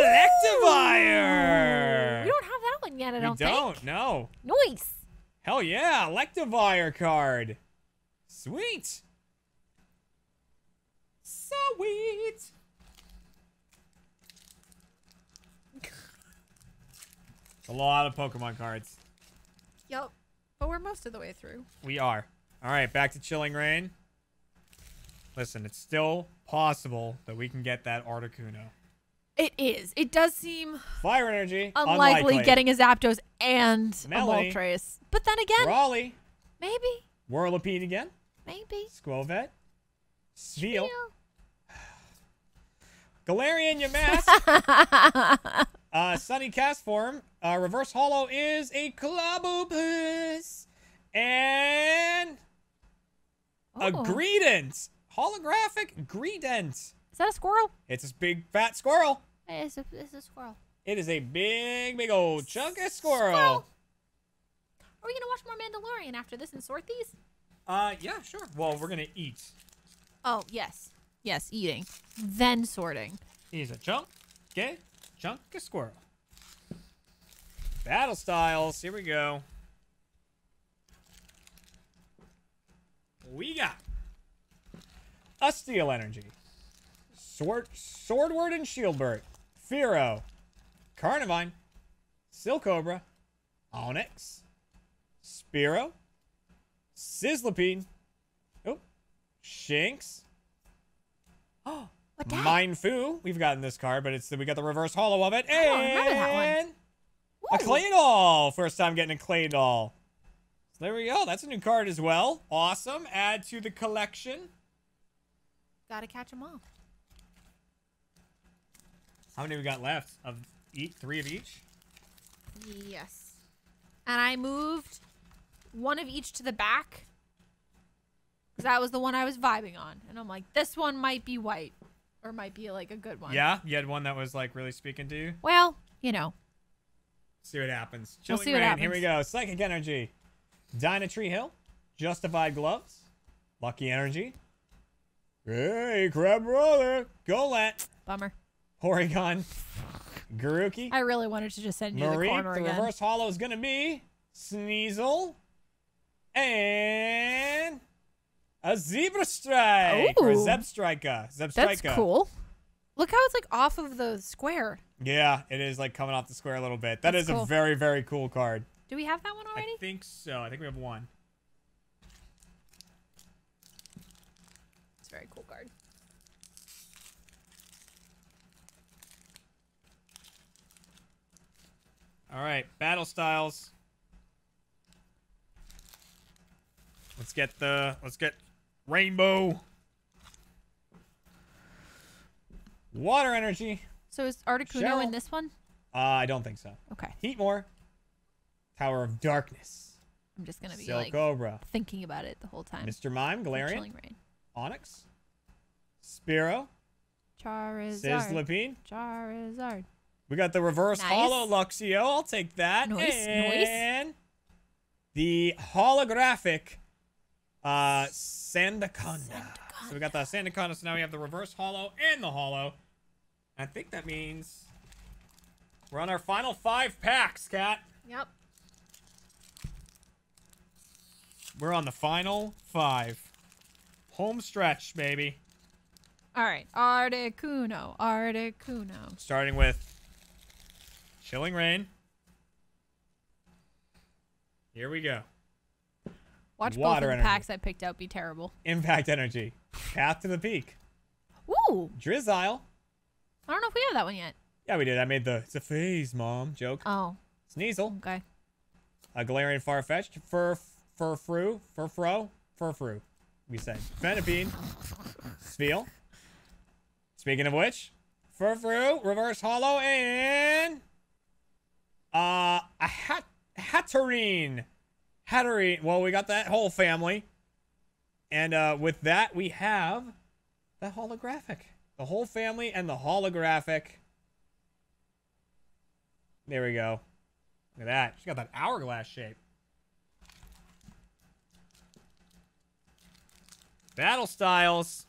We don't have that one yet. I don't, don't, think. no. Noise. Hell yeah, Electivire card. Sweet. Sweet. *laughs* a lot of Pokemon cards. Yep. But we're most of the way through. We are. All right, back to Chilling Reign. Listen, it's still possible that we can get that Articuno. It is. It does seem Fire Energy. unlikely getting a Zapdos and Melody. a Moltres. But then again, Raleigh. maybe, Whirlipede again. maybe. Skwovet. Sveal. Yeah. *sighs* Galarian Yamask. *laughs* uh, Sunny Castform. Uh, Reverse Holo is a Clobbopus. And a Oh. Greedent. Holographic Greedent. Is that a squirrel? It's a big fat squirrel. It's a, it's a squirrel. It is a big, big old chunk of squirrel. Squirrel. Are we gonna watch more Mandalorian after this and sort these? Uh, yeah, sure. Well, we're gonna eat. Oh yes, yes, eating, then sorting. He's a chunk, okay? Chunk of squirrel. Battle styles. Here we go. We got a steel energy, sword, Sordward and Shielbert, Firo, Carnivine, Silicobra, Onix, Spearow, Sizzlipede, oh, Shinx, *gasps* What that? Mienfoo. We've gotten this card, but it's we got the reverse holo of it. I don't remember that one. And a Ooh. Claydol. First time getting a Claydol. So there we go. That's a new card as well. Awesome. Add to the collection. Gotta catch them all. How many we got left? Of each, three of each. Yes. And I moved one of each to the back 'Cause that was the one I was vibing on, and I'm like, this one might be white, or might be like a good one. Yeah, you had one that was like really speaking to you. Well, you know, See what happens. We'll Chilling see what Reign, Here we go. Psychic Energy. Dynatree Hill. Justified Gloves. Lucky Energy. Hey, Crab Brother. Golett. bummer. Porygon. Garuki. I really wanted to just send you to the corner The again. reverse holo is going to be Sneasel. And a Zebra Strike. Or Ooh. Zebstrika. That's cool. Look how it's like off of the square. Yeah, it is like coming off the square a little bit. That That's is a very, very cool card. Do we have that one already? I think so. I think we have one. It's a very cool card. All right, battle styles. Let's get the let's get rainbow. Water energy. So is Articuno Cheryl. in this one? Uh, I don't think so. Okay. Heatmor. Tower of Darkness. I'm just gonna be Silk like Cobra. thinking about it the whole time. Mr. Mime, Galarian. Onix, Spearow, Charizard. Sizzlipede. Charizard. We got the reverse Nice. holo Luxio. I'll take that. Nice, nice. and the holographic uh Sandaconda. So we got the Sandaconda, so now we have the reverse holo and the holo. I think that means we're on our final five packs, Kat. Yep. We're on the final five. Home stretch, baby. All right. Articuno. Articuno. Starting with Chilling Reign. Here we go. Watch both of the packs I picked out be terrible. Impact Energy. Path to the Peak. Ooh. Drizzile. I don't know if we have that one yet. Yeah, we did. I made the it's a phase, mom joke. Oh. Sneasel. Okay. A Galarian Farfetch'd. Fur Furfrou. Furfrou. Furfrou. We say. Venipede. Spheal. Speaking of which, fur, Furfrou, Reverse Holo, and uh a hat Hatterene. Hatterene. Well, we got that whole family. And uh with that we have the holographic. The whole family and the holographic. There we go. Look at that. She's got that hourglass shape. Battle styles.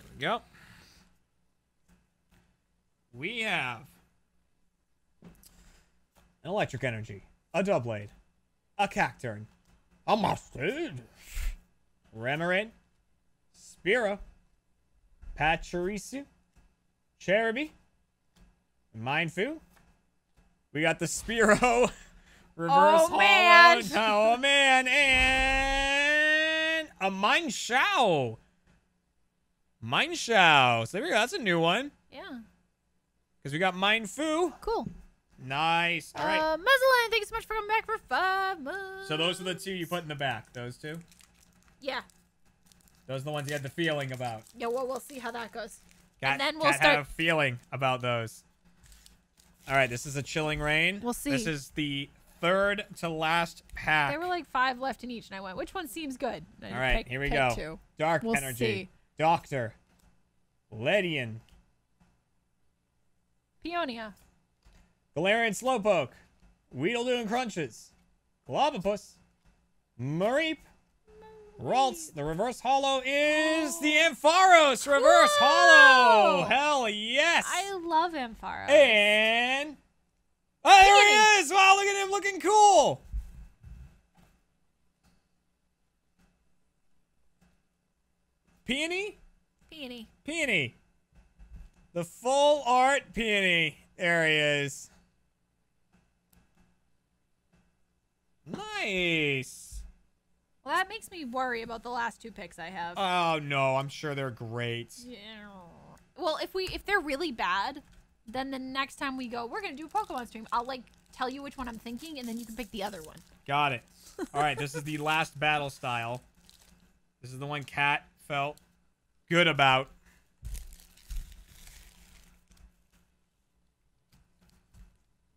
Here we go. We have an electric energy, a Doublade, a Cacturne, a Mustard, Remoraid, Spearow, Pachirisu, Cherubi, Mienfoo. We got the Spearow *laughs* reverse Oh, holo. man. Oh man, and a Mienshao. Mine Shao. So there we go. That's a new one. Yeah. Because we got Mienfoo. Cool. Nice. All right. Uh, Muzzleline, thank you so much for coming back for five months. so those are the two you put in the back. Those two. Yeah. Those are the ones you had the feeling about. Yeah, well, we'll see how that goes. Kat, And then we'll start- had a feeling about those. All right, this is a chilling reign. We'll see. This is the third to last pack. There were like five left in each, and I went, which one seems good? All right, picked- here we go. Two. Dark We'll energy. see. Doctor. Ledian. Peonia. Galarian Slowpoke. Weedledoo and Crunches. Clobbopus. Mareep. Ralts. The reverse holo is the oh. Ampharos reverse holo. Hell yes. I love Ampharos. And oh, there he is! Wow, look at him looking cool. Peony, Peony. peony, the full art peony. There he is. Nice. Well, that makes me worry about the last two picks I have. Oh no, I'm sure they're great. Yeah. Well, if we if they're really bad, then the next time we go, we're gonna do a Pokemon stream. I'll like tell you which one I'm thinking, and then you can pick the other one. Got it. *laughs* All right, this is the last battle style. This is the one Kat felt good about.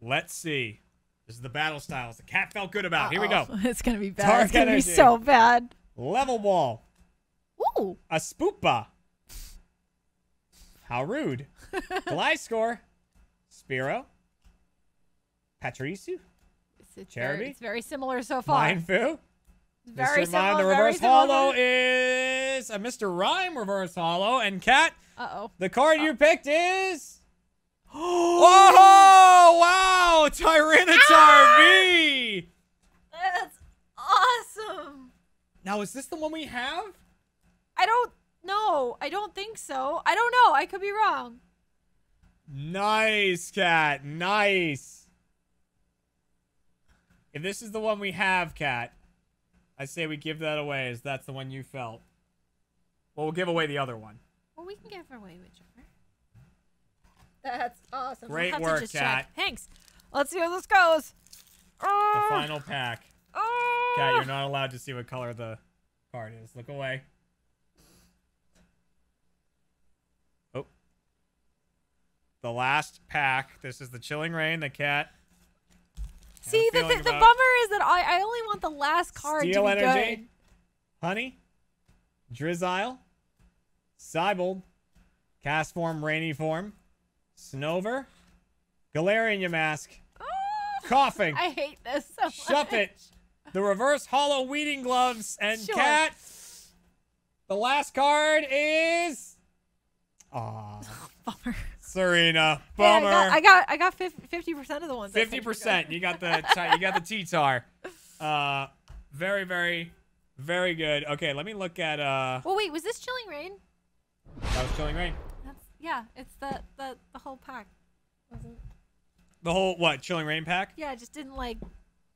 Let's see. This is the battle styles the Kat felt good about. Here we go. *laughs* It's gonna be bad. It's gonna energy. be so bad. Level ball. Ooh. A spoopa. How rude. *laughs* Gliscor. Spiro. Pachirisu. It's, very, it's very similar so far. Mienfoo. Very Mr. Mime, similar. the very reverse holo is a Mr. Rime reverse holo. And Kat, Uh-oh. the card you picked is. Oh, wow! Tyranitar V! That's awesome. Now, is this the one we have? I don't know. I don't think so. I don't know. I could be wrong. Nice, Kat. Nice. If this is the one we have, Kat, I say we give that away as that's the one you felt. Well, we'll give away the other one. Well, we can give away whichever. That's awesome. Great we'll work, to just Kat. check. Thanks. Let's see how this goes. The Oh, final pack. Uh, oh. Kat, you're not allowed to see what color the card is. Look away. Oh. The last pack. This is the Chilling Reign, the Kat. See, the, the, the bummer is that I, I only want the last card Steel to be Energy. good. Honey, Drizzile, Siebold, Cast Form, Rainy Form, Snover, Galarian Mask, Oh, Koffing, *laughs* I hate this so Shuff much. it, the Reverse Holo Weeding Gloves, and Sure. Kat. The last card is. Aw, *laughs* Bummer. Serena. Bummer. got I got I got fifty percent of the ones. Fifty percent. You got the you got the T-tar. *laughs* Uh, very, very, very good. Okay, let me look at uh. Well, wait, was this Chilling Reign? That was Chilling Reign. That's yeah. It's the the the whole pack. Wasn't- The whole what? Chilling Reign pack. Yeah, it just didn't like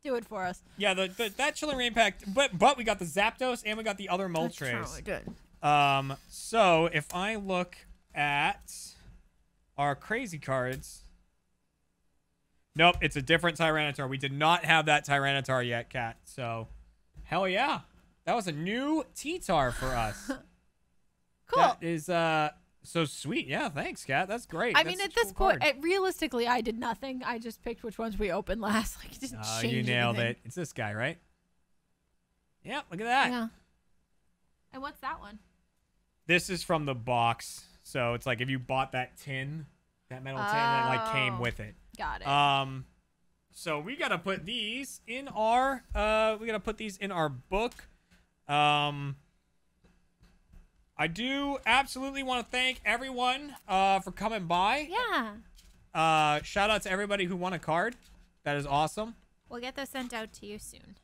do it for us. Yeah, the, the that Chilling Reign pack. But but we got the Zapdos and we got the other That's true, Moltres. we did. Um. So if I look at our crazy cards. Nope, it's a different Tyranitar. We did not have that Tyranitar yet, Kat. So, hell yeah, that was a new T-Tar for us. *laughs* Cool. That is uh so sweet. Yeah, thanks, Kat. That's great. I That's mean, at this cool point, it, realistically, I did nothing. I just picked which ones we opened *laughs* last. Like, it didn't Oh, change you nailed anything. it. It's this guy, right? Yeah, look at that. Yeah. And what's that one? This is from the box. So it's like if you bought that tin, that metal tin, that like came Oh. with it. Got it. Um so we gotta put these in our uh we gotta put these in our book. Um I do absolutely want to thank everyone uh for coming by. yeah. Uh shout out to everybody who won a card. That is awesome. We'll get those sent out to you soon.